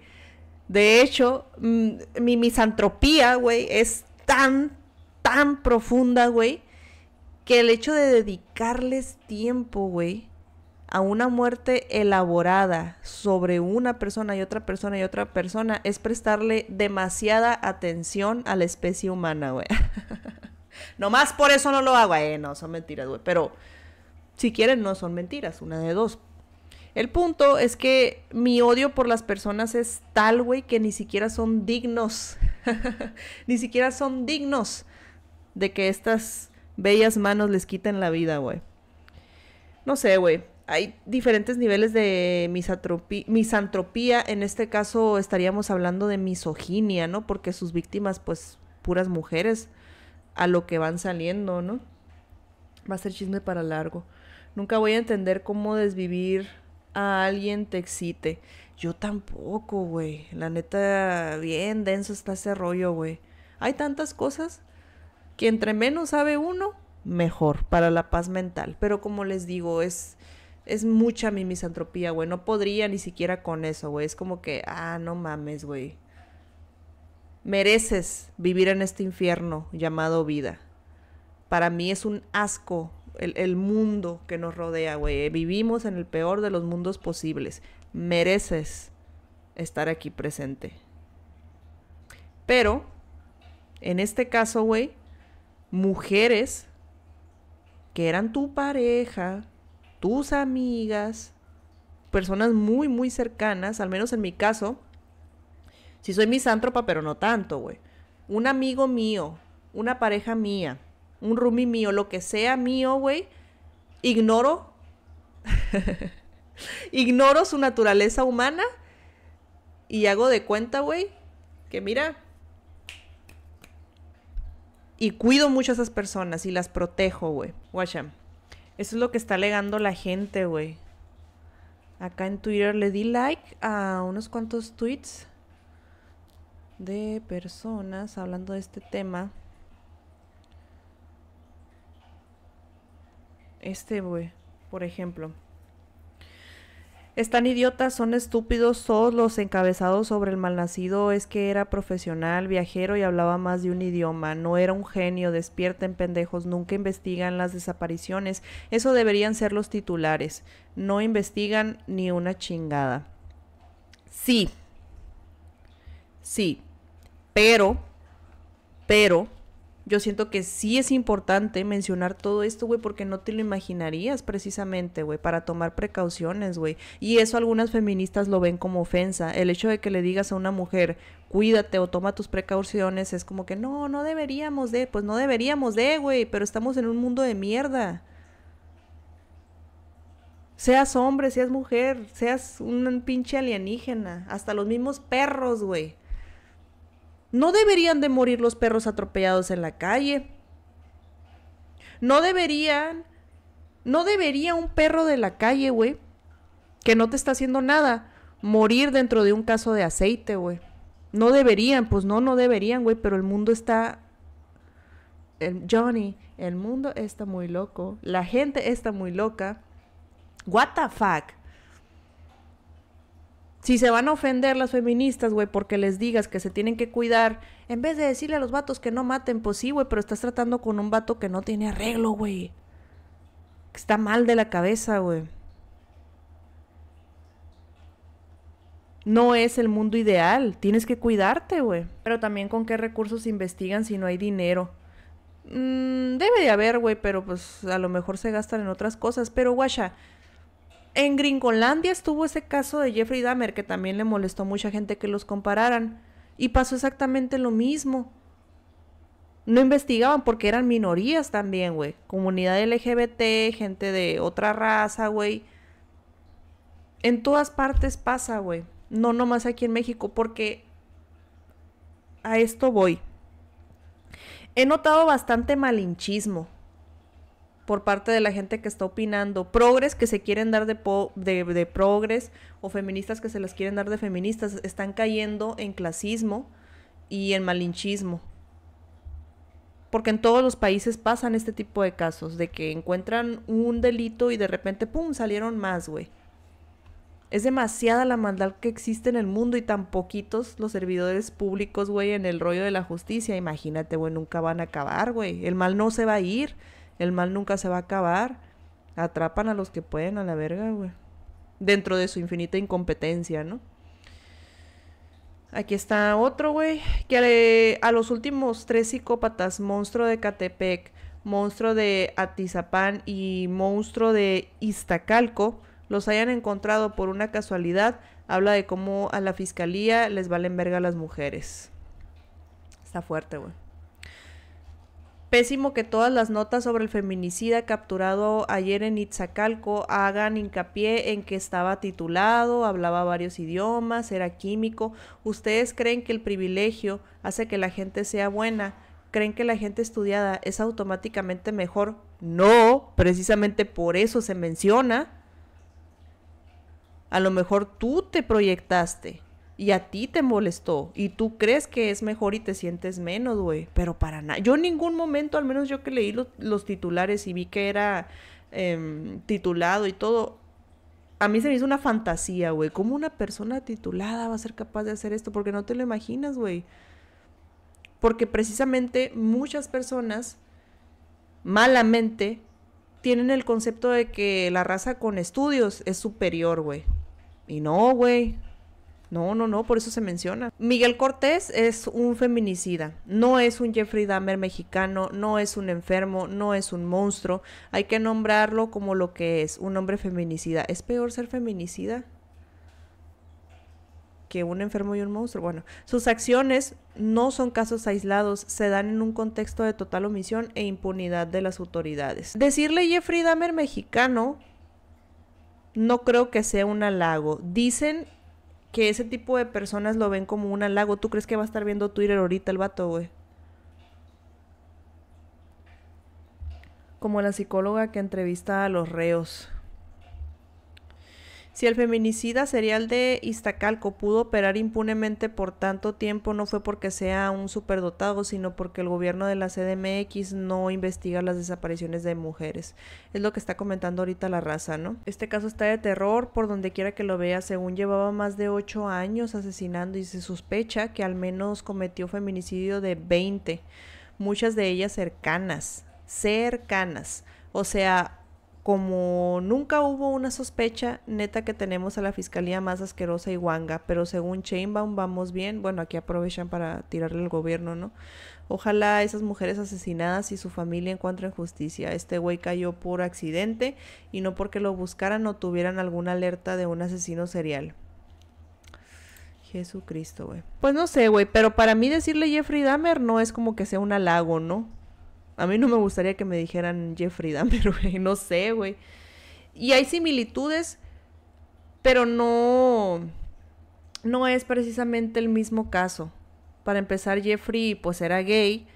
Speaker 2: De hecho, mm, mi misantropía, güey, es tan, tan profunda, güey, que el hecho de dedicarles tiempo, güey, a una muerte elaborada sobre una persona y otra persona y otra persona es prestarle demasiada atención a la especie humana, güey. Nomás por eso no lo hago, eh, no, son mentiras, güey. Pero si quieren, no son mentiras, una de dos. El punto es que mi odio por las personas es tal, güey, que ni siquiera son dignos. ni siquiera son dignos de que estas bellas manos les quiten la vida, güey. No sé, güey. Hay diferentes niveles de misantropía. En este caso estaríamos hablando de misoginia, ¿no? Porque sus víctimas, pues, puras mujeres, a lo que van saliendo, ¿no? Va a ser chisme para largo. Nunca voy a entender cómo desvivir a alguien te excite. Yo tampoco, güey. La neta, bien denso está ese rollo, güey. Hay tantas cosas que entre menos sabe uno, mejor para la paz mental. Pero como les digo, es, es mucha mi misantropía, güey. No podría ni siquiera con eso, güey. Es como que, ah, no mames, güey. Mereces vivir en este infierno llamado vida. Para mí es un asco el, el mundo que nos rodea, güey. Vivimos en el peor de los mundos posibles. Mereces estar aquí presente. Pero, en este caso, güey, mujeres que eran tu pareja, tus amigas, personas muy, muy cercanas, al menos en mi caso, si soy misántropa, pero no tanto, güey. Un amigo mío, una pareja mía, un roomie mío, lo que sea mío, güey, ignoro, ignoro su naturaleza humana y hago de cuenta, güey, que mira, y cuido mucho a esas personas y las protejo, güey. Guacham. Eso es lo que está alegando la gente, güey. Acá en Twitter le di like a unos cuantos tweets de personas hablando de este tema. Este, güey, por ejemplo. Están idiotas, son estúpidos todos los encabezados sobre el malnacido. Es que era profesional, viajero y hablaba más de un idioma. No era un genio, despierten pendejos, nunca investigan las desapariciones. Eso deberían ser los titulares. No investigan ni una chingada. Sí. Sí. Pero, pero, yo siento que sí es importante mencionar todo esto, güey, porque no te lo imaginarías precisamente, güey, para tomar precauciones, güey. Y eso algunas feministas lo ven como ofensa. El hecho de que le digas a una mujer, cuídate o toma tus precauciones, es como que no, no deberíamos de, pues no deberíamos de, güey, pero estamos en un mundo de mierda. Seas hombre, seas mujer, seas un pinche alienígena, hasta los mismos perros, güey. No deberían de morir los perros atropellados en la calle. No deberían, no debería un perro de la calle, güey, que no te está haciendo nada, morir dentro de un caso de aceite, güey. No deberían, pues no, no deberían, güey, pero el mundo está... El Johnny, el mundo está muy loco, la gente está muy loca. What the fuck? Si se van a ofender las feministas, güey, porque les digas que se tienen que cuidar, en vez de decirle a los vatos que no maten, pues sí, güey, pero estás tratando con un vato que no tiene arreglo, güey. Que está mal de la cabeza, güey. No es el mundo ideal, tienes que cuidarte, güey. Pero también con qué recursos investigan si no hay dinero. Mm, debe de haber, güey, pero pues a lo mejor se gastan en otras cosas. Pero, guacha, en Gringolandia estuvo ese caso de Jeffrey Dahmer que también le molestó mucha gente que los compararan. Y pasó exactamente lo mismo. No investigaban porque eran minorías también, güey. Comunidad LGBT, gente de otra raza, güey. En todas partes pasa, güey. No nomás aquí en México, porque a esto voy. He notado bastante malinchismo por parte de la gente que está opinando, progres que se quieren dar de, progres o feministas que se las quieren dar de feministas, están cayendo en clasismo y en malinchismo. Porque en todos los países pasan este tipo de casos, de que encuentran un delito y de repente, ¡pum!, salieron más, güey. Es demasiada la maldad que existe en el mundo y tan poquitos los servidores públicos, güey, en el rollo de la justicia. Imagínate, güey, nunca van a acabar, güey. El mal no se va a ir. El mal nunca se va a acabar. Atrapan a los que pueden a la verga, güey. Dentro de su infinita incompetencia, ¿no? Aquí está otro, güey. Que a, los últimos tres psicópatas, monstruo de Catepec, monstruo de Atizapán y monstruo de Iztacalco, los hayan encontrado por una casualidad, habla de cómo a la fiscalía les valen verga las mujeres. Está fuerte, güey. Pésimo que todas las notas sobre el feminicida capturado ayer en Itzacalco hagan hincapié en que estaba titulado, hablaba varios idiomas, era químico. ¿Ustedes creen que el privilegio hace que la gente sea buena? ¿Creen que la gente estudiada es automáticamente mejor? No, precisamente por eso se menciona. A lo mejor tú te proyectaste y a ti te molestó y tú crees que es mejor y te sientes menos, güey. Pero para nada. Yo en ningún momento, al menos yo que leí los, titulares y vi que era em, titulado y todo, a mí se me hizo una fantasía, güey. ¿Cómo una persona titulada va a ser capaz de hacer esto? Porque no te lo imaginas, güey. Porque precisamente muchas personas malamente tienen el concepto de que la raza con estudios es superior, güey. Y no, güey. No, no, no, por eso se menciona. Miguel Cortés es un feminicida, no es un Jeffrey Dahmer mexicano, no es un enfermo, no es un monstruo. Hay que nombrarlo como lo que es, un hombre feminicida. ¿Es peor ser feminicida? que un enfermo y un monstruo. Bueno, sus acciones no son casos aislados, se dan en un contexto de total omisión e impunidad de las autoridades. Decirle Jeffrey Dahmer mexicano no creo que sea un halago. Dicen que ese tipo de personas lo ven como un halago. ¿Tú crees que va a estar viendo Twitter ahorita el vato, güey? Como la psicóloga que entrevista a los reos. Si el feminicida serial de Iztacalco pudo operar impunemente por tanto tiempo, no fue porque sea un superdotado, sino porque el gobierno de la CDMX no investiga las desapariciones de mujeres. Es lo que está comentando ahorita la raza, ¿no? Este caso está de terror por donde quiera que lo vea, según llevaba más de 8 años asesinando y se sospecha que al menos cometió feminicidio de 20, muchas de ellas cercanas, cercanas. O sea, como nunca hubo una sospecha, neta que tenemos a la fiscalía más asquerosa y guanga, pero según Chainbaum vamos bien, bueno, aquí aprovechan para tirarle al gobierno, ¿no? Ojalá esas mujeres asesinadas y su familia encuentren justicia. Este güey cayó por accidente y no porque lo buscaran o tuvieran alguna alerta de un asesino serial. Jesucristo, güey. Pues no sé, güey, pero para mí decirle Jeffrey Dahmer no es como que sea un halago, ¿no? A mí no me gustaría que me dijeran Jeffrey Dahmer, güey. No sé, güey. Y hay similitudes, pero no. No es precisamente el mismo caso. Para empezar, Jeffrey, pues era gay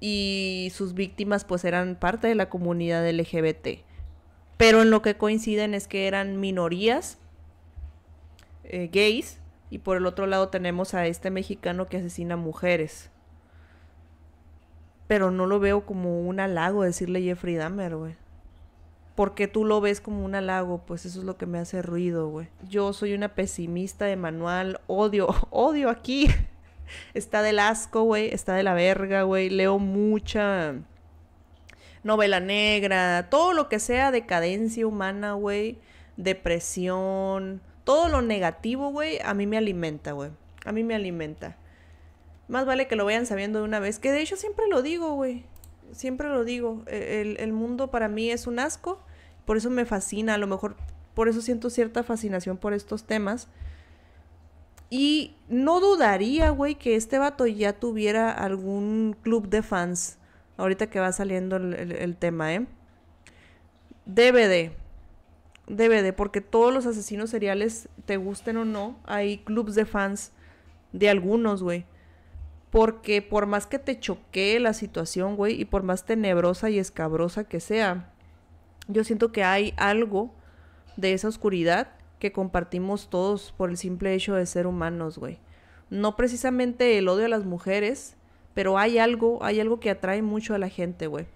Speaker 2: y sus víctimas, pues eran parte de la comunidad LGBT. Pero en lo que coinciden es que eran minorías eh, gays y por el otro lado tenemos a este mexicano que asesina mujeres pero no lo veo como un halago decirle Jeffrey Dahmer, güey. Porque tú lo ves como un halago, pues eso es lo que me hace ruido, güey. Yo soy una pesimista de manual, odio, odio aquí. está del asco, güey, está de la verga, güey. Leo mucha novela negra, todo lo que sea decadencia humana, güey, depresión, todo lo negativo, güey, a mí me alimenta, güey. A mí me alimenta. Más vale que lo vayan sabiendo de una vez. Que de hecho siempre lo digo, güey. Siempre lo digo. E, el, mundo para mí es un asco. Por eso me fascina. A lo mejor por eso siento cierta fascinación por estos temas. Y no dudaría, güey, que este vato ya tuviera algún club de fans. Ahorita que va saliendo el, el tema, ¿eh? Debe de, porque todos los asesinos seriales, te gusten o no, hay clubs de fans de algunos, güey. Porque por más que te choquee la situación, güey, y por más tenebrosa y escabrosa que sea, yo siento que hay algo de esa oscuridad que compartimos todos por el simple hecho de ser humanos, güey. No precisamente el odio a las mujeres, pero hay algo, hay algo que atrae mucho a la gente, güey.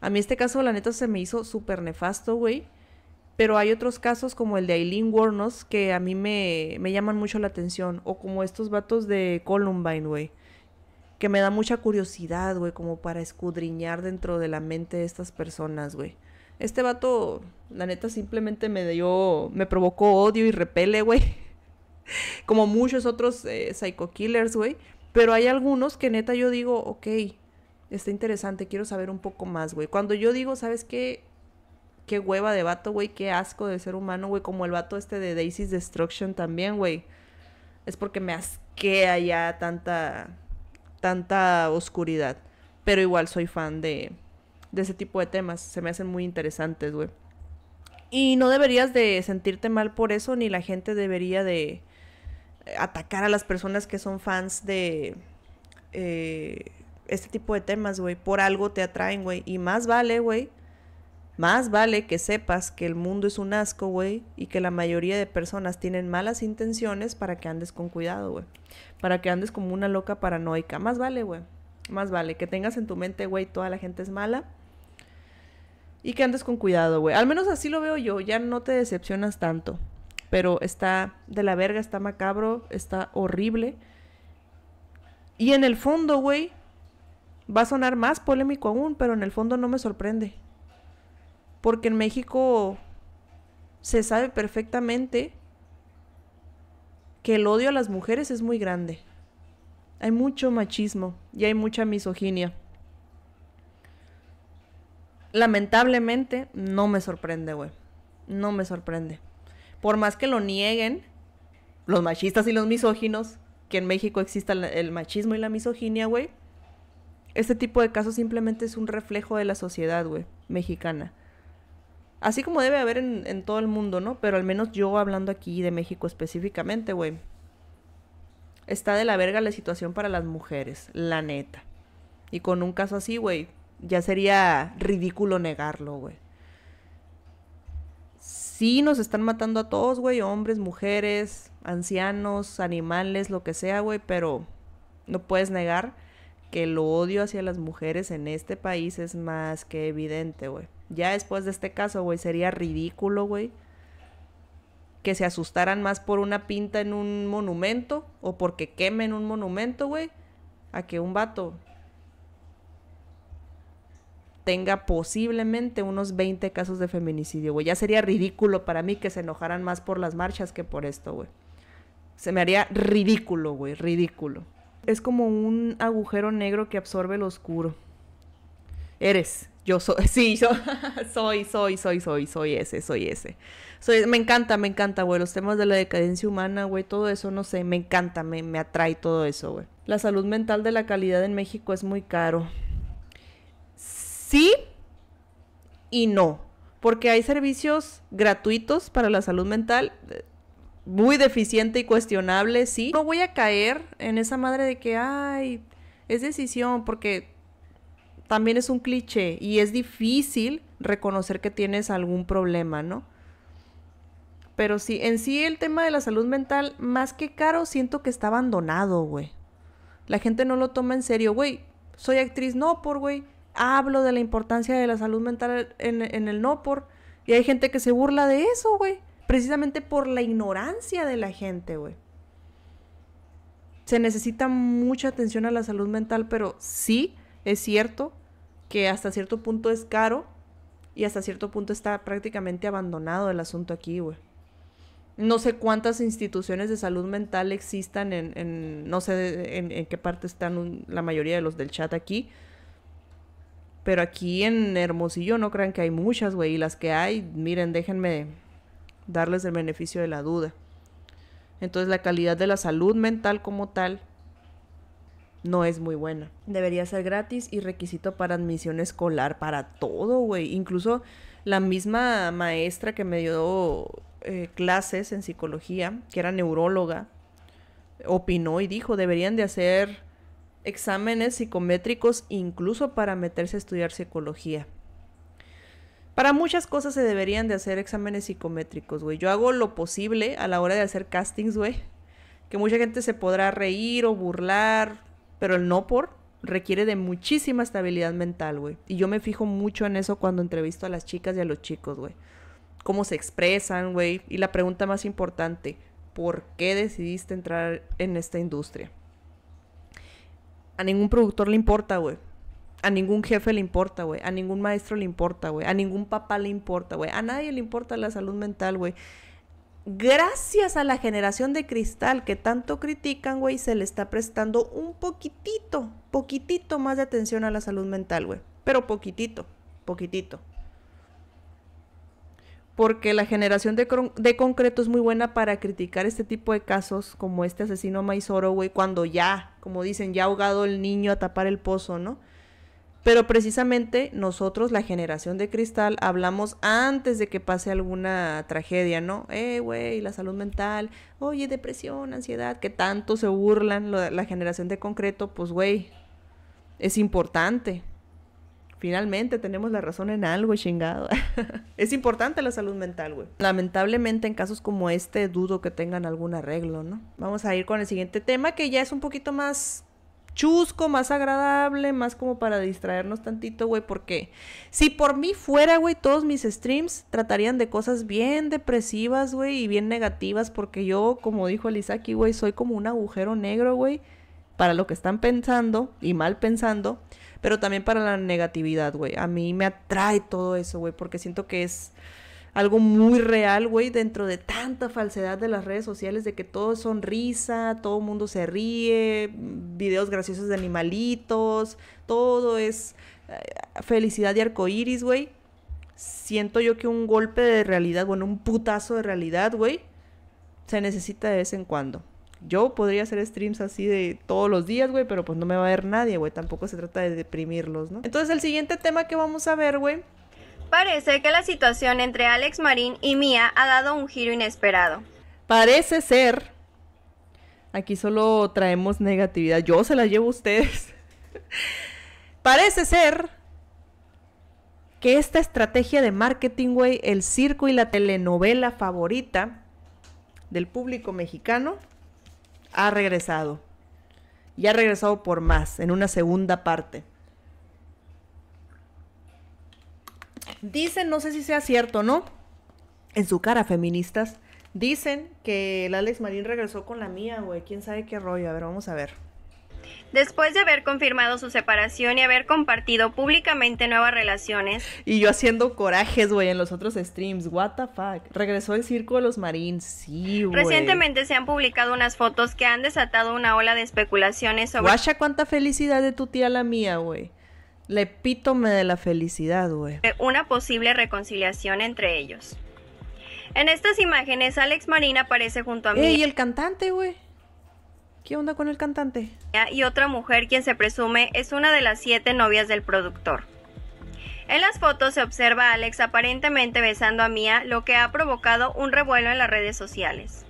Speaker 2: A mí este caso, la neta, se me hizo súper nefasto, güey. Pero hay otros casos como el de Aileen Warnos que a mí me, me llaman mucho la atención. O como estos vatos de Columbine, güey que me da mucha curiosidad, güey, como para escudriñar dentro de la mente de estas personas, güey. Este vato, la neta, simplemente me dio, me provocó odio y repele, güey. como muchos otros eh, psycho killers, güey. Pero hay algunos que neta yo digo, ok, está interesante, quiero saber un poco más, güey. Cuando yo digo, ¿sabes qué? Qué hueva de vato, güey, qué asco de ser humano, güey, como el vato este de Daisy's Destruction también, güey. Es porque me asquea ya tanta tanta oscuridad. Pero igual soy fan de, de ese tipo de temas. Se me hacen muy interesantes, güey. Y no deberías de sentirte mal por eso, ni la gente debería de atacar a las personas que son fans de eh, este tipo de temas, güey. Por algo te atraen, güey. Y más vale, güey. Más vale que sepas que el mundo es un asco, güey, y que la mayoría de personas tienen malas intenciones para que andes con cuidado, güey. Para que andes como una loca paranoica. Más vale, güey. Más vale que tengas en tu mente, güey, toda la gente es mala. Y que andes con cuidado, güey. Al menos así lo veo yo. Ya no te decepcionas tanto. Pero está de la verga, está macabro, está horrible. Y en el fondo, güey, va a sonar más polémico aún, pero en el fondo no me sorprende. Porque en México se sabe perfectamente que el odio a las mujeres es muy grande. Hay mucho machismo y hay mucha misoginia. Lamentablemente no me sorprende, güey. No me sorprende. Por más que lo nieguen los machistas y los misóginos, que en México exista el- machismo y la misoginia, güey. Este tipo de casos simplemente es un reflejo de la sociedad, güey, mexicana. Así como debe haber en, todo el mundo, ¿no? Pero al menos yo hablando aquí de México específicamente, güey. Está de la verga la situación para las mujeres, la neta. Y con un caso así, güey, ya sería ridículo negarlo, güey. Sí nos están matando a todos, güey, hombres, mujeres, ancianos, animales, lo que sea, güey, pero no puedes negar que el odio hacia las mujeres en este país es más que evidente, güey. Ya después de este caso, güey, sería ridículo, güey, que se asustaran más por una pinta en un monumento o porque quemen un monumento, güey, a que un vato tenga posiblemente unos 20 casos de feminicidio, güey. Ya sería ridículo para mí que se enojaran más por las marchas que por esto, güey. Se me haría ridículo, güey, ridículo. Es como un agujero negro que absorbe lo oscuro. Eres. Yo soy. Sí, yo soy, soy, soy, soy, soy ese, soy ese. Soy, me encanta, me encanta, güey. Los temas de la decadencia humana, güey. Todo eso, no sé, me encanta, me, me atrae todo eso, güey. La salud mental de la calidad en México es muy caro. Sí y no. Porque hay servicios gratuitos para la salud mental. eh, Muy deficiente y cuestionable, sí. No voy a caer en esa madre de que, ay, es decisión, porque también es un cliché y es difícil reconocer que tienes algún problema, ¿no? Pero sí, en sí el tema de la salud mental, más que caro, siento que está abandonado, güey. La gente no lo toma en serio, güey. Soy actriz, no por, güey. Hablo de la importancia de la salud mental en, el no por. Y hay gente que se burla de eso, güey. Precisamente por la ignorancia de la gente, güey. Se necesita mucha atención a la salud mental, pero sí es cierto que hasta cierto punto es caro y hasta cierto punto está prácticamente abandonado el asunto aquí, güey. No sé cuántas instituciones de salud mental existan en, no sé en, en qué parte están la mayoría de los del chat aquí, pero aquí en Hermosillo no crean que hay muchas, güey, y las que hay, miren, déjenme darles el beneficio de la duda. Entonces la calidad de la salud mental como tal no es muy buena. Debería ser gratis y requisito para admisión escolar, para todo, güey. Incluso la misma maestra que me dio eh, clases en psicología, que era neuróloga, opinó y dijo, deberían de hacer exámenes psicométricos incluso para meterse a estudiar psicología. Para muchas cosas se deberían de hacer exámenes psicométricos, güey. Yo hago lo posible a la hora de hacer castings, güey. Que mucha gente se podrá reír o burlar, pero el no por requiere de muchísima estabilidad mental, güey. Y yo me fijo mucho en eso cuando entrevisto a las chicas y a los chicos, güey. Cómo se expresan, güey. Y la pregunta más importante, ¿por qué decidiste entrar en esta industria? A ningún productor le importa, güey. A ningún jefe le importa, güey. A ningún maestro le importa, güey. A ningún papá le importa, güey. A nadie le importa la salud mental, güey. Gracias a la generación de cristal que tanto critican, güey, se le está prestando un poquitito, poquitito más de atención a la salud mental, güey. Pero poquitito, poquitito. Porque la generación de, concreto es muy buena para criticar este tipo de casos, como este asesino Maizoro, güey, cuando ya, como dicen, ya ahogado el niño a tapar el pozo, ¿no? Pero precisamente nosotros, la generación de cristal, hablamos antes de que pase alguna tragedia, ¿no? Eh, güey, la salud mental, oye, depresión, ansiedad, que tanto se burlan la generación de concreto, pues, güey, es importante. Finalmente tenemos la razón en algo, chingado. es importante la salud mental, güey. Lamentablemente en casos como este dudo que tengan algún arreglo, ¿no? Vamos a ir con el siguiente tema que ya es un poquito más chusco, más agradable, más como para distraernos tantito, güey, porque si por mí fuera, güey, todos mis streams tratarían de cosas bien depresivas, güey, y bien negativas, porque yo, como dijo Elisaki, güey, soy como un agujero negro, güey, para lo que están pensando y mal pensando pero también para la negatividad, güey. A mí me atrae todo eso, güey, porque siento que es algo muy real, güey, dentro de tanta falsedad de las redes sociales, de que todo es sonrisa, todo el mundo se ríe, videos graciosos de animalitos, todo es eh, felicidad y arcoíris, güey. Siento yo que un golpe de realidad, bueno, un putazo de realidad, güey, se necesita de vez en cuando. Yo podría hacer streams así de todos los días, güey, pero pues no me va a ver nadie, güey. Tampoco se trata de deprimirlos, ¿no? Entonces el siguiente tema que vamos a ver, güey.
Speaker 28: Parece que la situación entre Alex Marín y Mía ha dado un giro inesperado.
Speaker 2: Parece ser. Aquí solo traemos negatividad. Yo se la llevo a ustedes. Parece ser que esta estrategia de marketing, el circo y la telenovela favorita del público mexicano ha regresado. Y ha regresado por más, en una segunda parte. Dicen, no sé si sea cierto, ¿no? En su cara, feministas. Dicen que el Alex Marín regresó con la mía, güey. ¿Quién sabe qué rollo? A ver, vamos a ver.
Speaker 28: Después de haber confirmado su separación y haber compartido públicamente nuevas relaciones.
Speaker 2: Y yo haciendo corajes, güey, en los otros streams. What the fuck. Regresó el circo de los marines. Sí, güey.
Speaker 28: Recientemente se han publicado unas fotos que han desatado una ola de especulaciones sobre.
Speaker 2: Guacha, cuánta felicidad de tu tía la mía, güey. Le epítome de la felicidad, güey.
Speaker 28: Una posible reconciliación entre ellos. En estas imágenes, Alex Marín aparece junto a mí.
Speaker 2: ¿Y el cantante, güey? ¿Qué onda con el cantante?
Speaker 28: Y otra mujer quien se presume es una de las siete novias del productor. En las fotos se observa a Alex aparentemente besando a Mia, lo que ha provocado un revuelo en las redes sociales.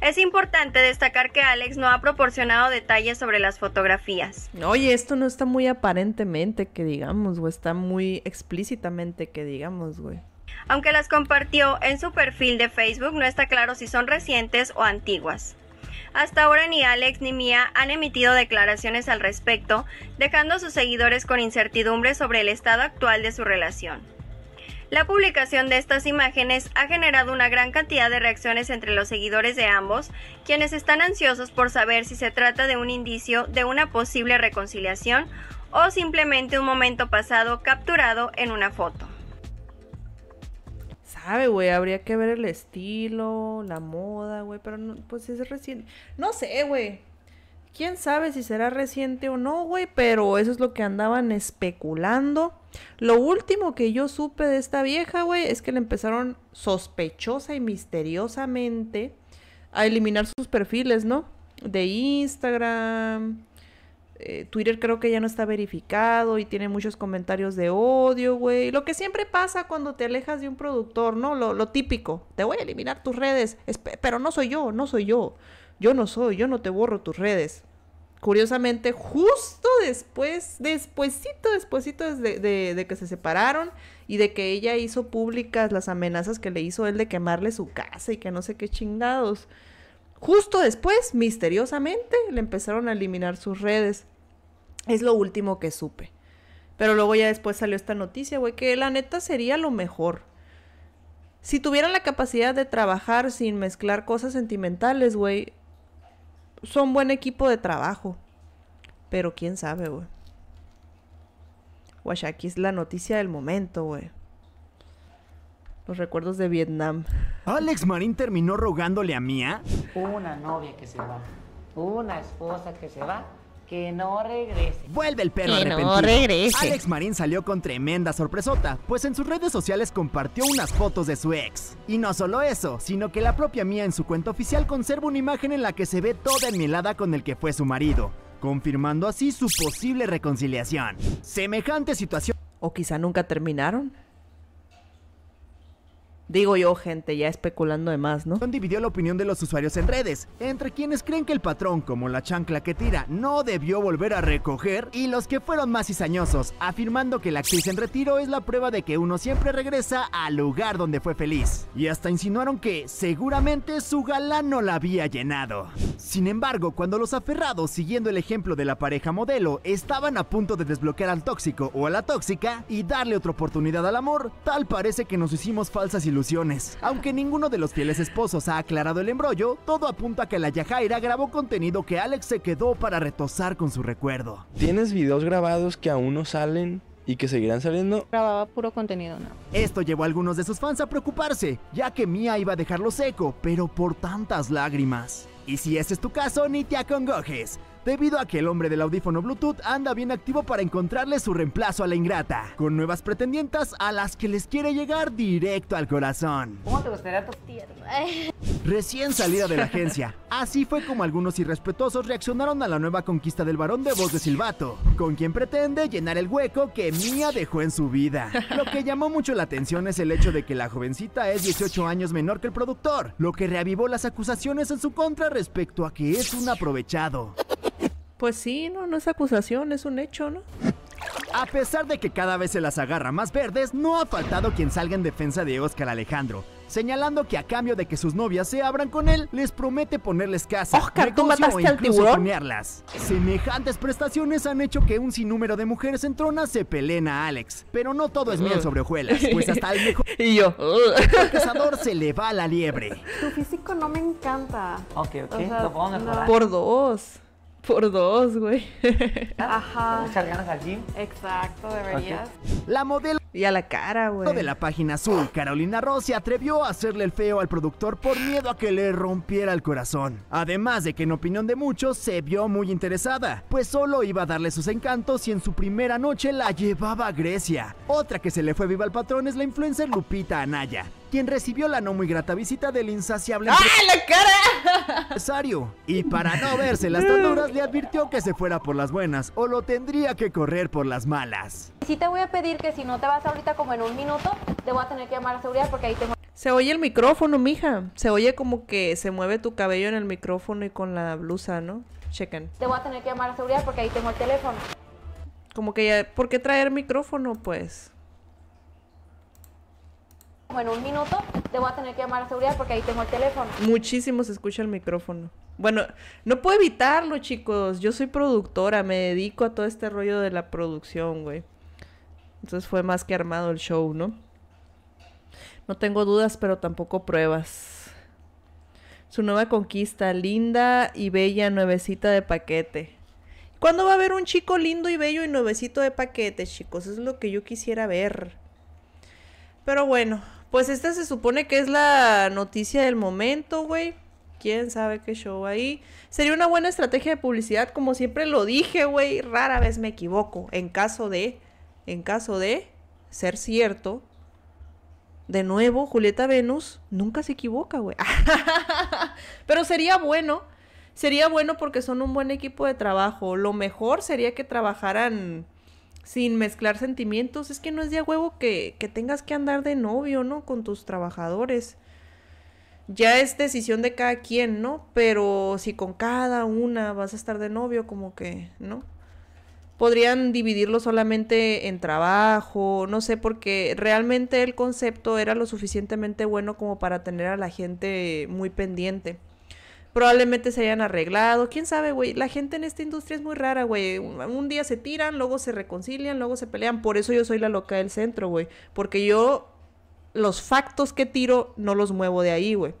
Speaker 28: Es importante destacar que Alex no ha proporcionado detalles sobre las fotografías.
Speaker 2: Oye, esto no está muy aparentemente que digamos, güey, está muy explícitamente que digamos, güey.
Speaker 28: Aunque las compartió en su perfil de Facebook, no está claro si son recientes o antiguas. Hasta ahora ni Alex ni Mia han emitido declaraciones al respecto, dejando a sus seguidores con incertidumbre sobre el estado actual de su relación. La publicación de estas imágenes ha generado una gran cantidad de reacciones entre los seguidores de ambos, quienes están ansiosos por saber si se trata de un indicio de una posible reconciliación o simplemente un momento pasado capturado en una foto
Speaker 2: sabe, güey, habría que ver el estilo, la moda, güey, pero no, pues es reciente. No sé, güey. Quién sabe si será reciente o no, güey, pero eso es lo que andaban especulando. Lo último que yo supe de esta vieja, güey, es que le empezaron sospechosa y misteriosamente a eliminar sus perfiles, ¿no? De Instagram, eh, Twitter creo que ya no está verificado y tiene muchos comentarios de odio, güey. Lo que siempre pasa cuando te alejas de un productor, ¿no? Lo, típico. Te voy a eliminar tus redes. pero no soy yo, no soy yo. Yo no soy, yo no te borro tus redes. Curiosamente, justo después, despuesito, despuesito de, de, que se separaron y de que ella hizo públicas las amenazas que le hizo él de quemarle su casa y que no sé qué chingados. Justo después, misteriosamente, le empezaron a eliminar sus redes. Es lo último que supe. Pero luego ya después salió esta noticia, güey, que la neta sería lo mejor. Si tuvieran la capacidad de trabajar sin mezclar cosas sentimentales, güey, son buen equipo de trabajo. Pero quién sabe, güey. aquí es la noticia del momento, güey. Los recuerdos de Vietnam.
Speaker 29: Alex Marín terminó rogándole a Mía.
Speaker 30: Una novia que se va, una esposa que se va, que no regrese.
Speaker 29: Vuelve el perro
Speaker 30: que
Speaker 29: arrepentido.
Speaker 30: no regrese.
Speaker 29: Alex Marín salió con tremenda sorpresota, pues en sus redes sociales compartió unas fotos de su ex. Y no solo eso, sino que la propia Mía en su cuenta oficial conserva una imagen en la que se ve toda enmielada con el que fue su marido, confirmando así su posible
Speaker 2: Digo yo, gente, ya especulando de más, ¿no?
Speaker 29: Dividió la opinión de los usuarios en redes, entre quienes creen que el patrón, como la chancla que tira, no debió volver a recoger, y los que fueron más cizañosos, afirmando que la actriz en retiro es la prueba de que uno siempre regresa al lugar donde fue feliz. Y hasta insinuaron que seguramente su galán no la había llenado. Sin embargo, cuando los aferrados, siguiendo el ejemplo de la pareja modelo, estaban a punto de desbloquear al tóxico o a la tóxica y darle otra oportunidad al amor, tal parece que nos hicimos falsas ilusiones aunque ninguno de los fieles esposos ha aclarado el embrollo, todo apunta a que la Yajaira grabó contenido que Alex se quedó para retosar con su recuerdo.
Speaker 31: ¿Tienes videos grabados que aún no salen y que seguirán saliendo?
Speaker 22: Grababa puro contenido, no.
Speaker 29: Esto llevó a algunos de sus fans a preocuparse, ya que Mia iba a dejarlo seco, pero por tantas lágrimas. Y si ese es tu caso, ni te acongojes debido a que el hombre del audífono Bluetooth anda bien activo para encontrarle su reemplazo a la ingrata, con nuevas pretendientas a las que les quiere llegar directo al corazón.
Speaker 22: ¿Cómo te gustaría tu
Speaker 29: Recién salida de la agencia, así fue como algunos irrespetuosos reaccionaron a la nueva conquista del varón de voz de silbato, con quien pretende llenar el hueco que Mia dejó en su vida. Lo que llamó mucho la atención es el hecho de que la jovencita es 18 años menor que el productor, lo que reavivó las acusaciones en su contra respecto a que es un aprovechado.
Speaker 2: Pues sí, no, no es acusación, es un hecho, ¿no?
Speaker 29: A pesar de que cada vez se las agarra más verdes, no ha faltado quien salga en defensa de Oscar Alejandro, señalando que a cambio de que sus novias se abran con él, les promete ponerles casa,
Speaker 2: Oscar, ¿tú mataste al tiburón?
Speaker 29: Semejantes prestaciones han hecho que un sinnúmero de mujeres en trona se peleen a Alex, pero no todo es miel sobre hojuelas, pues hasta el mejor
Speaker 2: y yo
Speaker 29: el cazador se le va a la liebre.
Speaker 22: Tu físico no me encanta.
Speaker 30: Ok, ok, lo puedo mejorar.
Speaker 2: Por dos. Por dos, güey.
Speaker 22: Ajá.
Speaker 30: Echar ganas al gym.
Speaker 22: Exacto, deberías.
Speaker 29: La modelo
Speaker 2: Y a la cara, güey.
Speaker 29: de la página azul, Carolina Ross, se atrevió a hacerle el feo al productor por miedo a que le rompiera el corazón. Además de que en opinión de muchos se vio muy interesada, pues solo iba a darle sus encantos y en su primera noche la llevaba a Grecia. Otra que se le fue viva al patrón es la influencer Lupita Anaya, quien recibió la no muy grata visita del insaciable
Speaker 2: ¡Ah, la cara!
Speaker 29: empresario. Y para no verse las tan duras, le advirtió que se fuera por las buenas o lo tendría que correr por las malas.
Speaker 22: Sí te voy a pedir que si no te vas ahorita como en un minuto, te voy a tener que llamar a seguridad porque ahí tengo...
Speaker 2: Se oye el micrófono, mija. Se oye como que se mueve tu cabello en el micrófono y con la blusa, ¿no? Chequen.
Speaker 22: Te voy a tener que llamar a seguridad porque ahí tengo el teléfono.
Speaker 2: Como que ya, ¿por qué traer micrófono, pues?
Speaker 22: Como en un minuto, te voy a tener que llamar a seguridad porque ahí tengo el teléfono.
Speaker 2: Muchísimo se escucha el micrófono. Bueno, no puedo evitarlo, chicos. Yo soy productora, me dedico a todo este rollo de la producción, güey. Entonces fue más que armado el show, ¿no? No tengo dudas, pero tampoco pruebas. Su nueva conquista, linda y bella, nuevecita de paquete. ¿Cuándo va a haber un chico lindo y bello y nuevecito de paquete, chicos? Es lo que yo quisiera ver. Pero bueno, pues esta se supone que es la noticia del momento, güey. Quién sabe qué show ahí. Sería una buena estrategia de publicidad, como siempre lo dije, güey. Rara vez me equivoco. En caso de, en caso de ser cierto. De nuevo, Julieta Venus nunca se equivoca, güey. Pero sería bueno. Sería bueno porque son un buen equipo de trabajo. Lo mejor sería que trabajaran sin mezclar sentimientos. Es que no es de huevo que, que tengas que andar de novio, ¿no? Con tus trabajadores. Ya es decisión de cada quien, ¿no? Pero si con cada una vas a estar de novio, como que, ¿no? Podrían dividirlo solamente en trabajo, no sé, porque realmente el concepto era lo suficientemente bueno como para tener a la gente muy pendiente. Probablemente se hayan arreglado, quién sabe, güey. La gente en esta industria es muy rara, güey. Un, día se tiran, luego se reconcilian, luego se pelean. Por eso yo soy la loca del centro, güey. Porque yo los factos que tiro no los muevo de ahí, güey.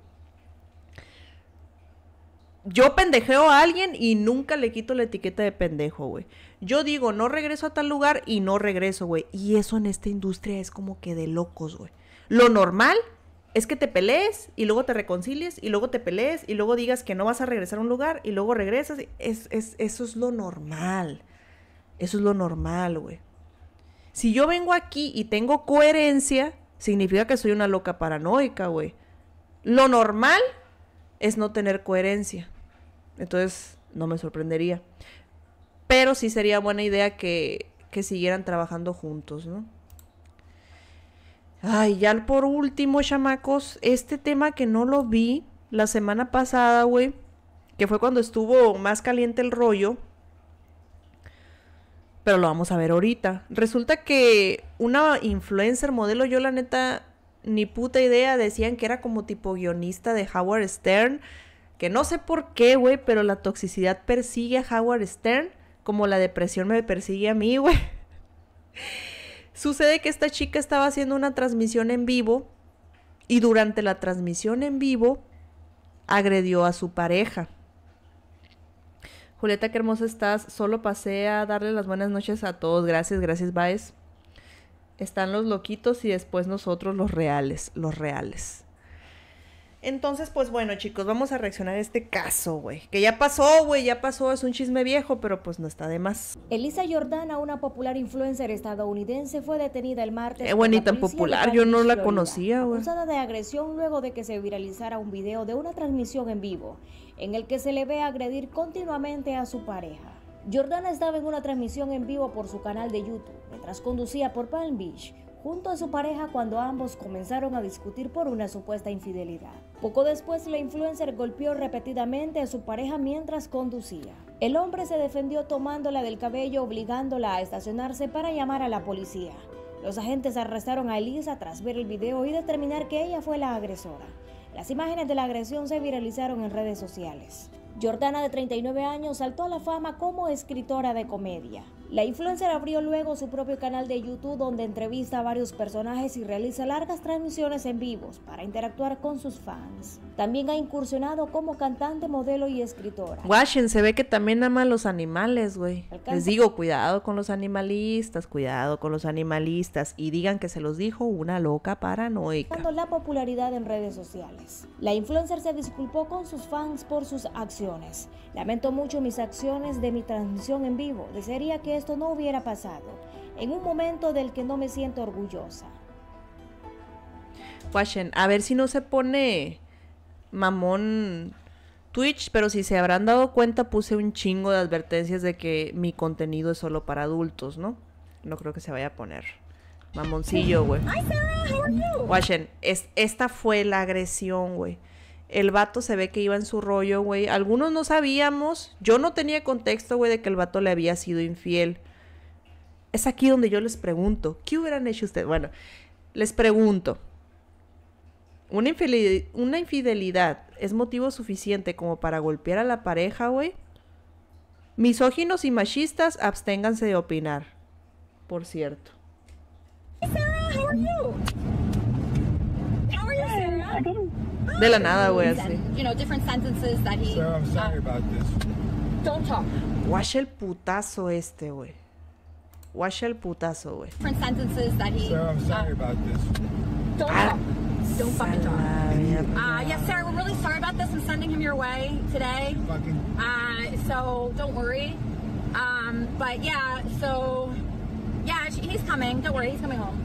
Speaker 2: Yo pendejeo a alguien y nunca le quito la etiqueta de pendejo, güey. Yo digo, no regreso a tal lugar y no regreso, güey. Y eso en esta industria es como que de locos, güey. Lo normal es que te pelees y luego te reconcilies y luego te pelees y luego digas que no vas a regresar a un lugar y luego regresas. Es, es, eso es lo normal. Eso es lo normal, güey. Si yo vengo aquí y tengo coherencia, significa que soy una loca paranoica, güey. Lo normal es no tener coherencia. Entonces, no me sorprendería. Pero sí sería buena idea que, que siguieran trabajando juntos, ¿no? Ay, ya por último, chamacos, este tema que no lo vi la semana pasada, güey, que fue cuando estuvo más caliente el rollo, pero lo vamos a ver ahorita. Resulta que una influencer modelo, yo la neta, ni puta idea, decían que era como tipo guionista de Howard Stern, que no sé por qué, güey, pero la toxicidad persigue a Howard Stern como la depresión me persigue a mí, güey. Sucede que esta chica estaba haciendo una transmisión en vivo y durante la transmisión en vivo agredió a su pareja. Julieta, qué hermosa estás. Solo pasé a darle las buenas noches a todos. Gracias, gracias, Baez. Están los loquitos y después nosotros los reales, los reales. Entonces, pues bueno, chicos, vamos a reaccionar a este caso, güey. Que ya pasó, güey, ya pasó, es un chisme viejo, pero pues no está de más.
Speaker 32: Elisa Jordana, una popular influencer estadounidense, fue detenida el martes.
Speaker 2: Eh, bueno, y tan popular, yo no la conocía, güey.
Speaker 32: Acusada de agresión luego de que se viralizara un video de una transmisión en vivo, en el que se le ve agredir continuamente a su pareja. Jordana estaba en una transmisión en vivo por su canal de YouTube, mientras conducía por Palm Beach, junto a su pareja cuando ambos comenzaron a discutir por una supuesta infidelidad. Poco después, la influencer golpeó repetidamente a su pareja mientras conducía. El hombre se defendió tomándola del cabello, obligándola a estacionarse para llamar a la policía. Los agentes arrestaron a Elisa tras ver el video y determinar que ella fue la agresora. Las imágenes de la agresión se viralizaron en redes sociales. Jordana, de 39 años, saltó a la fama como escritora de comedia. La influencer abrió luego su propio canal de YouTube donde entrevista a varios personajes y realiza largas transmisiones en vivos para interactuar con sus fans. También ha incursionado como cantante, modelo y escritora.
Speaker 2: Washen, se ve que también ama a los animales, güey. Les digo, cuidado con los animalistas, cuidado con los animalistas. Y digan que se los dijo una loca paranoica.
Speaker 32: Dando la popularidad en redes sociales. La influencer se disculpó con sus fans por sus acciones. Lamento mucho mis acciones de mi transmisión en vivo. Desearía que esto no hubiera pasado, en un momento del que no me siento orgullosa.
Speaker 2: Washen, a ver si no se pone mamón Twitch, pero si se habrán dado cuenta puse un chingo de advertencias de que mi contenido es solo para adultos, ¿no? No creo que se vaya a poner. Mamoncillo, güey. Washen, es, esta fue la agresión, güey. El vato se ve que iba en su rollo, güey. Algunos no sabíamos. Yo no tenía contexto, güey, de que el vato le había sido infiel. Es aquí donde yo les pregunto, ¿qué hubieran hecho ustedes? Bueno, les pregunto. ¿Una infidelidad, ¿Una infidelidad es motivo suficiente como para golpear a la pareja, güey? Misóginos y machistas, absténganse de opinar. Por cierto. De la nada, güey, así.
Speaker 33: You know, different sentences that he.
Speaker 34: Sarah, I'm sorry about this.
Speaker 33: Don't talk.
Speaker 2: Watch el putazo este, güey. Watch el putazo, güey.
Speaker 33: Different sentences that he.
Speaker 34: Sarah, I'm sorry about this.
Speaker 33: Don't
Speaker 2: Ah.
Speaker 33: talk. Don't fucking talk. Uh, yes, Sarah, we're really sorry about this. I'm sending him your way today. Uh, so don't worry. Um, but yeah, so yeah, he's coming. Don't worry, he's coming home.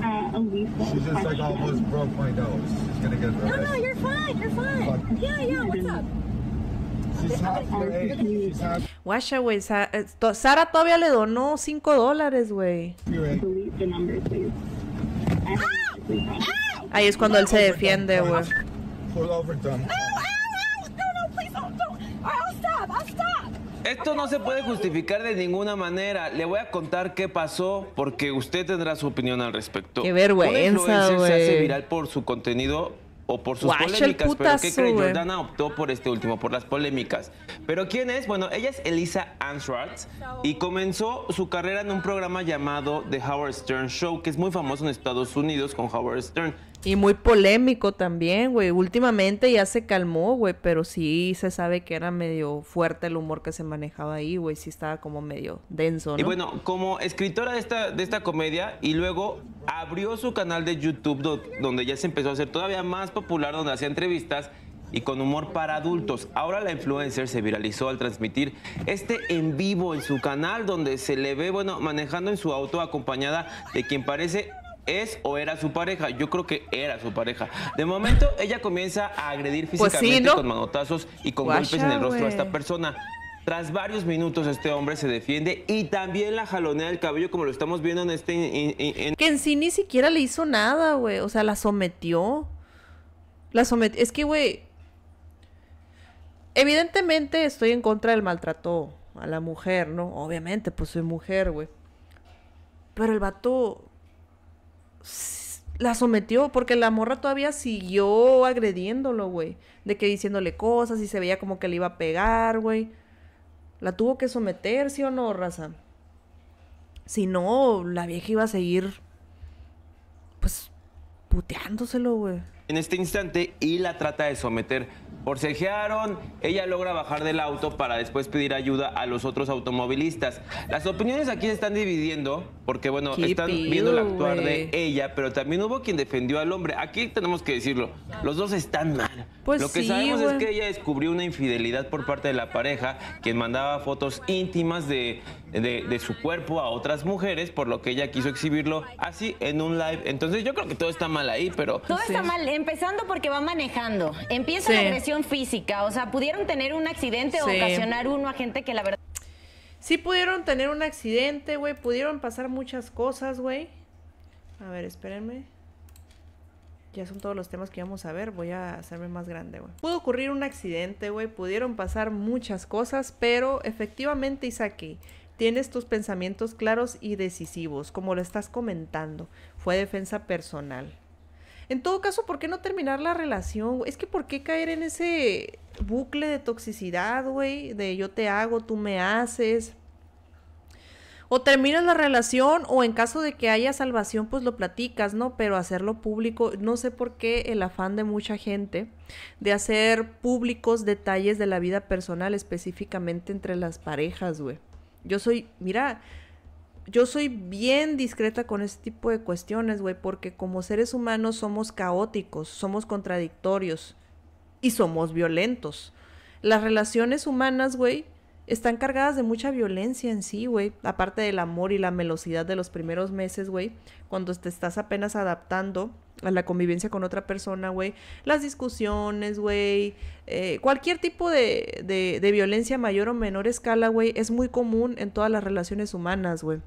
Speaker 34: She just like almost broke my nose. She's gonna get
Speaker 33: No, no, you're fine. You're fine. Yeah, yeah. What's up?
Speaker 34: She's half your age. She's half
Speaker 2: Guacha, güey. Sa- eh, to- Sara todavía le donó 5 dólares, güey.
Speaker 34: your age.
Speaker 2: Ahí es cuando él se defiende, güey.
Speaker 34: Pull over, dumb.
Speaker 35: Esto no se puede justificar de ninguna manera. Le voy a contar qué pasó porque usted tendrá su opinión al respecto.
Speaker 2: Qué vergüenza,
Speaker 35: influencer se hace
Speaker 2: güey.
Speaker 35: viral por su contenido o por sus
Speaker 2: Guacha
Speaker 35: polémicas, pero ¿qué cree?
Speaker 2: güey.
Speaker 35: Jordana optó por este último, por las polémicas. ¿Pero quién es? Bueno, ella es Elisa Answorth y comenzó su carrera en un programa llamado The Howard Stern Show, que es muy famoso en Estados Unidos con Howard Stern.
Speaker 2: Y muy polémico también, güey. Últimamente ya se calmó, güey, pero sí se sabe que era medio fuerte el humor que se manejaba ahí, güey. Sí estaba como medio denso, ¿no?
Speaker 35: Y bueno, como escritora de esta, de esta comedia, y luego abrió su canal de YouTube do- donde ya se empezó a hacer todavía más popular, donde hacía entrevistas y con humor para adultos. Ahora la influencer se viralizó al transmitir este en vivo en su canal, donde se le ve, bueno, manejando en su auto acompañada de quien parece es o era su pareja. Yo creo que era su pareja. De momento, ella comienza a agredir
Speaker 2: Pues sí,
Speaker 35: físicamente
Speaker 2: ¿no?
Speaker 35: con manotazos y con golpes en el rostro a esta persona. Tras varios minutos este hombre se defiende y también la jalonea del cabello como lo estamos viendo en este... en- en- en-
Speaker 2: Que en sí ni siquiera le hizo nada, güey. O sea, la sometió. La sometió. Es que, güey. Evidentemente estoy en contra del maltrato a la mujer, ¿no? Obviamente, pues soy mujer, güey. Pero el vato la sometió porque la morra todavía siguió agrediéndolo, güey. De que diciéndole cosas y se veía como que le iba a pegar, güey. La tuvo que someter, ¿sí o no, raza? Si no, la vieja iba a seguir, pues, puteándoselo, güey.
Speaker 35: en este instante y la trata de someter. Forcejearon, ella logra bajar del auto para después pedir ayuda a los otros automovilistas. Las opiniones aquí se están dividiendo porque, bueno,
Speaker 2: ¿Qué
Speaker 35: están
Speaker 2: pido,
Speaker 35: viendo el actuar de ella, pero también hubo quien defendió al hombre. Aquí tenemos que decirlo, los dos están mal.
Speaker 2: Pues
Speaker 35: Lo que
Speaker 2: sí,
Speaker 35: sabemos es que ella descubrió una infidelidad por parte de la pareja, quien mandaba fotos íntimas de, de- de su cuerpo a otras mujeres, por lo que ella quiso exhibirlo así en un live. Entonces yo creo que todo está mal ahí, pero...
Speaker 36: Todo está mal, empezando porque va manejando. Empieza
Speaker 2: Sí.
Speaker 36: la agresión física, o sea, pudieron tener un accidente o ocasionar uno a gente que la verdad
Speaker 2: Sí pudieron tener un accidente, güey. Pudieron pasar muchas cosas, güey. A ver, espérenme. Ya son todos los temas que vamos a ver. Voy a hacerme más grande, güey. Pudo ocurrir un accidente, güey. Pudieron pasar muchas cosas, pero efectivamente, Isaki, tienes tus pensamientos claros y decisivos, como lo estás comentando. Fue defensa personal. En todo caso, ¿por qué no terminar la relación? Es que ¿por qué caer en ese bucle de toxicidad, güey? De yo te hago, tú me haces. O terminas la relación o en caso de que haya salvación, pues lo platicas, ¿no? Pero hacerlo público, no sé por qué el afán de mucha gente de hacer públicos detalles de la vida personal, específicamente entre las parejas, güey. Yo soy, mira, yo soy bien discreta con este tipo de cuestiones, güey, porque como seres humanos somos caóticos, somos contradictorios y somos violentos. Las relaciones humanas, güey, están cargadas de mucha violencia en sí, güey. Aparte del amor y la melosidad de los primeros meses, güey. Cuando te estás apenas adaptando a la convivencia con otra persona, güey. Las discusiones, güey. eh, cualquier tipo de, de, violencia mayor o menor escala, güey, es muy común en todas las relaciones humanas, güey.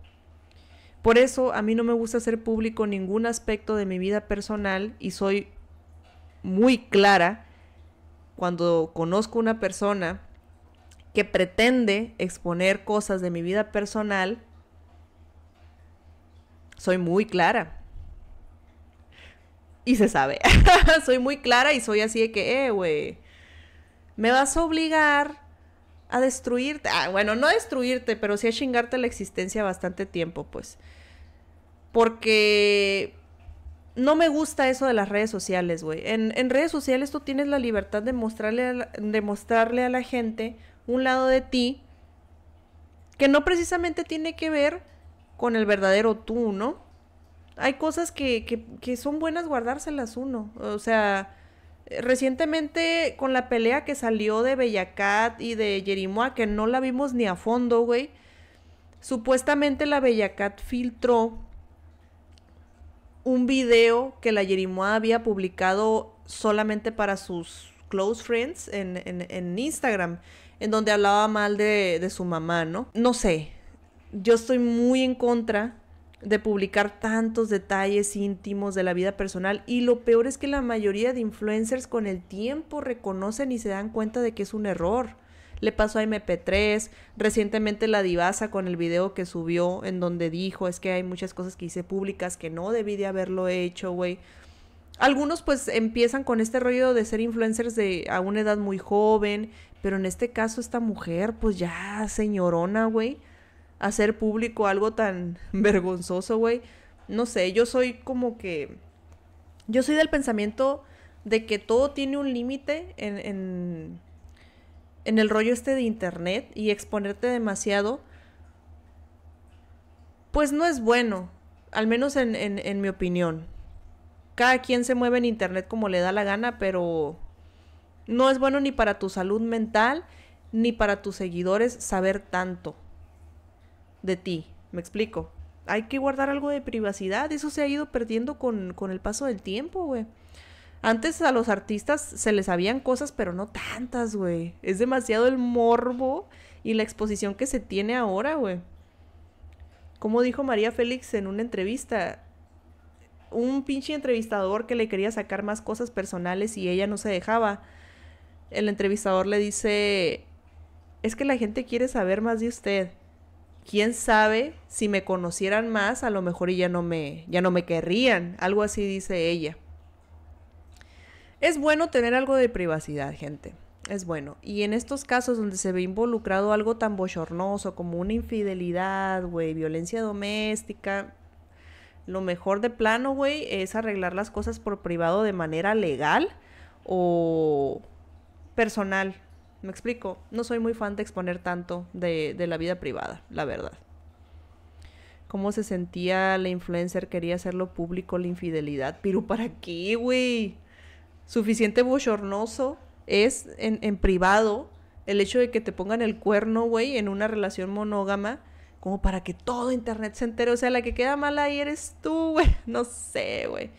Speaker 2: Por eso a mí no me gusta hacer público ningún aspecto de mi vida personal y soy muy clara cuando conozco una persona que pretende exponer cosas de mi vida personal, soy muy clara. Y se sabe. soy muy clara y soy así de que, eh, güey, me vas a obligar a destruirte. Ah, bueno, no destruirte, pero sí a chingarte la existencia bastante tiempo, pues. Porque no me gusta eso de las redes sociales, güey. En, en redes sociales tú tienes la libertad de mostrarle, a la, de mostrarle a la gente un lado de ti que no precisamente tiene que ver con el verdadero tú, ¿no? Hay cosas que, que, que son buenas guardárselas uno. O sea, recientemente con la pelea que salió de Bellacat y de Jerimoa, que no la vimos ni a fondo, güey. Supuestamente la Bellacat filtró un video que la Jerimoa había publicado solamente para sus close friends en, Instagram, en donde hablaba mal de su mamá, ¿no? No sé, yo estoy muy en contra de publicar tantos detalles íntimos de la vida personal y lo peor es que la mayoría de influencers con el tiempo reconocen y se dan cuenta de que es un error. Le pasó a MP3, recientemente la divasa con el video que subió en donde dijo es que hay muchas cosas que hice públicas que no debí de haberlo hecho, güey. Algunos pues empiezan con este rollo de ser influencers de a una edad muy joven, pero en este caso esta mujer pues ya señorona, güey, hacer público algo tan vergonzoso, güey. No sé, yo soy como que yo soy del pensamiento de que todo tiene un límite en, en, el rollo este de internet y exponerte demasiado, pues no es bueno, al menos en, en, en mi opinión. Cada quien se mueve en internet como le da la gana, pero no es bueno ni para tu salud mental ni para tus seguidores saber tanto de ti. ¿Me explico? Hay que guardar algo de privacidad. Eso se ha ido perdiendo con, con el paso del tiempo, güey. Antes a los artistas se les sabían cosas, pero no tantas, güey. Es demasiado el morbo y la exposición que se tiene ahora, güey. Como dijo María Félix en una entrevista, un pinche entrevistador que le quería sacar más cosas personales y ella no se dejaba. El entrevistador le dice, es que la gente quiere saber más de usted. Quién sabe si me conocieran más, a lo mejor ya no me, ya no me querrían. Algo así dice ella. Es bueno tener algo de privacidad, gente. Es bueno. Y en estos casos donde se ve involucrado algo tan bochornoso como una infidelidad, güey, violencia doméstica, lo mejor de plano, güey, es arreglar las cosas por privado de manera legal o personal. Me explico. No soy muy fan de exponer tanto de, de la vida privada, la verdad. ¿Cómo se sentía la influencer? Quería hacerlo público, la infidelidad. Pero ¿para qué, güey? Suficiente bochornoso es en, en privado el hecho de que te pongan el cuerno, güey, en una relación monógama como para que todo internet se entere. O sea, la que queda mal ahí eres tú, güey. No sé, güey.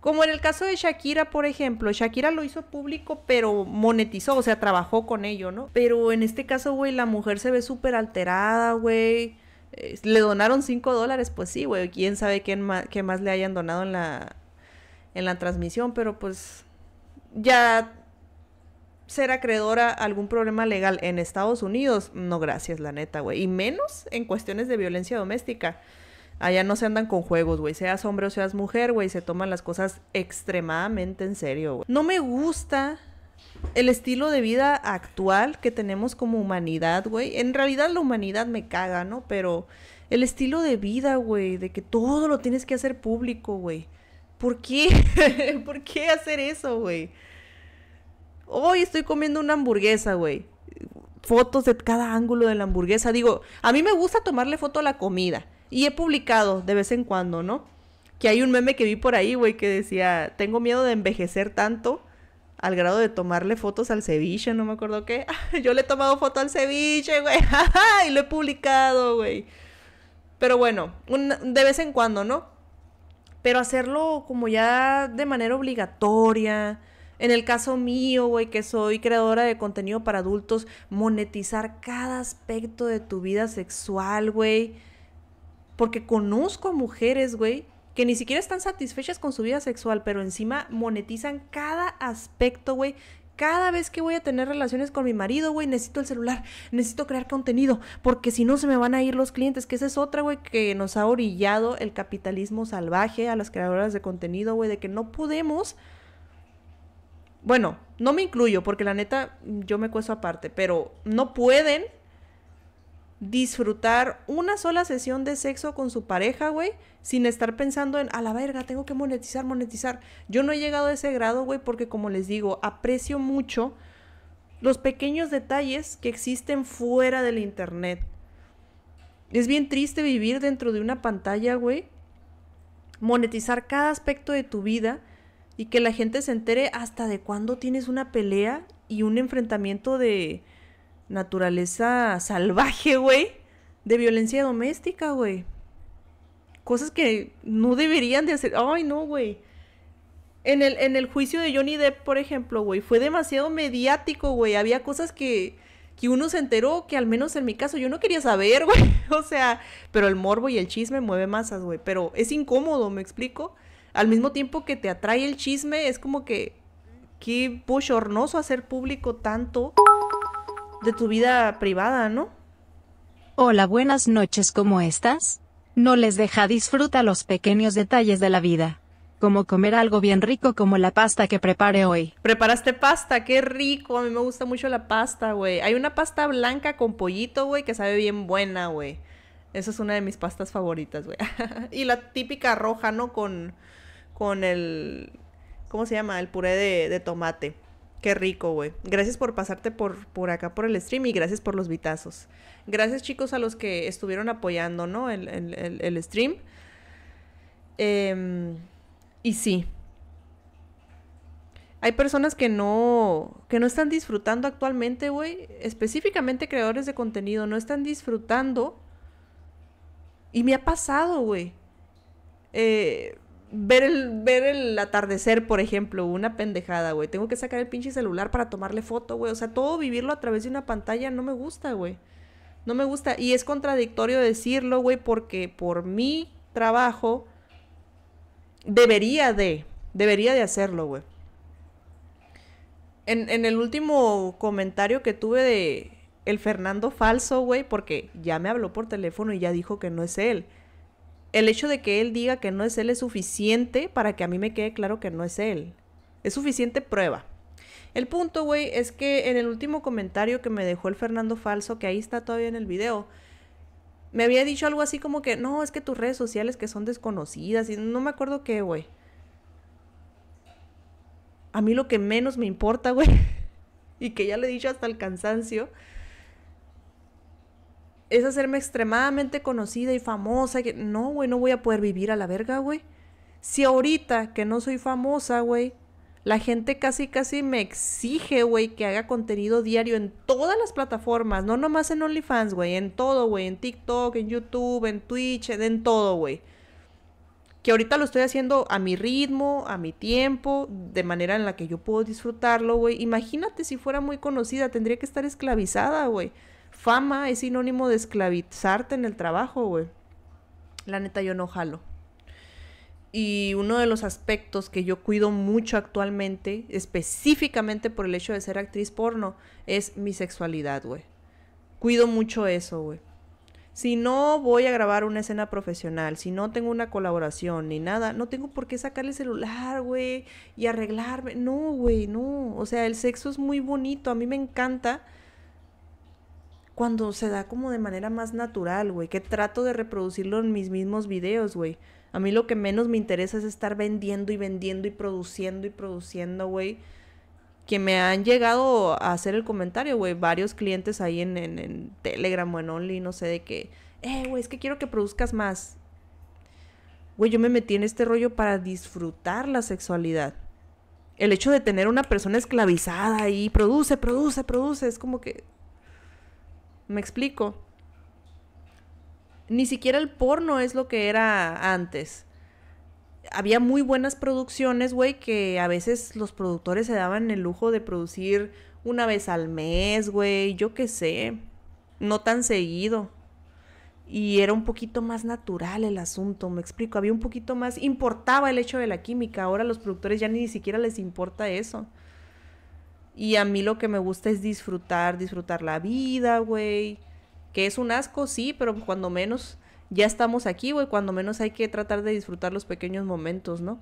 Speaker 2: Como en el caso de Shakira, por ejemplo. Shakira lo hizo público, pero monetizó, o sea, trabajó con ello, ¿no? Pero en este caso, güey, la mujer se ve súper alterada, güey. Le donaron 5 dólares, pues sí, güey. Quién sabe qué más le hayan donado en la, en la transmisión, pero pues ya ser acreedora a algún problema legal en Estados Unidos, no gracias, la neta, güey. Y menos en cuestiones de violencia doméstica. Allá no se andan con juegos, güey. Seas hombre o seas mujer, güey, se toman las cosas extremadamente en serio, güey. No me gusta el estilo de vida actual que tenemos como humanidad, güey. En realidad la humanidad me caga, ¿no? Pero el estilo de vida, güey, de que todo lo tienes que hacer público, güey. ¿Por qué? ¿Por qué hacer eso, güey? Hoy estoy comiendo una hamburguesa, güey. Fotos de cada ángulo de la hamburguesa. Digo, a mí me gusta tomarle foto a la comida. Y he publicado de vez en cuando, ¿no? Que hay un meme que vi por ahí, güey, que decía, tengo miedo de envejecer tanto al grado de tomarle fotos al ceviche, no me acuerdo qué. Yo le he tomado foto al ceviche, güey. y lo he publicado, güey. Pero bueno, de vez en cuando, ¿no? Pero hacerlo como ya de manera obligatoria. En el caso mío, güey, que soy creadora de contenido para adultos, monetizar cada aspecto de tu vida sexual, güey. Porque conozco mujeres, güey, que ni siquiera están satisfechas con su vida sexual, pero encima monetizan cada aspecto, güey. Cada vez que voy a tener relaciones con mi marido, güey, necesito el celular, necesito crear contenido, porque si no se me van a ir los clientes, que esa es otra, güey, que nos ha orillado el capitalismo salvaje a las creadoras de contenido, güey, de que no podemos bueno, no me incluyo porque la neta yo me cuesto aparte, pero no pueden disfrutar una sola sesión de sexo con su pareja, güey, sin estar pensando en, a la verga, tengo que monetizar, monetizar. Yo no he llegado a ese grado, güey, porque como les digo, aprecio mucho los pequeños detalles que existen fuera del internet. Es bien triste vivir dentro de una pantalla, güey. Monetizar cada aspecto de tu vida y que la gente se entere hasta de cuándo tienes una pelea y un enfrentamiento de naturaleza salvaje, güey, de violencia doméstica, güey. Cosas que no deberían de hacer. Ay, no, güey. En el, en el juicio de Johnny Depp, por ejemplo, güey, fue demasiado mediático, güey. Había cosas que, que uno se enteró que al menos en mi caso yo no quería saber, güey. O sea, pero el morbo y el chisme mueve masas, güey. Pero es incómodo, ¿me explico? al mismo tiempo que te atrae el chisme, es como que qué bochornoso hacer público tanto de tu vida privada, ¿no?
Speaker 7: Hola, buenas noches, ¿cómo estás? No les deja disfruta los pequeños detalles de la vida. Como comer algo bien rico como la pasta que preparé hoy.
Speaker 2: Preparaste pasta, qué rico. A mí me gusta mucho la pasta, güey. Hay una pasta blanca con pollito, güey, que sabe bien buena, güey. Esa es una de mis pastas favoritas, güey. y la típica roja, ¿no? Con, con el, ¿cómo se llama? El puré de, tomate. Qué rico, güey. Gracias por pasarte por, por acá por el stream y gracias por los vitazos. Gracias, chicos, a los que estuvieron apoyando, ¿no? El, el, stream. Em, y sí. Hay personas que no, que no están disfrutando actualmente, güey. Específicamente creadores de contenido, no están disfrutando. Y me ha pasado, güey. Eh, ver el, ver el atardecer, por ejemplo, una pendejada, güey. Tengo que sacar el pinche celular para tomarle foto, güey. O sea, todo vivirlo a través de una pantalla no me gusta, güey. No me gusta. Y es contradictorio decirlo, güey, porque por mi trabajo debería de, debería de hacerlo, güey. En, en el último comentario que tuve de el Fernando falso, güey, porque ya me habló por teléfono y ya dijo que no es él el hecho de que él diga que no es él es suficiente para que a mí me quede claro que no es él. Es suficiente prueba. El punto, güey, es que en el último comentario que me dejó el Fernando Falso, que ahí está todavía en el video, me había dicho algo así como que, no, es que tus redes sociales que son desconocidas y no me acuerdo qué, güey. A mí lo que menos me importa, güey, y que ya le he dicho hasta el cansancio, es hacerme extremadamente conocida y famosa. Que... No, güey, no voy a poder vivir a la verga, güey. Si ahorita que no soy famosa, güey, la gente casi, casi me exige, güey, que haga contenido diario en todas las plataformas, no nomás en OnlyFans, güey, en todo, güey, en TikTok, en YouTube, en Twitch, en todo, güey. Que ahorita lo estoy haciendo a mi ritmo, a mi tiempo, de manera en la que yo puedo disfrutarlo, güey. Imagínate si fuera muy conocida, tendría que estar esclavizada, güey fama es sinónimo de esclavizarte en el trabajo, güey. La neta, yo no jalo. Y uno de los aspectos que yo cuido mucho actualmente, específicamente por el hecho de ser actriz porno, es mi sexualidad, güey. Cuido mucho eso, güey. Si no voy a grabar una escena profesional, si no tengo una colaboración ni nada, no tengo por qué sacar el celular, güey, y arreglarme. No, güey, no. O sea, el sexo es muy bonito, a mí me encanta cuando se da como de manera más natural, güey, que trato de reproducirlo en mis mismos videos, güey. A mí lo que menos me interesa es estar vendiendo y vendiendo y produciendo y produciendo, güey. Que me han llegado a hacer el comentario, güey. Varios clientes ahí en, en, Telegram o en Only, no sé de qué. Eh, güey, es que quiero que produzcas más. Güey, yo me metí en este rollo para disfrutar la sexualidad. El hecho de tener una persona esclavizada ahí, produce, produce, produce, es como que me explico. Ni siquiera el porno es lo que era antes. Había muy buenas producciones, güey, que a veces los productores se daban el lujo de producir una vez al mes, güey, yo qué sé. No tan seguido. Y era un poquito más natural el asunto, me explico. Había un poquito más, importaba el hecho de la química. Ahora a los productores ya ni siquiera les importa eso. Y a mí lo que me gusta es disfrutar, disfrutar la vida, güey. Que es un asco, sí, pero cuando menos ya estamos aquí, güey. Cuando menos hay que tratar de disfrutar los pequeños momentos, ¿no?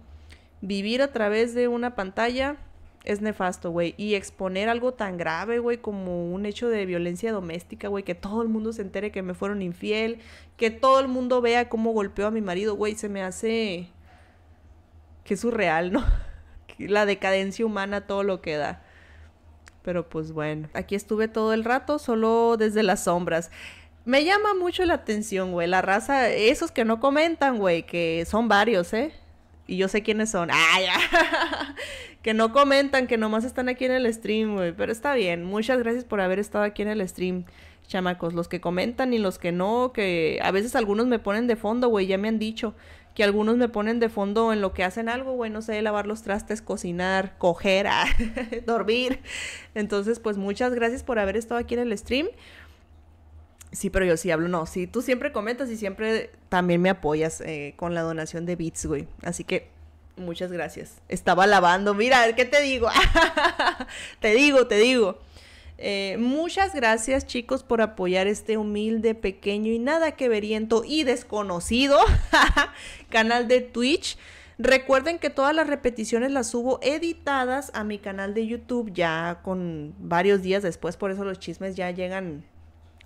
Speaker 2: Vivir a través de una pantalla es nefasto, güey. Y exponer algo tan grave, güey, como un hecho de violencia doméstica, güey. Que todo el mundo se entere que me fueron infiel. Que todo el mundo vea cómo golpeó a mi marido, güey. Se me hace... que surreal, ¿no? La decadencia humana, todo lo que da. Pero pues bueno, aquí estuve todo el rato, solo desde las sombras. Me llama mucho la atención, güey, la raza, esos que no comentan, güey, que son varios, ¿eh? Y yo sé quiénes son. ¡Ah, ya! que no comentan, que nomás están aquí en el stream, güey. Pero está bien. Muchas gracias por haber estado aquí en el stream, chamacos. Los que comentan y los que no, que a veces algunos me ponen de fondo, güey, ya me han dicho que algunos me ponen de fondo en lo que hacen algo, güey, no sé, lavar los trastes, cocinar, coger, ah, dormir. Entonces, pues muchas gracias por haber estado aquí en el stream. Sí, pero yo sí hablo, no, sí, tú siempre comentas y siempre también me apoyas eh, con la donación de bits, güey. Así que muchas gracias. Estaba lavando, mira, ¿qué te digo? te digo, te digo. Eh, muchas gracias chicos por apoyar este humilde, pequeño y nada que veriento y desconocido canal de Twitch. Recuerden que todas las repeticiones las subo editadas a mi canal de YouTube ya con varios días después, por eso los chismes ya llegan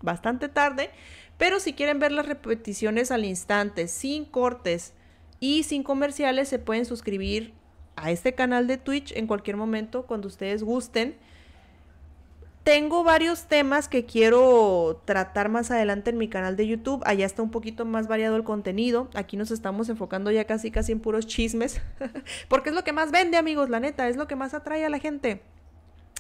Speaker 2: bastante tarde. Pero si quieren ver las repeticiones al instante, sin cortes y sin comerciales, se pueden suscribir a este canal de Twitch en cualquier momento cuando ustedes gusten. Tengo varios temas que quiero tratar más adelante en mi canal de YouTube. Allá está un poquito más variado el contenido. Aquí nos estamos enfocando ya casi casi en puros chismes. Porque es lo que más vende, amigos, la neta. Es lo que más atrae a la gente.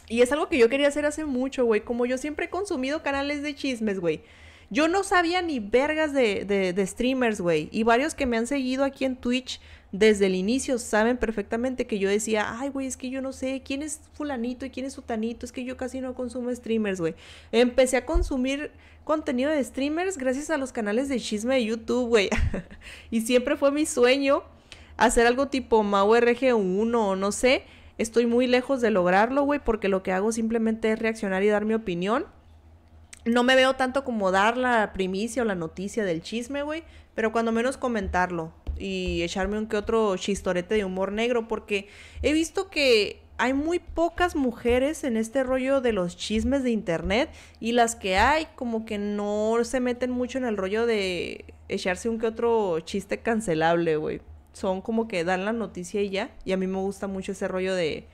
Speaker 2: Y es algo que yo quería hacer hace mucho, güey. Como yo siempre he consumido canales de chismes, güey. Yo no sabía ni vergas de, de, de streamers, güey. Y varios que me han seguido aquí en Twitch desde el inicio saben perfectamente que yo decía, ay, güey, es que yo no sé quién es fulanito y quién es sutanito, es que yo casi no consumo streamers, güey. Empecé a consumir contenido de streamers gracias a los canales de chisme de YouTube, güey. y siempre fue mi sueño hacer algo tipo MauRG1 o no sé. Estoy muy lejos de lograrlo, güey, porque lo que hago simplemente es reaccionar y dar mi opinión. No me veo tanto como dar la primicia o la noticia del chisme, güey, pero cuando menos comentarlo y echarme un que otro chistorete de humor negro, porque he visto que hay muy pocas mujeres en este rollo de los chismes de internet y las que hay como que no se meten mucho en el rollo de echarse un que otro chiste cancelable, güey. Son como que dan la noticia y ya. Y a mí me gusta mucho ese rollo de,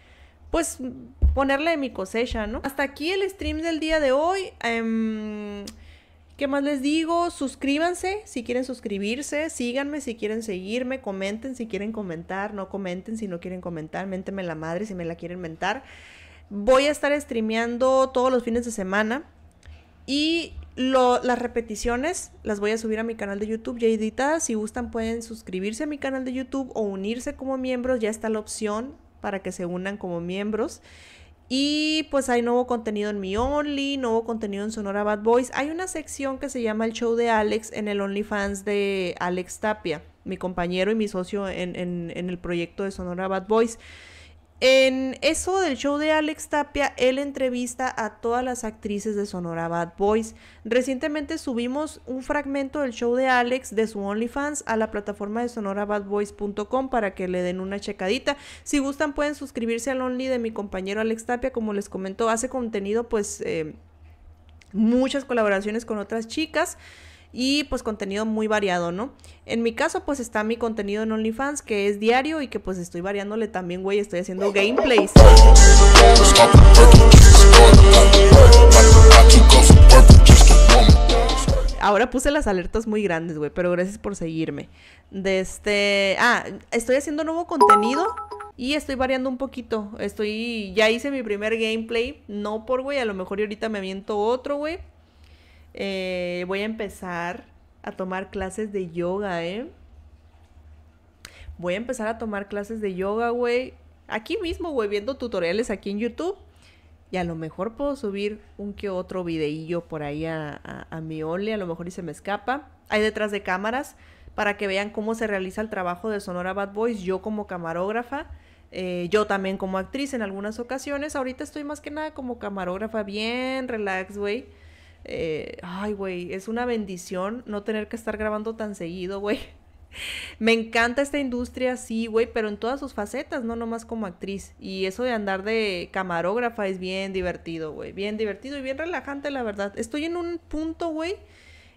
Speaker 2: pues, ponerle mi cosecha, ¿no? Hasta aquí el stream del día de hoy. Em, ¿Qué más les digo? Suscríbanse si quieren suscribirse, síganme si quieren seguirme, comenten si quieren comentar, no comenten si no quieren comentar, méntenme la madre si me la quieren mentar. Voy a estar streameando todos los fines de semana y las repeticiones las voy a subir a mi canal de YouTube ya editadas. Si gustan pueden suscribirse a mi canal de YouTube o unirse como miembros, ya está la opción para que se unan como miembros. Y pues hay nuevo contenido en mi Only, nuevo contenido en Sonora Bad Boys. Hay una sección que se llama el show de Alex en el OnlyFans de Alex Tapia, mi compañero y mi socio en, en, en el proyecto de Sonora Bad Boys. En eso del show de Alex Tapia, él entrevista a todas las actrices de Sonora Bad Boys. Recientemente subimos un fragmento del show de Alex de su OnlyFans a la plataforma de sonorabadboys.com para que le den una checadita. Si gustan pueden suscribirse al Only de mi compañero Alex Tapia, como les comentó, hace contenido pues eh, muchas colaboraciones con otras chicas y pues contenido muy variado, ¿no? En mi caso pues está mi contenido en OnlyFans que es diario y que pues estoy variándole también, güey, estoy haciendo gameplays. Ahora puse las alertas muy grandes, güey, pero gracias por seguirme. De este, ah, estoy haciendo nuevo contenido y estoy variando un poquito. Estoy ya hice mi primer gameplay, no por güey, a lo mejor ahorita me aviento otro, güey. Eh, voy a empezar a tomar clases de yoga, ¿eh? Voy a empezar a tomar clases de yoga, güey. Aquí mismo, güey, viendo tutoriales aquí en YouTube. Y a lo mejor puedo subir un que otro videillo por ahí a, mi Ole. A lo mejor y se me escapa. Hay detrás de cámaras para que vean cómo se realiza el trabajo de Sonora Bad Boys. Yo como camarógrafa. Eh, yo también como actriz en algunas ocasiones. Ahorita estoy más que nada como camarógrafa. Bien relax, güey. Eh, ay, güey, es una bendición no tener que estar grabando tan seguido, güey. Me encanta esta industria, sí, güey, pero en todas sus facetas, no nomás como actriz. Y eso de andar de camarógrafa es bien divertido, güey. Bien divertido y bien relajante, la verdad. Estoy en un punto, güey,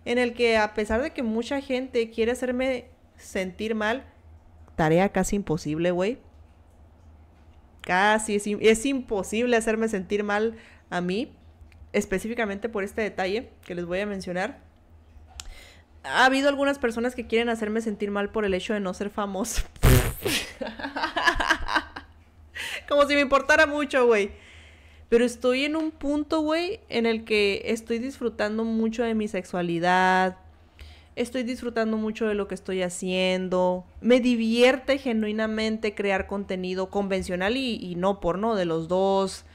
Speaker 2: en el que a pesar de que mucha gente quiere hacerme sentir mal, tarea casi imposible, güey. Casi es, es imposible hacerme sentir mal a mí específicamente por este detalle que les voy a mencionar. Ha habido algunas personas que quieren hacerme sentir mal por el hecho de no ser famoso. Como si me importara mucho, güey. Pero estoy en un punto, güey, en el que estoy disfrutando mucho de mi sexualidad. Estoy disfrutando mucho de lo que estoy haciendo. Me divierte genuinamente crear contenido convencional y, y no porno de los dos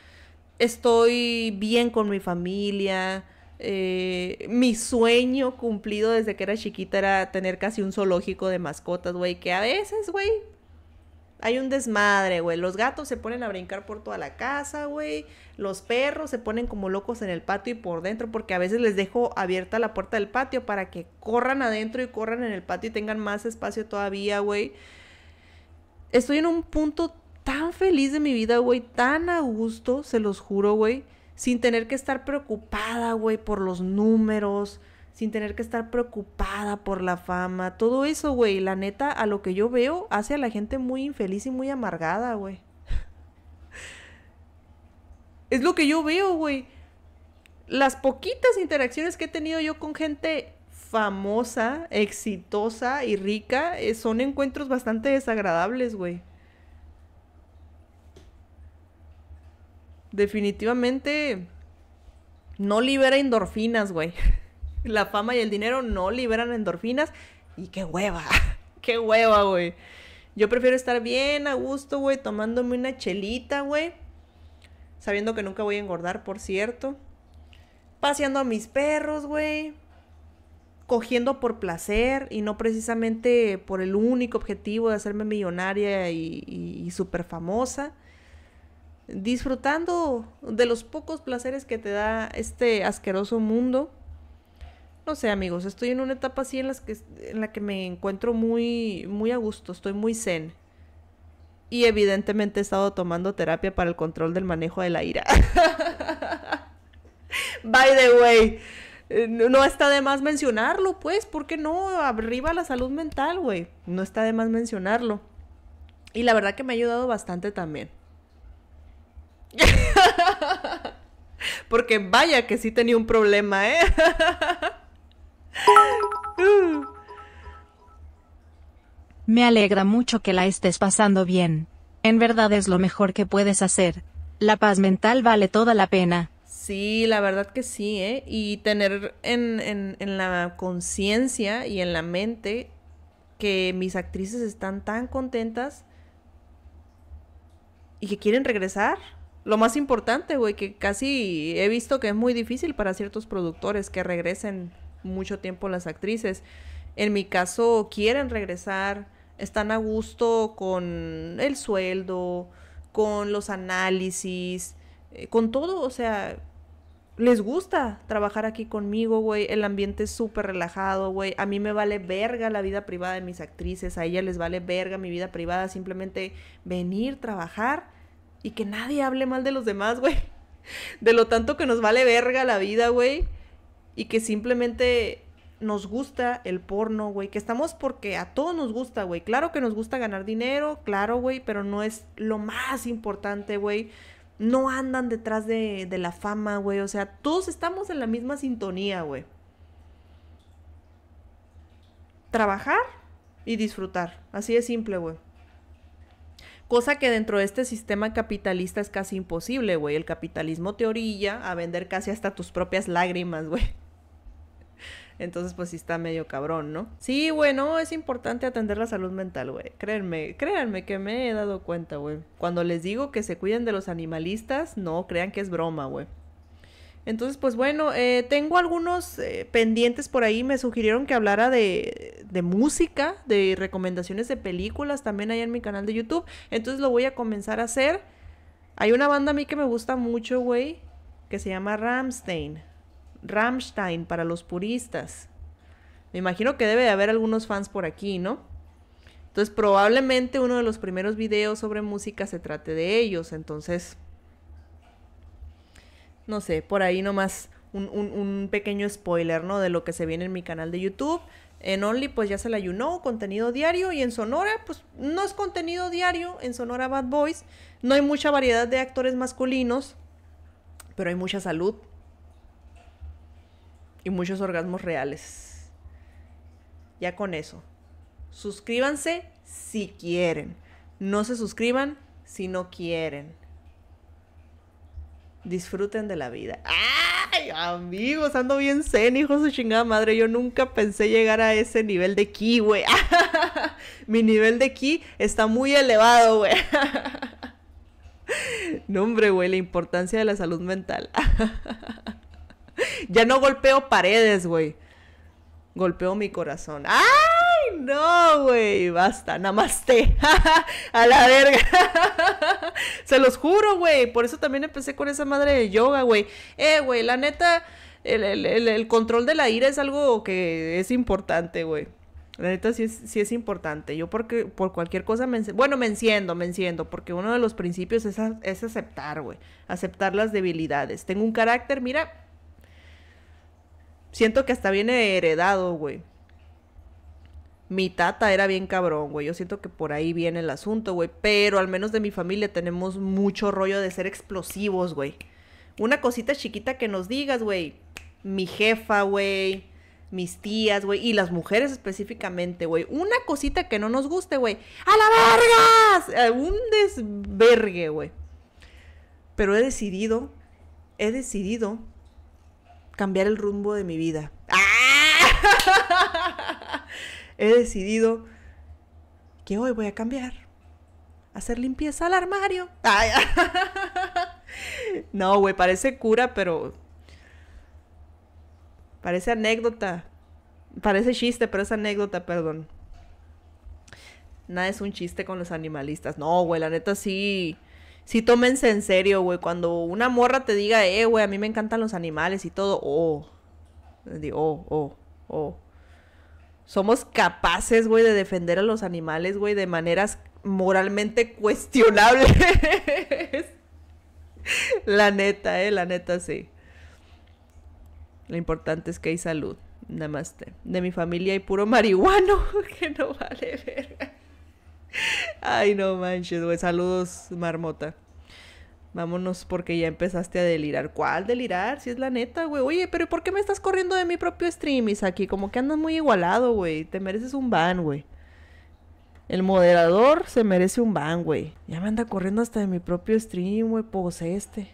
Speaker 2: estoy bien con mi familia. Eh, mi sueño cumplido desde que era chiquita era tener casi un zoológico de mascotas, güey. Que a veces, güey, hay un desmadre, güey. Los gatos se ponen a brincar por toda la casa, güey. Los perros se ponen como locos en el patio y por dentro, porque a veces les dejo abierta la puerta del patio para que corran adentro y corran en el patio y tengan más espacio todavía, güey. Estoy en un punto tan feliz de mi vida, güey, tan a gusto, se los juro, güey, sin tener que estar preocupada, güey, por los números, sin tener que estar preocupada por la fama, todo eso, güey, la neta, a lo que yo veo, hace a la gente muy infeliz y muy amargada, güey. es lo que yo veo, güey. Las poquitas interacciones que he tenido yo con gente famosa, exitosa y rica, eh, son encuentros bastante desagradables, güey. Definitivamente no libera endorfinas, güey. La fama y el dinero no liberan endorfinas. Y qué hueva, qué hueva, güey. Yo prefiero estar bien a gusto, güey, tomándome una chelita, güey. Sabiendo que nunca voy a engordar, por cierto. Paseando a mis perros, güey. Cogiendo por placer y no precisamente por el único objetivo de hacerme millonaria y, y, súper famosa. Disfrutando de los pocos placeres que te da este asqueroso mundo. No sé, amigos, estoy en una etapa así en, las que, en la que me encuentro muy, muy a gusto, estoy muy zen. Y evidentemente he estado tomando terapia para el control del manejo de la ira. By the way, no está de más mencionarlo, pues, ¿por qué no? Arriba la salud mental, güey. No está de más mencionarlo. Y la verdad que me ha ayudado bastante también. Porque vaya que sí tenía un problema, ¿eh?
Speaker 7: Me alegra mucho que la estés pasando bien. En verdad es lo mejor que puedes hacer. La paz mental vale toda la pena.
Speaker 2: Sí, la verdad que sí, ¿eh? Y tener en, en, en la conciencia y en la mente que mis actrices están tan contentas y que quieren regresar. Lo más importante, güey, que casi he visto que es muy difícil para ciertos productores que regresen mucho tiempo las actrices. En mi caso, quieren regresar, están a gusto con el sueldo, con los análisis, eh, con todo, o sea, les gusta trabajar aquí conmigo, güey. El ambiente es súper relajado, güey. A mí me vale verga la vida privada de mis actrices. A ellas les vale verga mi vida privada. Simplemente venir, trabajar y que nadie hable mal de los demás, güey. De lo tanto que nos vale verga la vida, güey y que simplemente nos gusta el porno, güey, que estamos porque a todos nos gusta, güey. Claro que nos gusta ganar dinero, claro, güey, pero no es lo más importante, güey. No andan detrás de, de la fama, güey. O sea, todos estamos en la misma sintonía, güey. Trabajar y disfrutar. Así de simple, güey. Cosa que dentro de este sistema capitalista es casi imposible, güey. El capitalismo te orilla a vender casi hasta tus propias lágrimas, güey. Entonces, pues sí está medio cabrón, ¿no? Sí, bueno, es importante atender la salud mental, güey. Créanme, créanme que me he dado cuenta, güey. Cuando les digo que se cuiden de los animalistas, no crean que es broma, güey. Entonces, pues bueno, eh, tengo algunos eh, pendientes por ahí. Me sugirieron que hablara de, de música, de recomendaciones de películas también ahí en mi canal de YouTube. Entonces lo voy a comenzar a hacer. Hay una banda a mí que me gusta mucho, güey, que se llama Ramstein. Rammstein para los puristas. Me imagino que debe de haber algunos fans por aquí, ¿no? Entonces probablemente uno de los primeros videos sobre música se trate de ellos. Entonces, no sé, por ahí nomás un, un, pequeño spoiler, ¿no? De lo que se viene en mi canal de YouTube. En Only, pues ya se la ayunó, contenido diario. Y en Sonora, pues no es contenido diario. En Sonora Bad Boys no hay mucha variedad de actores masculinos, pero hay mucha salud y muchos orgasmos reales. Ya con eso. Suscríbanse si quieren. No se suscriban si no quieren. Disfruten de la vida. ¡Ay, amigos! Ando bien zen, hijo de su chingada madre. Yo nunca pensé llegar a ese nivel de ki, güey. Mi nivel de ki está muy elevado, güey. no, hombre, güey, la importancia de la salud mental. ya no golpeo paredes, güey. Golpeo mi corazón. No, güey. Basta. Namaste. A la verga. Se los juro, güey. Por eso también empecé con esa madre de yoga, güey. Eh, güey, la neta, el, control de la ira es algo que es importante, güey. La neta sí es, sí es importante. Yo porque por cualquier cosa me bueno, me enciendo, me enciendo, porque uno de los principios es, es aceptar, güey. Aceptar las debilidades. Tengo un carácter, mira, Siento que hasta viene heredado, güey. Mi tata era bien cabrón, güey. Yo siento que por ahí viene el asunto, güey. Pero al menos de mi familia tenemos mucho rollo de ser explosivos, güey. Una cosita chiquita que nos digas, güey. Mi jefa, güey. Mis tías, güey. Y las mujeres específicamente, güey. Una cosita que no nos guste, güey. ¡A la verga! Un desvergue, güey. Pero he decidido, he decidido cambiar el rumbo de mi vida. He decidido que hoy voy a cambiar. Hacer limpieza al armario. No, güey, parece cura, pero. Parece anécdota. Parece chiste, pero es anécdota, perdón. Nada es un chiste con los animalistas. No, güey, la neta sí. Sí, tómense en serio, güey. Cuando una morra te diga, eh, güey, a mí me encantan los animales y todo. Oh. Oh, oh, oh. Somos capaces, güey, de defender a los animales, güey, de maneras moralmente cuestionables. la neta, eh, la neta, sí. Lo importante es que hay salud. Namaste. De mi familia hay puro marihuano que no vale verga. Ay, no manches, güey. Saludos, marmota. Vámonos porque ya empezaste a delirar. ¿Cuál delirar? Si es la neta, güey. Oye, pero ¿por qué me estás corriendo de mi propio stream, aquí Como que andas muy igualado, güey. Te mereces un ban, güey. El moderador se merece un ban, güey. Ya me anda corriendo hasta de mi propio stream, güey. Pues este.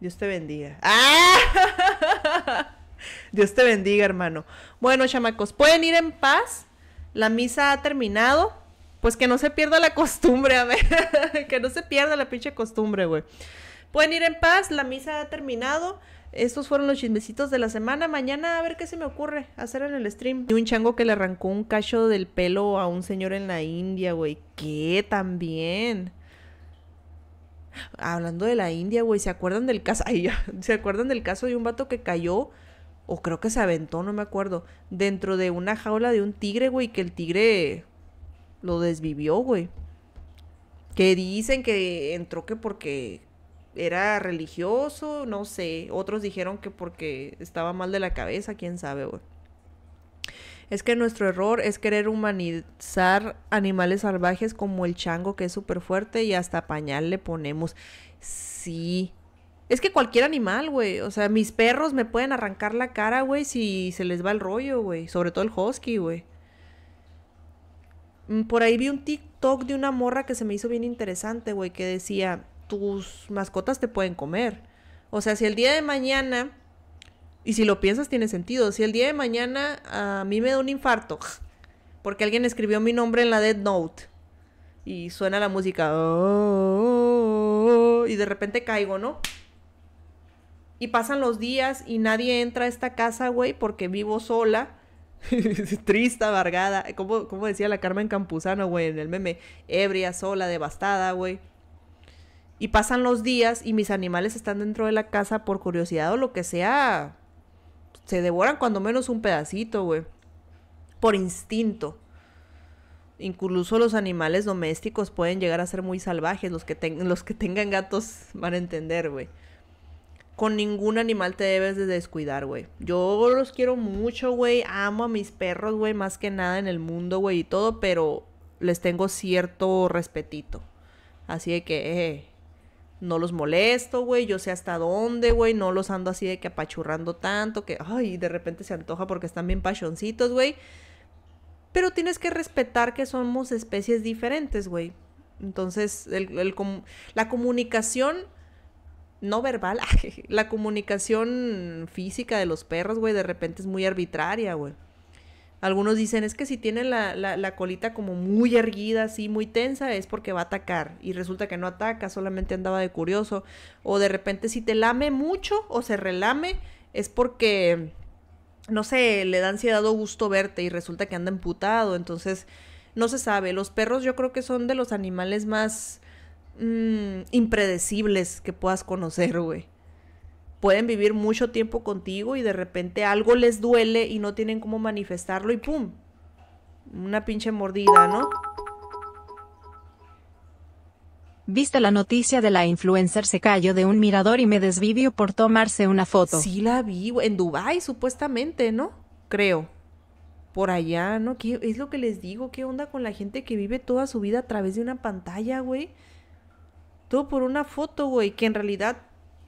Speaker 2: Dios te bendiga. ¡Ah! Dios te bendiga, hermano. Bueno, chamacos, ¿pueden ir en paz? La misa ha terminado. Pues que no se pierda la costumbre, a ver. que no se pierda la pinche costumbre, güey. Pueden ir en paz, la misa ha terminado. Estos fueron los chismecitos de la semana. Mañana a ver qué se me ocurre hacer en el stream. Y un chango que le arrancó un cacho del pelo a un señor en la India, güey. ¿Qué? También. Hablando de la India, güey, ¿se acuerdan del caso? Ay, ¿Se acuerdan del caso de un vato que cayó? O creo que se aventó, no me acuerdo. Dentro de una jaula de un tigre, güey, que el tigre lo desvivió, güey. Que dicen que entró que porque era religioso, no sé. Otros dijeron que porque estaba mal de la cabeza, quién sabe, güey. Es que nuestro error es querer humanizar animales salvajes como el chango, que es súper fuerte, y hasta pañal le ponemos. Sí. Es que cualquier animal, güey. O sea, mis perros me pueden arrancar la cara, güey, si se les va el rollo, güey. Sobre todo el husky, güey. Mm, por ahí vi un TikTok de una morra que se me hizo bien interesante, güey, que decía, tus mascotas te pueden comer. O sea, si el día de mañana, y si lo piensas tiene sentido, si el día de mañana a mí me da un infarto, porque alguien escribió mi nombre en la Dead Note, y suena la música, oh", y de repente caigo, ¿no? Y pasan los días y nadie entra a esta casa, güey, porque vivo sola Triste, amargada. Como, como decía la Carmen Campuzano, güey, en el meme. Ebria, sola, devastada, güey. Y pasan los días y mis animales están dentro de la casa por curiosidad o lo que sea. Se devoran cuando menos un pedacito, güey. Por instinto. Incluso los animales domésticos pueden llegar a ser muy salvajes. Los que, los que tengan gatos van a entender, güey con ningún animal te debes de descuidar, güey. Yo los quiero mucho, güey. Amo a mis perros, güey, más que nada en el mundo, güey, y todo, pero les tengo cierto respetito. Así de que, eh, no los molesto, güey. Yo sé hasta dónde, güey. No los ando así de que apachurrando tanto, que, ay, de repente se antoja porque están bien pachoncitos, güey. Pero tienes que respetar que somos especies diferentes, güey. Entonces, la comunicación no verbal, la comunicación física de los perros, güey, de repente es muy arbitraria, güey. Algunos dicen, es que si tiene la, la, colita como muy erguida, así, muy tensa, es porque va a atacar. Y resulta que no ataca, solamente andaba de curioso. O de repente si te lame mucho o se relame, es porque, no sé, le da ansiedad o gusto verte y resulta que anda emputado. Entonces, no se sabe. Los perros yo creo que son de los animales más Mm, impredecibles que puedas conocer, güey. Pueden vivir mucho tiempo contigo y de repente algo les duele y no tienen cómo manifestarlo y ¡pum! Una pinche mordida, ¿no?
Speaker 7: ¿Viste la noticia de la influencer se cayó de un mirador y me desvivió por tomarse una foto?
Speaker 2: Sí la vi, en Dubai supuestamente, ¿no? Creo. Por allá, ¿no? ¿Qué es lo que les digo? ¿Qué onda con la gente que vive toda su vida a través de una pantalla, güey? Todo por una foto, güey, que en realidad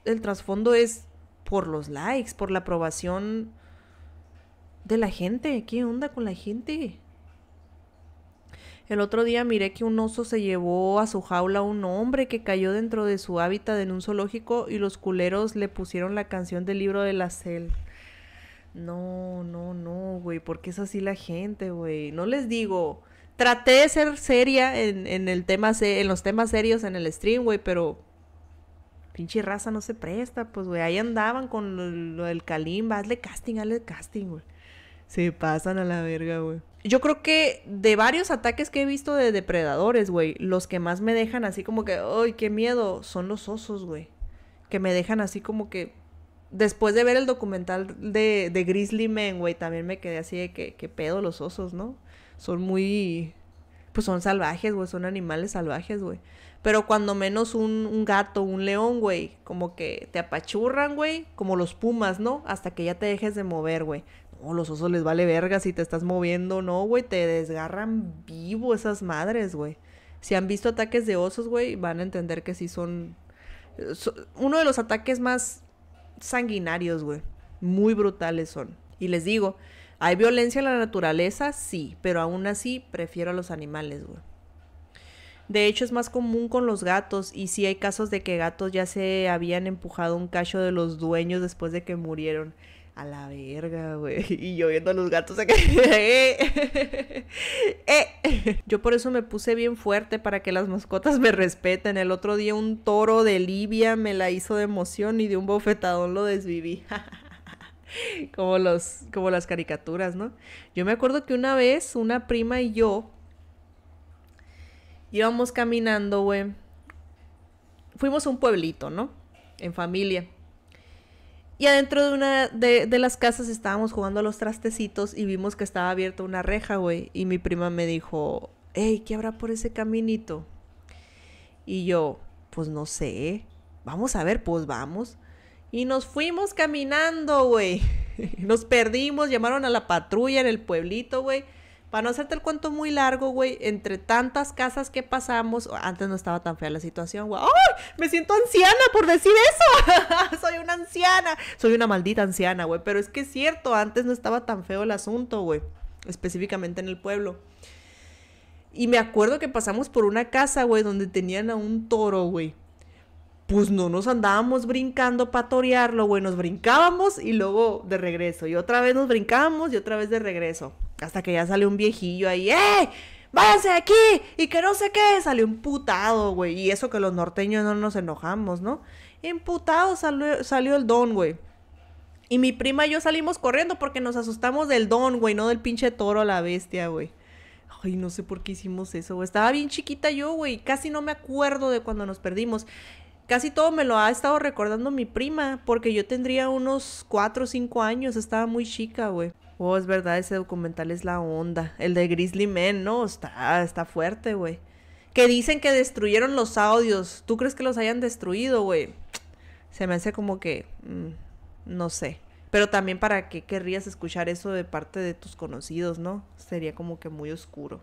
Speaker 2: el trasfondo es por los likes, por la aprobación de la gente. ¿Qué onda con la gente? El otro día miré que un oso se llevó a su jaula a un hombre que cayó dentro de su hábitat en un zoológico y los culeros le pusieron la canción del libro de la cel. No, no, no, güey, porque es así la gente, güey. No les digo, traté de ser seria en, en el tema, en los temas serios en el stream, güey, pero pinche raza no se presta, pues, güey. Ahí andaban con lo, lo del Kalimba, hazle casting, hazle casting, güey. Se pasan a la verga, güey. Yo creo que de varios ataques que he visto de depredadores, güey, los que más me dejan así como que, ¡ay, qué miedo! Son los osos, güey. Que me dejan así como que... Después de ver el documental de, de Grizzly Man, güey, también me quedé así de que, qué pedo los osos, ¿no? Son muy... Pues son salvajes, güey, son animales salvajes, güey. Pero cuando menos un, un gato, un león, güey, como que te apachurran, güey, como los pumas, ¿no? Hasta que ya te dejes de mover, güey. No, los osos les vale verga si te estás moviendo, no, güey, te desgarran vivo esas madres, güey. Si han visto ataques de osos, güey, van a entender que sí son so- uno de los ataques más sanguinarios, güey. Muy brutales son. Y les digo, ¿hay violencia en la naturaleza? Sí, pero aún así prefiero a los animales, güey. De hecho, es más común con los gatos y sí hay casos de que gatos ya se habían empujado un cacho de los dueños después de que murieron. A la verga, güey. Y yo viendo a los gatos acá. Eh. Eh. Yo por eso me puse bien fuerte para que las mascotas me respeten. El otro día un toro de Libia me la hizo de emoción y de un bofetadón lo desviví. como los como las caricaturas, ¿no? Yo me acuerdo que una vez una prima y yo íbamos caminando, güey. Fuimos a un pueblito, ¿no? En familia. Y adentro de una de, de las casas estábamos jugando a los trastecitos y vimos que estaba abierta una reja, güey. Y mi prima me dijo, hey, ¿qué habrá por ese caminito? Y yo, pues no sé. Vamos a ver, pues vamos. Y nos fuimos caminando, güey. Nos perdimos, llamaron a la patrulla en el pueblito, güey. Para no hacerte el cuento muy largo, güey, entre tantas casas que pasamos, antes no estaba tan fea la situación, güey. ¡Ay! Me siento anciana por decir eso. Soy una anciana. Soy una maldita anciana, güey. Pero es que es cierto, antes no estaba tan feo el asunto, güey. Específicamente en el pueblo. Y me acuerdo que pasamos por una casa, güey, donde tenían a un toro, güey. Pues no nos andábamos brincando para torearlo, güey. Nos brincábamos y luego de regreso. Y otra vez nos brincábamos y otra vez de regreso. Hasta que ya sale un viejillo ahí. ¡Eh! ¡Váyanse aquí! Y que no sé qué. Salió emputado, güey. Y eso que los norteños no nos enojamos, ¿no? Emputado salió, salió el don, güey. Y mi prima y yo salimos corriendo porque nos asustamos del don, güey, no del pinche toro a la bestia, güey. Ay, no sé por qué hicimos eso, güey. Estaba bien chiquita yo, güey. Casi no me acuerdo de cuando nos perdimos. Casi todo me lo ha estado recordando mi prima, porque yo tendría unos 4 o 5 años. Estaba muy chica, güey. Oh, es verdad, ese documental es la onda. El de Grizzly Man, ¿no? Está, está fuerte, güey. Que dicen que destruyeron los audios. ¿Tú crees que los hayan destruido, güey? Se me hace como que... mm, no sé. Pero también para qué querrías escuchar eso de parte de tus conocidos, ¿no? Sería como que muy oscuro.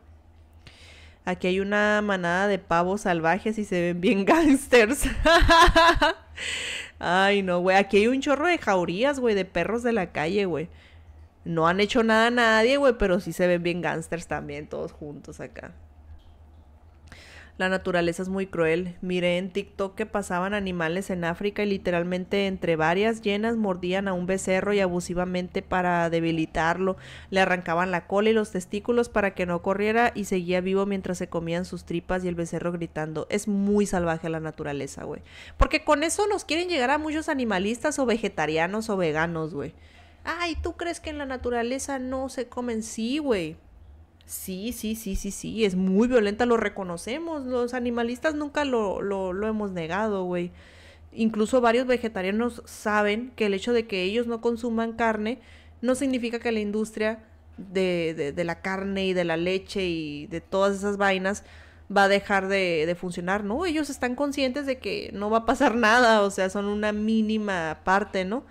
Speaker 2: Aquí hay una manada de pavos salvajes y se ven bien gangsters. Ay, no, güey. Aquí hay un chorro de jaurías, güey, de perros de la calle, güey. No han hecho nada a nadie, güey, pero sí se ven bien gangsters también, todos juntos acá. La naturaleza es muy cruel. Miré en TikTok que pasaban animales en África y literalmente entre varias llenas mordían a un becerro y abusivamente para debilitarlo. Le arrancaban la cola y los testículos para que no corriera y seguía vivo mientras se comían sus tripas y el becerro gritando. Es muy salvaje la naturaleza, güey. Porque con eso nos quieren llegar a muchos animalistas o vegetarianos o veganos, güey. Ay, ¿tú crees que en la naturaleza no se comen? Sí, güey. Sí, sí, sí, sí, sí, es muy violenta, lo reconocemos. Los animalistas nunca lo, lo, lo hemos negado, güey. Incluso varios vegetarianos saben que el hecho de que ellos no consuman carne no significa que la industria de, de, de la carne y de la leche y de todas esas vainas va a dejar de, de funcionar, ¿no? Ellos están conscientes de que no va a pasar nada, o sea, son una mínima parte, ¿no?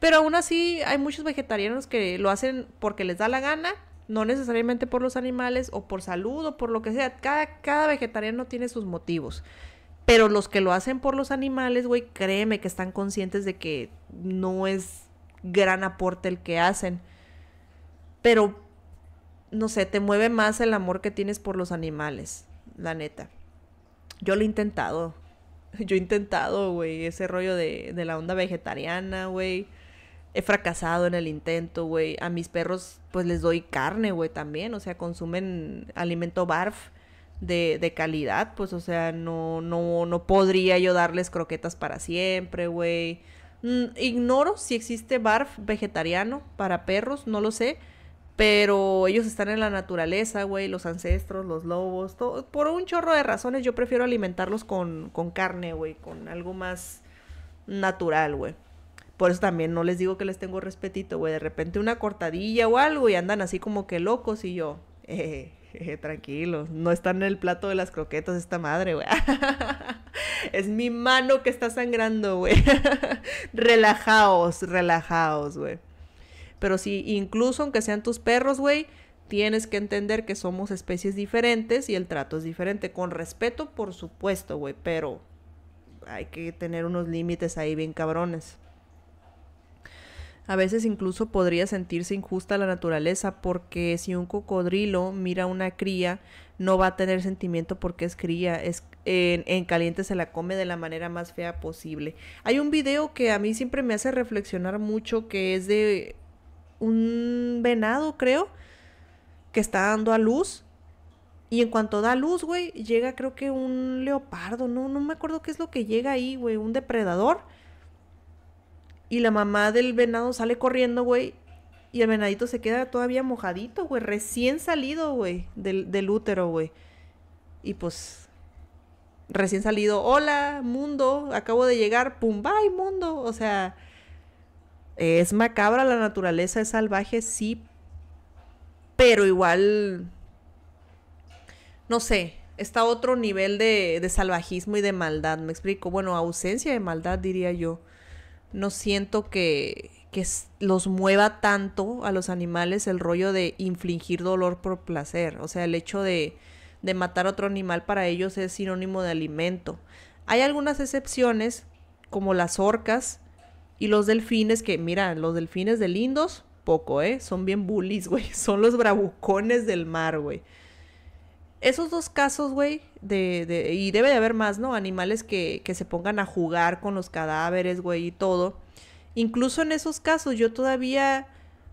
Speaker 2: Pero aún así hay muchos vegetarianos que lo hacen porque les da la gana no necesariamente por los animales o por salud o por lo que sea. Cada, cada vegetariano tiene sus motivos. Pero los que lo hacen por los animales, güey, créeme que están conscientes de que no es gran aporte el que hacen. Pero, no sé, te mueve más el amor que tienes por los animales, la neta. Yo lo he intentado. Yo he intentado, güey, ese rollo de, de la onda vegetariana, güey he fracasado en el intento, güey. A mis perros, pues les doy carne, güey, también. O sea, consumen alimento barf de, de calidad, pues, o sea, no, no, no podría yo darles croquetas para siempre, güey. Mm, ignoro si existe barf vegetariano para perros, no lo sé. Pero ellos están en la naturaleza, güey, los ancestros, los lobos, todo. Por un chorro de razones yo prefiero alimentarlos con, con carne, güey, con algo más natural, güey. Por eso también no les digo que les tengo respetito, güey. De repente una cortadilla o algo y andan así como que locos y yo, eh, eh, tranquilos, no está en el plato de las croquetas esta madre, güey. es mi mano que está sangrando, güey. relajaos, relajaos, güey. Pero sí, incluso aunque sean tus perros, güey, tienes que entender que somos especies diferentes y el trato es diferente. Con respeto, por supuesto, güey, pero hay que tener unos límites ahí bien cabrones. A veces incluso podría sentirse injusta la naturaleza porque si un cocodrilo mira a una cría, no va a tener sentimiento porque es cría, es, en, en, caliente se la come de la manera más fea posible. Hay un video que a mí siempre me hace reflexionar mucho que es de un venado, creo, que está dando a luz. Y en cuanto da luz, güey, llega creo que un leopardo, no, no me acuerdo qué es lo que llega ahí, güey, un depredador. Y la mamá del venado sale corriendo, güey. Y el venadito se queda todavía mojadito, güey. Recién salido, güey. Del, del útero, güey. Y pues. Recién salido. Hola, mundo. Acabo de llegar. Pum, bye, mundo. O sea. Es macabra la naturaleza, es salvaje, sí. Pero igual. No sé. Está otro nivel de, de salvajismo y de maldad. Me explico. Bueno, ausencia de maldad, diría yo no siento que, que los mueva tanto a los animales el rollo de infligir dolor por placer. O sea, el hecho de, de matar a otro animal para ellos es sinónimo de alimento. Hay algunas excepciones, como las orcas y los delfines, que mira, los delfines de lindos, poco, ¿eh? Son bien bullies, güey. Son los bravucones del mar, güey. Esos dos casos, güey, de, de, y debe de haber más, ¿no? Animales que, que se pongan a jugar con los cadáveres, güey, y todo. Incluso en esos casos yo todavía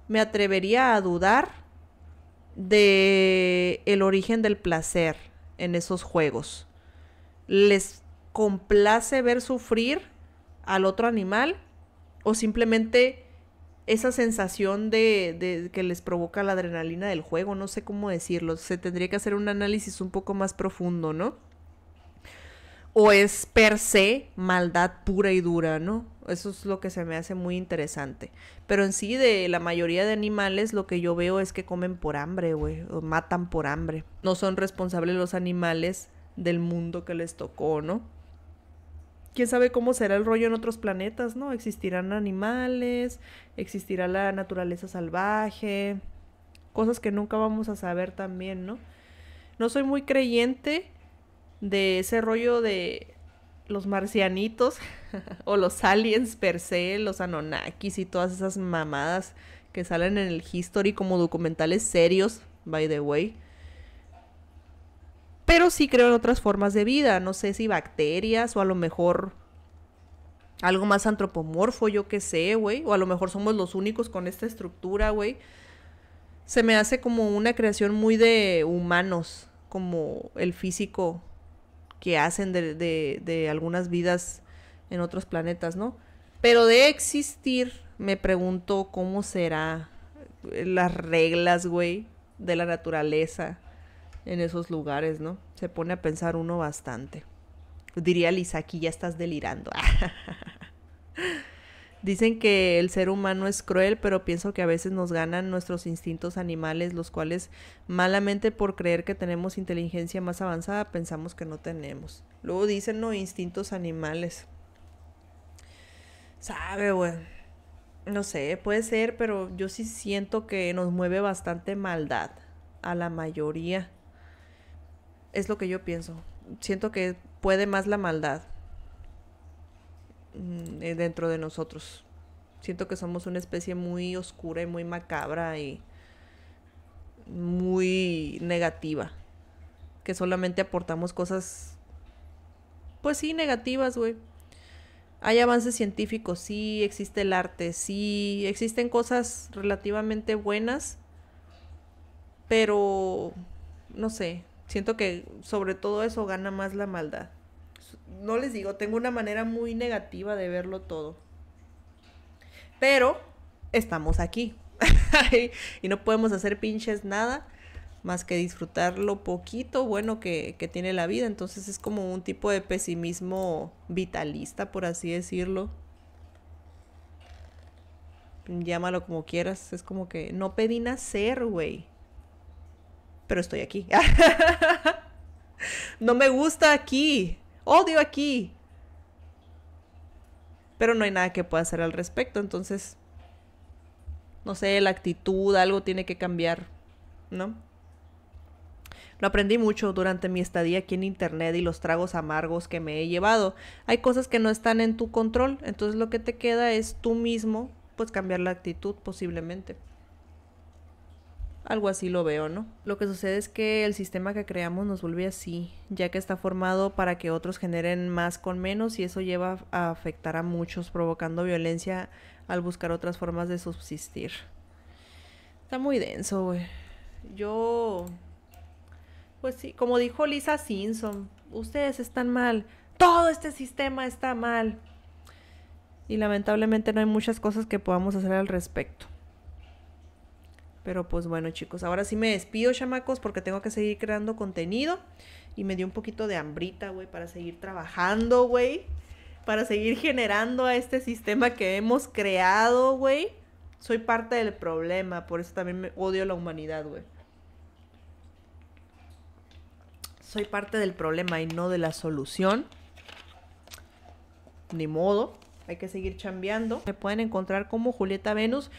Speaker 2: me atrevería a dudar de el origen del placer en esos juegos. ¿Les complace ver sufrir al otro animal? ¿O simplemente esa sensación de, de, que les provoca la adrenalina del juego, no sé cómo decirlo, se tendría que hacer un análisis un poco más profundo, ¿no? O es per se maldad pura y dura, ¿no? Eso es lo que se me hace muy interesante. Pero en sí, de la mayoría de animales, lo que yo veo es que comen por hambre, güey, o matan por hambre. No son responsables los animales del mundo que les tocó, ¿no? Quién sabe cómo será el rollo en otros planetas, ¿no? Existirán animales, existirá la naturaleza salvaje, cosas que nunca vamos a saber también, ¿no? No soy muy creyente de ese rollo de los marcianitos o los aliens per se, los Anonakis y todas esas mamadas que salen en el History como documentales serios, by the way. Pero sí creo en otras formas de vida. No sé si bacterias o a lo mejor algo más antropomorfo, yo qué sé, güey. O a lo mejor somos los únicos con esta estructura, güey. Se me hace como una creación muy de humanos, como el físico que hacen de, de, de algunas vidas en otros planetas, ¿no? Pero de existir, me pregunto cómo será las reglas, güey, de la naturaleza en esos lugares, ¿no? Se pone a pensar uno bastante. Diría Lisa, aquí ya estás delirando. Dicen que el ser humano es cruel, pero pienso que a veces nos ganan nuestros instintos animales, los cuales malamente por creer que tenemos inteligencia más avanzada pensamos que no tenemos. Luego dicen, no, instintos animales. Sabe, güey. No sé, puede ser, pero yo sí siento que nos mueve bastante maldad a la mayoría. Es lo que yo pienso. Siento que puede más la maldad mm, eh, dentro de nosotros. Siento que somos una especie muy oscura y muy macabra y muy negativa. Que solamente aportamos cosas, pues sí, negativas, güey. Hay avances científicos, sí, existe el arte, sí, existen cosas relativamente buenas, pero no sé, siento que sobre todo eso gana más la maldad. No les digo, tengo una manera muy negativa de verlo todo. Pero estamos aquí. y no podemos hacer pinches nada más que disfrutar lo poquito bueno que, que, tiene la vida. Entonces es como un tipo de pesimismo vitalista, por así decirlo. Llámalo como quieras. Es como que no pedí nacer, güey. Pero estoy aquí. no me gusta aquí. Odio aquí. Pero no hay nada que pueda hacer al respecto. Entonces, no sé, la actitud, algo tiene que cambiar, ¿no? Lo aprendí mucho durante mi estadía aquí en internet y los tragos amargos que me he llevado. Hay cosas que no están en tu control, entonces lo que te queda es tú mismo, pues cambiar la actitud posiblemente. Algo así lo veo, ¿no? Lo que sucede es que el sistema que creamos nos vuelve así, ya que está formado para que otros generen más con menos y eso lleva a afectar a muchos, provocando violencia al buscar otras formas de subsistir. Está muy denso, güey. Yo pues sí, como dijo Lisa Simpson, ustedes están mal, todo este sistema está mal. Y lamentablemente no hay muchas cosas que podamos hacer al respecto. Pero pues bueno chicos, ahora sí me despido chamacos porque tengo que seguir creando contenido. Y me dio un poquito de hambrita, güey, para seguir trabajando, güey. Para seguir generando a este sistema que hemos creado, güey. Soy parte del problema, por eso también me odio la humanidad, güey. soy parte del problema y no de la solución. Ni modo, hay que seguir chambeando. Me pueden encontrar como Julieta Venus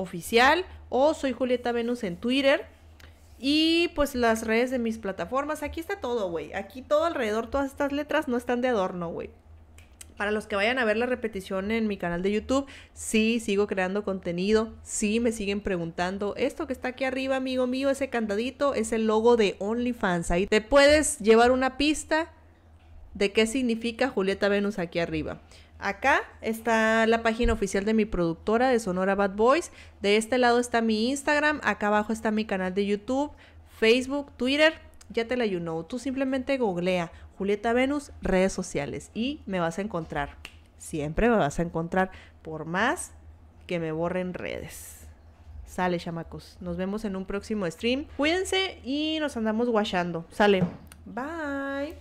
Speaker 2: oficial o soy Julieta Venus en Twitter. Y pues las redes de mis plataformas. Aquí está todo, güey. Aquí todo alrededor, todas estas letras no están de adorno, güey. Para los que vayan a ver la repetición en mi canal de YouTube, sí, sigo creando contenido, sí, me siguen preguntando, esto que está aquí arriba, amigo mío, ese candadito, es el logo de OnlyFans. Ahí te puedes llevar una pista de qué significa Julieta Venus aquí arriba. Acá está la página oficial de mi productora de Sonora Bad Boys. De este lado está mi Instagram. Acá abajo está mi canal de YouTube, Facebook, Twitter. Ya te la you. Tú simplemente googlea Julieta Venus, redes sociales y me vas a encontrar. Siempre me vas a encontrar por más que me borren redes. Sale, chamacos. Nos vemos en un próximo stream. Cuídense y nos andamos guachando. Sale. Bye.